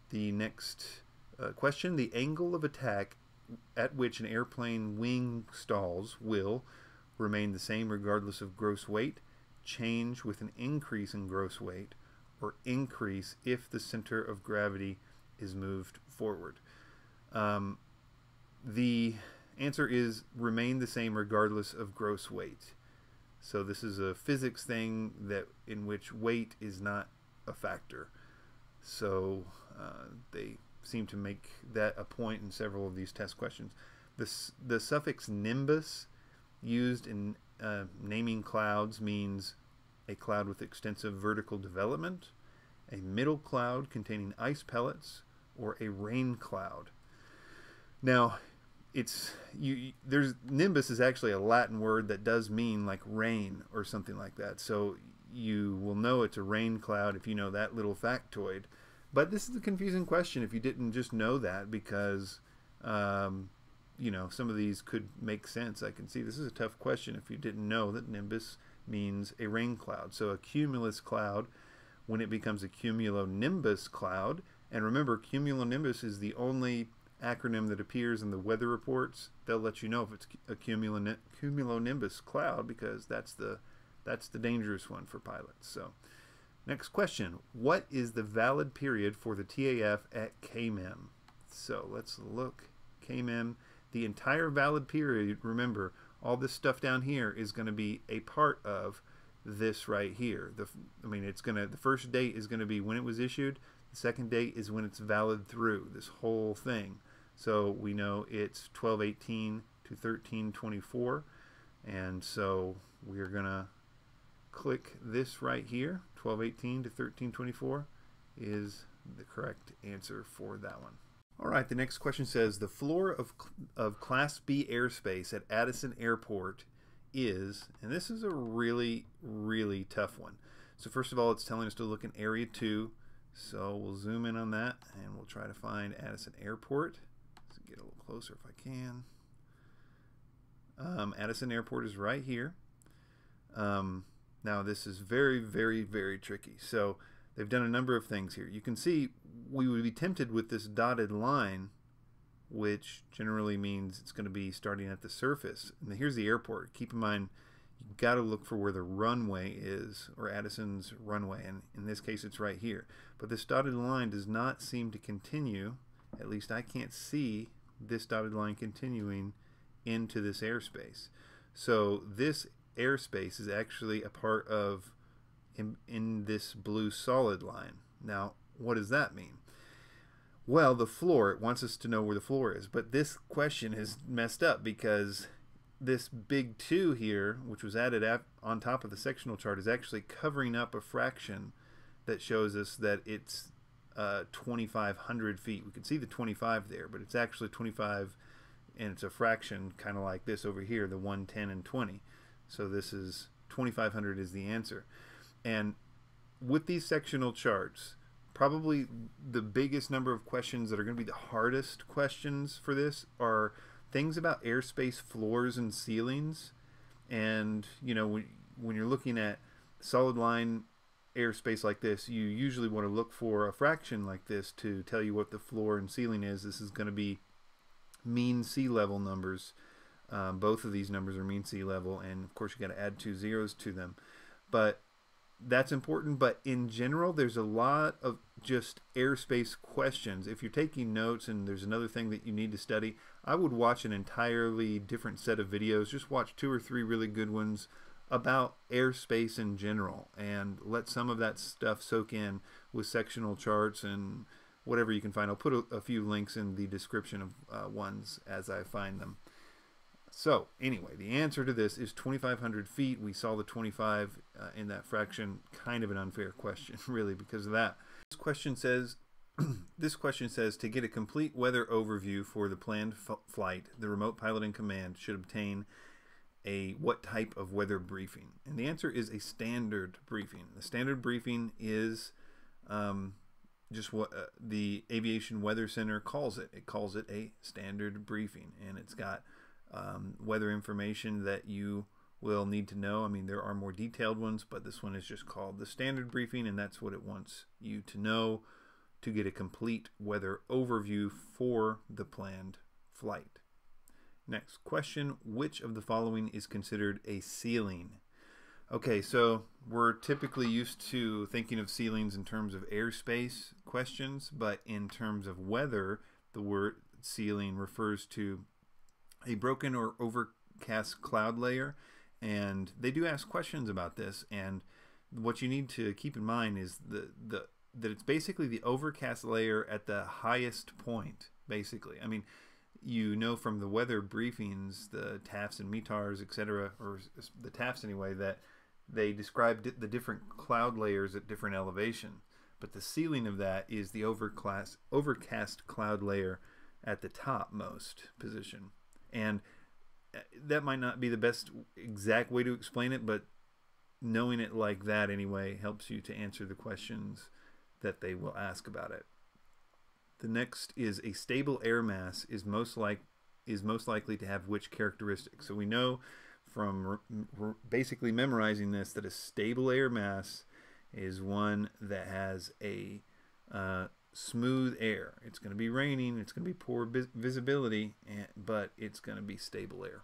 The next uh, question, the angle of attack at which an airplane wing stalls will remain the same regardless of gross weight, change with an increase in gross weight, or increase if the center of gravity is moved forward. Um, the answer is remain the same regardless of gross weight. So this is a physics thing that in which weight is not a factor. So uh, they seem to make that a point in several of these test questions. The, the suffix nimbus used in uh, naming clouds means a cloud with extensive vertical development, a middle cloud containing ice pellets, or a rain cloud. Now, it's you there's nimbus is actually a Latin word that does mean like rain or something like that. So you will know it's a rain cloud if you know that little factoid. But this is a confusing question if you didn't just know that because, um, you know, some of these could make sense. I can see this is a tough question if you didn't know that nimbus means a rain cloud. So a cumulus cloud, when it becomes a cumulonimbus cloud, and remember, cumulonimbus is the only acronym that appears in the weather reports. They'll let you know if it's a cumulonimbus cloud because that's the that's the dangerous one for pilots. So. Next question. What is the valid period for the TAF at KMEM? So let's look. KMEM, the entire valid period, remember, all this stuff down here is going to be a part of this right here. The, I mean, it's gonna the first date is gonna be when it was issued. The second date is when it's valid through this whole thing. So we know it's 1218 to 1324, and so we're gonna click this right here. 1218 to 1324 is the correct answer for that one. All right, the next question says the floor of, of Class B airspace at Addison Airport is, and this is a really, really tough one. So first of all, it's telling us to look in Area 2. So we'll zoom in on that and we'll try to find Addison Airport. Let's get a little closer if I can. Um, Addison Airport is right here. Um, now this is very, very, very tricky. So they've done a number of things here. You can see we would be tempted with this dotted line, which generally means it's going to be starting at the surface. And here's the airport. Keep in mind, you've got to look for where the runway is, or Addison's runway, and in this case it's right here. But this dotted line does not seem to continue, at least I can't see this dotted line continuing into this airspace. So this airspace is actually a part of in, in this blue solid line. Now, what does that mean? Well, the floor, it wants us to know where the floor is, but this question is messed up because this big 2 here, which was added on top of the sectional chart, is actually covering up a fraction that shows us that it's uh, 2,500 feet. We can see the 25 there, but it's actually 25 and it's a fraction kind of like this over here, the 110 and 20. So this is 2,500 is the answer. And with these sectional charts, probably the biggest number of questions that are going to be the hardest questions for this are things about airspace floors and ceilings. And, you know, when, when you're looking at solid line airspace like this, you usually want to look for a fraction like this to tell you what the floor and ceiling is. This is going to be mean sea level numbers. Um, both of these numbers are mean sea level, and of course you got to add two zeros to them. But that's important. But in general, there's a lot of just airspace questions. If you're taking notes and there's another thing that you need to study, I would watch an entirely different set of videos. Just watch two or three really good ones about airspace in general and let some of that stuff soak in with sectional charts and whatever you can find. I'll put a, a few links in the description of uh, ones as I find them. So anyway, the answer to this is 2,500 feet. We saw the 25 uh, in that fraction. Kind of an unfair question, really, because of that. This question says, this question says to get a complete weather overview for the planned flight, the remote pilot in command should obtain a what type of weather briefing? And the answer is a standard briefing. The standard briefing is um, just what uh, the Aviation Weather Center calls it. It calls it a standard briefing, and it's got um, weather information that you will need to know. I mean, there are more detailed ones, but this one is just called the standard briefing, and that's what it wants you to know to get a complete weather overview for the planned flight. Next question Which of the following is considered a ceiling? Okay, so we're typically used to thinking of ceilings in terms of airspace questions, but in terms of weather, the word ceiling refers to a broken or overcast cloud layer. And they do ask questions about this. And what you need to keep in mind is the, the that it's basically the overcast layer at the highest point, basically. I mean, you know from the weather briefings, the TAFs and METARs, etc., or the TAFs anyway, that they describe the different cloud layers at different elevation. But the ceiling of that is the overcast, overcast cloud layer at the topmost position. And uh, that might not be the best exact way to explain it, but knowing it like that anyway helps you to answer the questions that they will ask about it. The next is a stable air mass is most like is most likely to have which characteristics. So we know from basically memorizing this that a stable air mass is one that has a uh, smooth air. It's going to be raining, it's going to be poor visibility, and, but it's going to be stable air.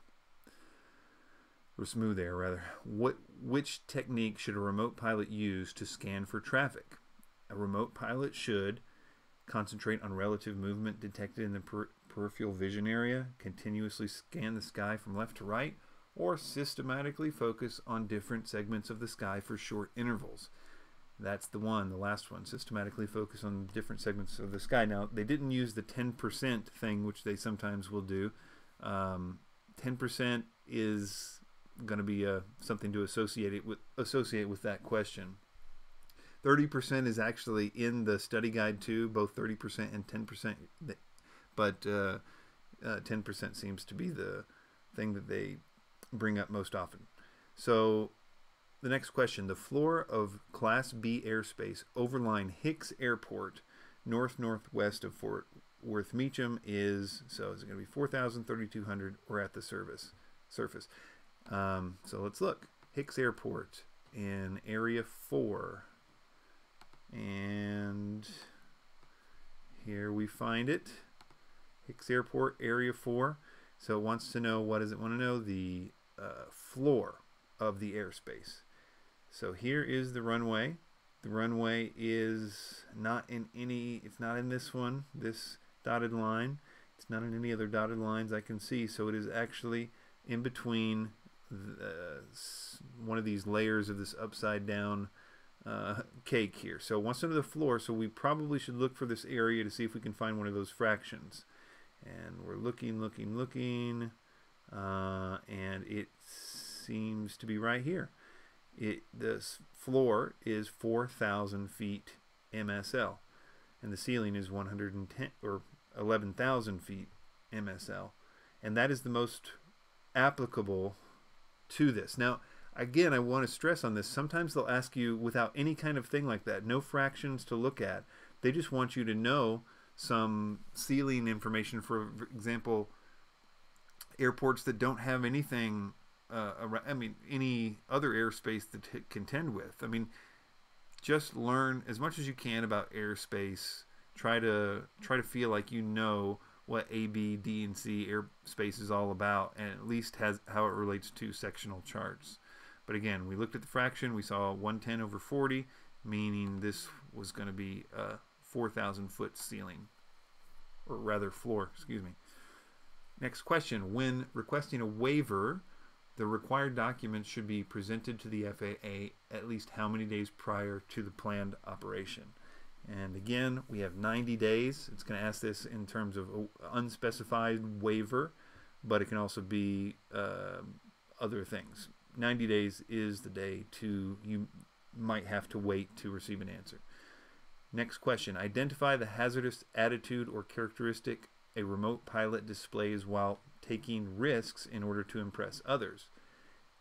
Or smooth air, rather. What, which technique should a remote pilot use to scan for traffic? A remote pilot should concentrate on relative movement detected in the per peripheral vision area, continuously scan the sky from left to right, or systematically focus on different segments of the sky for short intervals. That's the one, the last one. Systematically focus on different segments of the sky. Now, they didn't use the 10% thing, which they sometimes will do. Um, 10% is going to be uh, something to associate it with associate with that question. 30% is actually in the study guide too, both 30% and 10%, but uh, uh, 10% seems to be the thing that they bring up most often. So the next question, the floor of Class B airspace overlying Hicks Airport, north-northwest of Fort Worth Meacham is, so is it going to be 4,000, 3,200, or at the service, surface. Um, so let's look. Hicks Airport in Area 4. And here we find it. Hicks Airport, Area 4. So it wants to know, what does it want to know? The uh, floor of the airspace. So here is the runway. The runway is not in any, it's not in this one, this dotted line. It's not in any other dotted lines I can see. So it is actually in between the, one of these layers of this upside down uh, cake here. So to know the floor, so we probably should look for this area to see if we can find one of those fractions. And we're looking, looking, looking, uh, and it seems to be right here. It This floor is 4,000 feet MSL, and the ceiling is 110 or 11,000 feet MSL. And that is the most applicable to this. Now, again, I want to stress on this. Sometimes they'll ask you without any kind of thing like that, no fractions to look at. They just want you to know some ceiling information. For example, airports that don't have anything, uh, I mean, any other airspace to contend with. I mean, just learn as much as you can about airspace. Try to try to feel like you know what A, B, D, and C airspace is all about, and at least has how it relates to sectional charts. But again, we looked at the fraction. We saw 110 over 40, meaning this was going to be a 4,000 foot ceiling, or rather floor, excuse me. Next question. When requesting a waiver, the required documents should be presented to the FAA at least how many days prior to the planned operation? And again, we have 90 days. It's going to ask this in terms of unspecified waiver, but it can also be uh, other things. 90 days is the day to you might have to wait to receive an answer. Next question. Identify the hazardous attitude or characteristic a remote pilot displays while taking risks in order to impress others.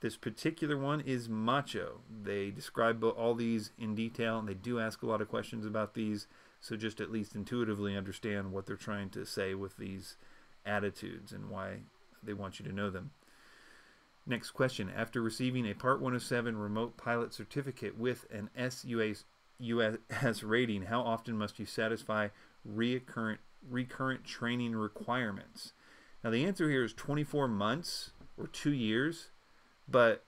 This particular one is macho. They describe all these in detail and they do ask a lot of questions about these, so just at least intuitively understand what they're trying to say with these attitudes and why they want you to know them. Next question. After receiving a Part 107 remote pilot certificate with an SUAS rating, how often must you satisfy recurrent, recurrent training requirements? Now, the answer here is 24 months or two years, but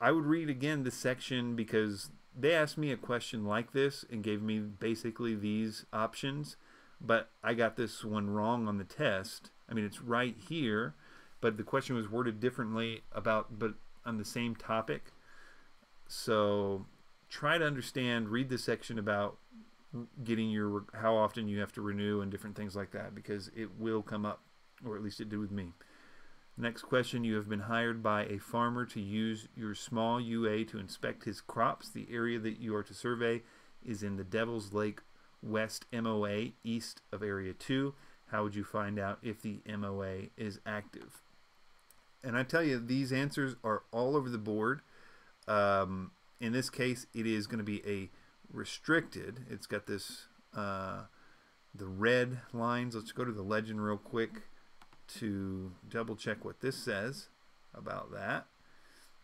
I would read again this section because they asked me a question like this and gave me basically these options, but I got this one wrong on the test. I mean, it's right here but the question was worded differently about but on the same topic. So try to understand, read the section about getting your how often you have to renew and different things like that because it will come up, or at least it did with me. Next question, you have been hired by a farmer to use your small UA to inspect his crops. The area that you are to survey is in the Devil's Lake West MOA, east of Area 2. How would you find out if the MOA is active? And I tell you, these answers are all over the board. Um, in this case, it is going to be a restricted. It's got this uh, the red lines. Let's go to the legend real quick to double check what this says about that.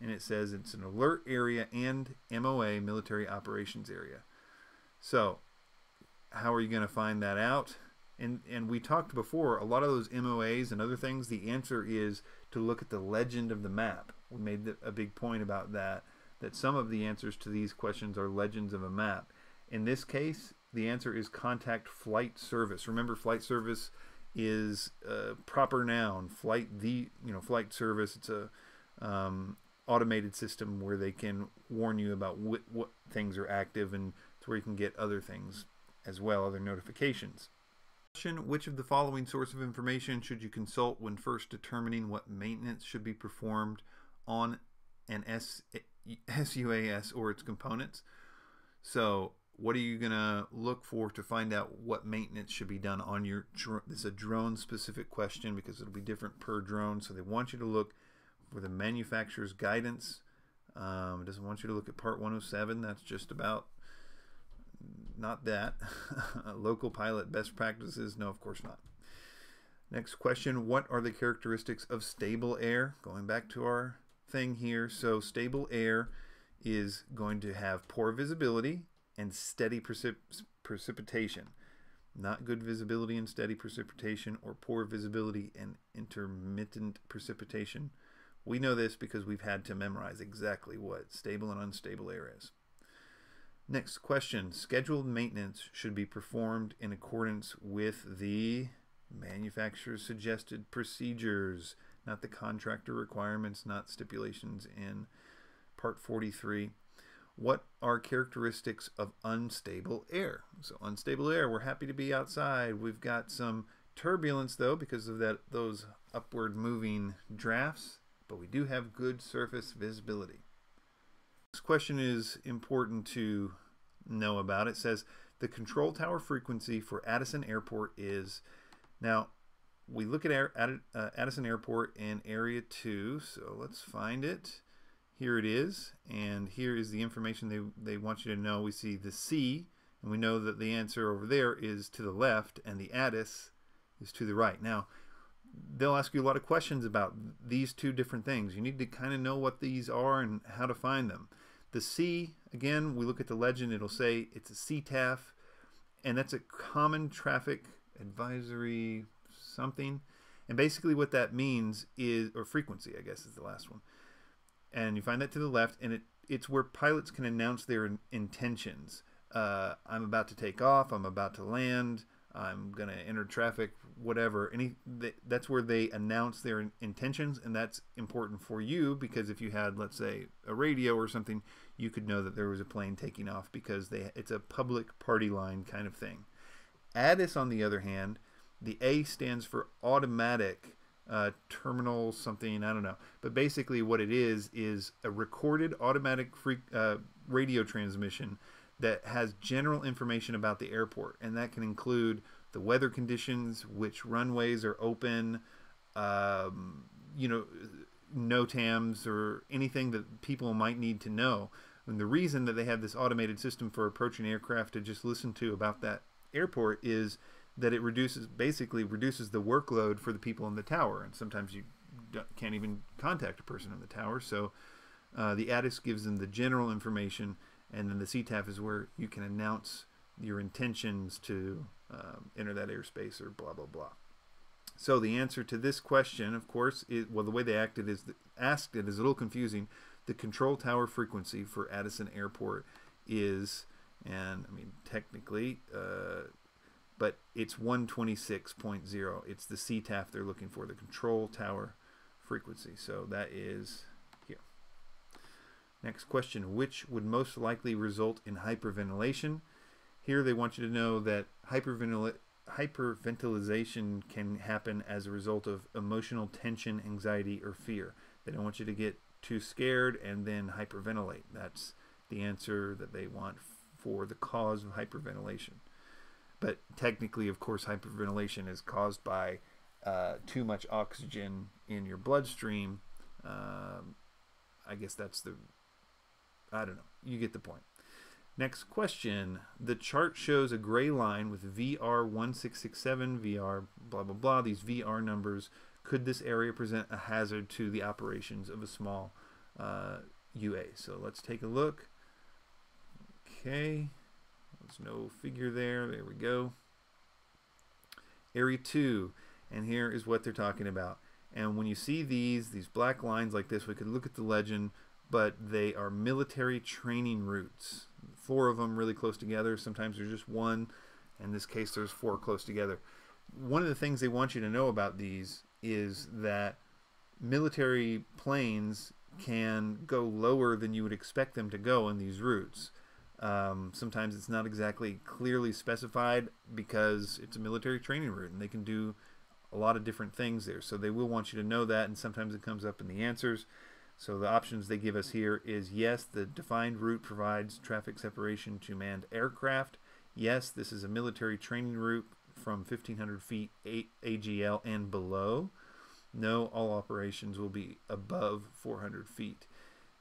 And it says it's an alert area and MOA military operations area. So, how are you going to find that out? And and we talked before a lot of those MOAs and other things. The answer is to look at the legend of the map. We made a big point about that, that some of the answers to these questions are legends of a map. In this case, the answer is contact flight service. Remember, flight service is a proper noun. Flight the you know flight service. It's a um, automated system where they can warn you about what, what things are active and it's where you can get other things as well, other notifications. Question, which of the following source of information should you consult when first determining what maintenance should be performed on an S, SUAS or its components? So what are you going to look for to find out what maintenance should be done on your drone? This is a drone specific question because it'll be different per drone. So they want you to look for the manufacturer's guidance. Um, it doesn't want you to look at part 107. That's just about not that. Local pilot best practices? No, of course not. Next question What are the characteristics of stable air? Going back to our thing here. So, stable air is going to have poor visibility and steady precip precipitation. Not good visibility and steady precipitation, or poor visibility and intermittent precipitation. We know this because we've had to memorize exactly what stable and unstable air is. Next question. Scheduled maintenance should be performed in accordance with the manufacturer's suggested procedures, not the contractor requirements, not stipulations in Part 43. What are characteristics of unstable air? So unstable air, we're happy to be outside. We've got some turbulence though because of that those upward moving drafts, but we do have good surface visibility. This question is important to know about. It says the control tower frequency for Addison Airport is now we look at Air, uh, Addison Airport in area 2 so let's find it. Here it is and here is the information they, they want you to know. We see the C and we know that the answer over there is to the left and the ATIS is to the right. Now they'll ask you a lot of questions about these two different things. You need to kind of know what these are and how to find them the C, again, we look at the legend, it'll say it's a CTAF, and that's a common traffic advisory something. And basically what that means is, or frequency, I guess is the last one. And you find that to the left, and it, it's where pilots can announce their intentions. Uh, I'm about to take off, I'm about to land, I'm going to enter traffic, whatever. Any that's where they announce their intentions, and that's important for you because if you had, let's say, a radio or something, you could know that there was a plane taking off because they it's a public party line kind of thing. ATIS, on the other hand, the A stands for automatic uh, terminal something I don't know, but basically what it is is a recorded automatic free, uh, radio transmission that has general information about the airport, and that can include the weather conditions, which runways are open, um, you know, NOTAMs or anything that people might need to know. And the reason that they have this automated system for approaching aircraft to just listen to about that airport is that it reduces, basically reduces the workload for the people in the tower. And sometimes you can't even contact a person in the tower. So uh, the ATIS gives them the general information and then the CTAF is where you can announce your intentions to um, enter that airspace or blah blah blah. So the answer to this question, of course, is well the way they acted is asked it is a little confusing. The control tower frequency for Addison Airport is, and I mean technically, uh, but it's 126.0. It's the CTAF they're looking for, the control tower frequency. So that is here. Next question, which would most likely result in hyperventilation? Here they want you to know that hyperventil hyperventilation can happen as a result of emotional tension, anxiety, or fear. They don't want you to get too scared and then hyperventilate. That's the answer that they want for the cause of hyperventilation. But technically, of course, hyperventilation is caused by uh, too much oxygen in your bloodstream. Um, I guess that's the I don't know. You get the point. Next question. The chart shows a gray line with VR1667, VR blah blah blah, these VR numbers. Could this area present a hazard to the operations of a small uh, UA? So let's take a look. Okay. There's no figure there. There we go. Area 2. And here is what they're talking about. And when you see these, these black lines like this, we could look at the legend but they are military training routes. Four of them really close together. Sometimes there's just one. In this case, there's four close together. one of the things they want you to know about these is that military planes can go lower than you would expect them to go in these routes. Um, sometimes it's not exactly clearly specified because it's a military training route and they can do a lot of different things there. So they will want you to know that, and sometimes it comes up in the answers. So the options they give us here is yes, the defined route provides traffic separation to manned aircraft. Yes, this is a military training route from 1500 feet AGL and below. No, all operations will be above 400 feet.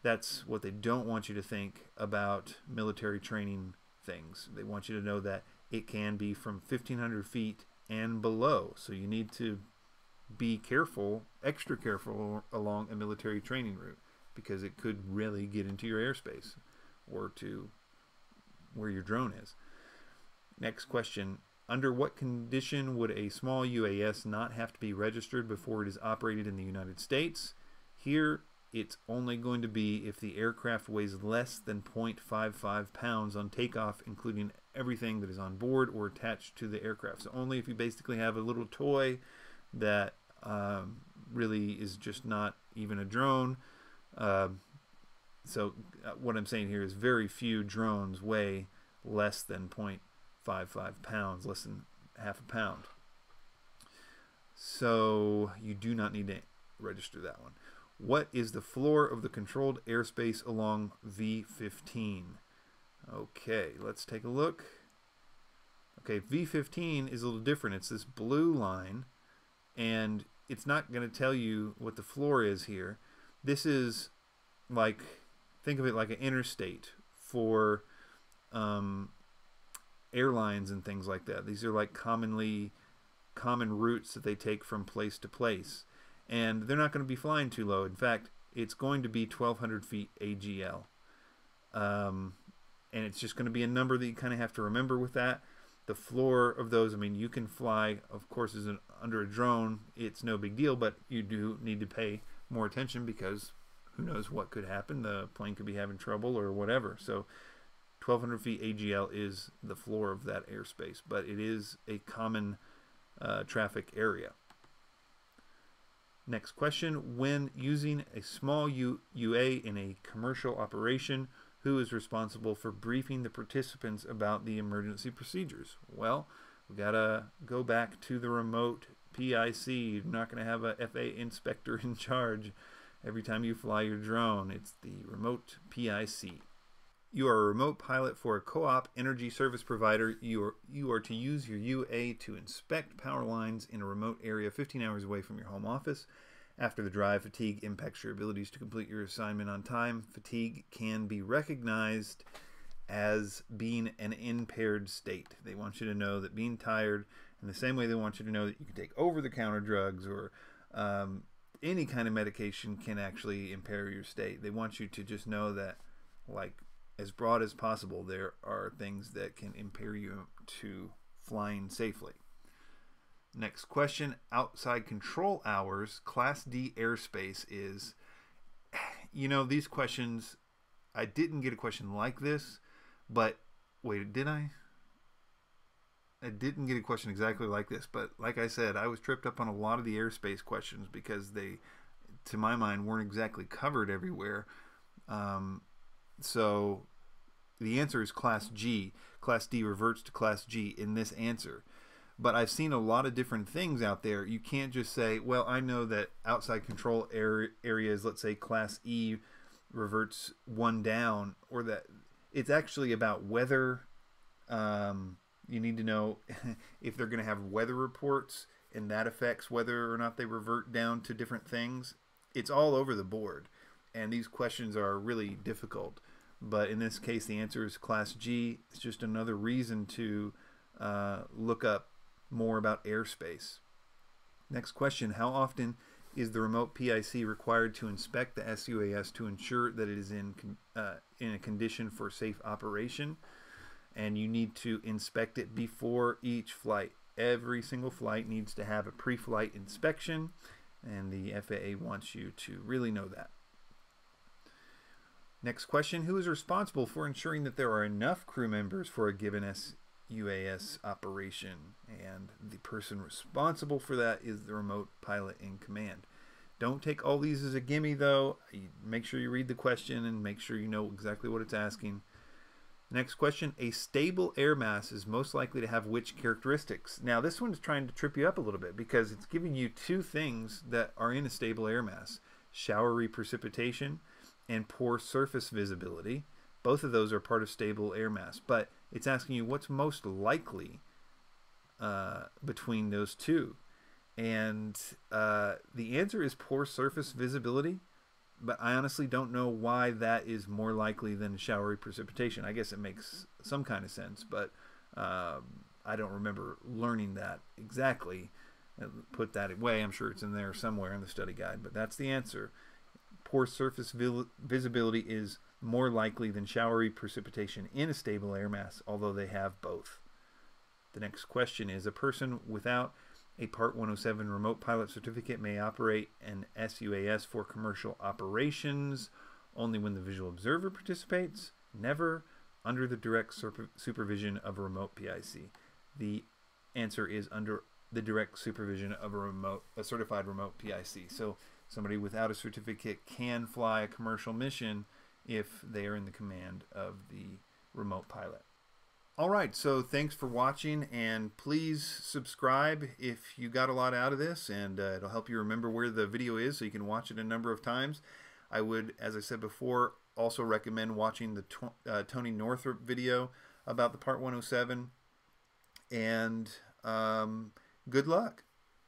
That's what they don't want you to think about military training things. They want you to know that it can be from 1500 feet and below. So you need to be careful, extra careful along a military training route because it could really get into your airspace or to where your drone is. Next question. Under what condition would a small UAS not have to be registered before it is operated in the United States? Here, it's only going to be if the aircraft weighs less than 0.55 pounds on takeoff, including everything that is on board or attached to the aircraft. So only if you basically have a little toy that um, really is just not even a drone. Uh, so what I'm saying here is very few drones weigh less than 0.55 pounds, less than half a pound. So you do not need to register that one. What is the floor of the controlled airspace along V15? Okay, let's take a look. Okay, V15 is a little different. It's this blue line, and it's not going to tell you what the floor is here. This is like, think of it like an interstate for um, airlines and things like that. These are like commonly common routes that they take from place to place. And they're not going to be flying too low. In fact, it's going to be 1,200 feet AGL. Um, and it's just going to be a number that you kind of have to remember with that. The floor of those, I mean, you can fly, of course, an, under a drone, it's no big deal, but you do need to pay more attention because who knows what could happen. The plane could be having trouble or whatever. So 1,200 feet AGL is the floor of that airspace, but it is a common uh, traffic area. Next question. When using a small U UA in a commercial operation, who is responsible for briefing the participants about the emergency procedures? Well, we got to go back to the remote PIC. You're not to have a FA inspector in charge every time you fly your drone. It's the remote PIC. You are a remote pilot for a co-op energy service provider. You are, you are to use your UA to inspect power lines in a remote area 15 hours away from your home office. After the drive, fatigue impacts your abilities to complete your assignment on time. Fatigue can be recognized as being an impaired state. They want you to know that being tired, in the same way they want you to know that you can take over the counter drugs or um, any kind of medication can actually impair your state. They want you to just know that, like, as broad as possible, there are things that can impair you to flying safely. Next question outside control hours, Class D airspace is, you know, these questions, I didn't get a question like this, but wait, did I? I didn't get a question exactly like this, but like I said, I was tripped up on a lot of the airspace questions because they, to my mind, weren't exactly covered everywhere. Um, so the answer is Class G. Class D reverts to Class G in this answer but I've seen a lot of different things out there. You can't just say, well, I know that outside control areas, let's say class E reverts one down, or that it's actually about weather. Um, you need to know if they're going to have weather reports, and that affects whether or not they revert down to different things. It's all over the board, and these questions are really difficult. But in this case, the answer is class G. It's just another reason to uh, look up more about airspace. Next question How often is the remote PIC required to inspect the SUAS to ensure that it is in, uh, in a condition for safe operation? And you need to inspect it before each flight. Every single flight needs to have a pre flight inspection, and the FAA wants you to really know that. Next question Who is responsible for ensuring that there are enough crew members for a given UAS operation, and the person responsible for that is the remote pilot in command. Don't take all these as a gimme, though. Make sure you read the question and make sure you know exactly what it's asking. Next question A stable air mass is most likely to have which characteristics? Now, this one is trying to trip you up a little bit because it's giving you two things that are in a stable air mass showery precipitation and poor surface visibility. Both of those are part of stable air mass, but it's asking you what's most likely uh, between those two. And uh, the answer is poor surface visibility, but I honestly don't know why that is more likely than showery precipitation. I guess it makes some kind of sense, but uh, I don't remember learning that exactly. Uh, put that away. I'm sure it's in there somewhere in the study guide, but that's the answer. Poor surface visibility is more likely than showery precipitation in a stable air mass, although they have both. The next question is A person without a Part 107 remote pilot certificate may operate an SUAS for commercial operations only when the visual observer participates, never under the direct supervision of a remote PIC. The answer is under the direct supervision of a remote a certified remote PIC. So somebody without a certificate can fly a commercial mission if they are in the command of the remote pilot. All right, so thanks for watching, and please subscribe if you got a lot out of this, and uh, it'll help you remember where the video is so you can watch it a number of times. I would, as I said before, also recommend watching the uh, Tony Northrup video about the Part 107, and um, good luck.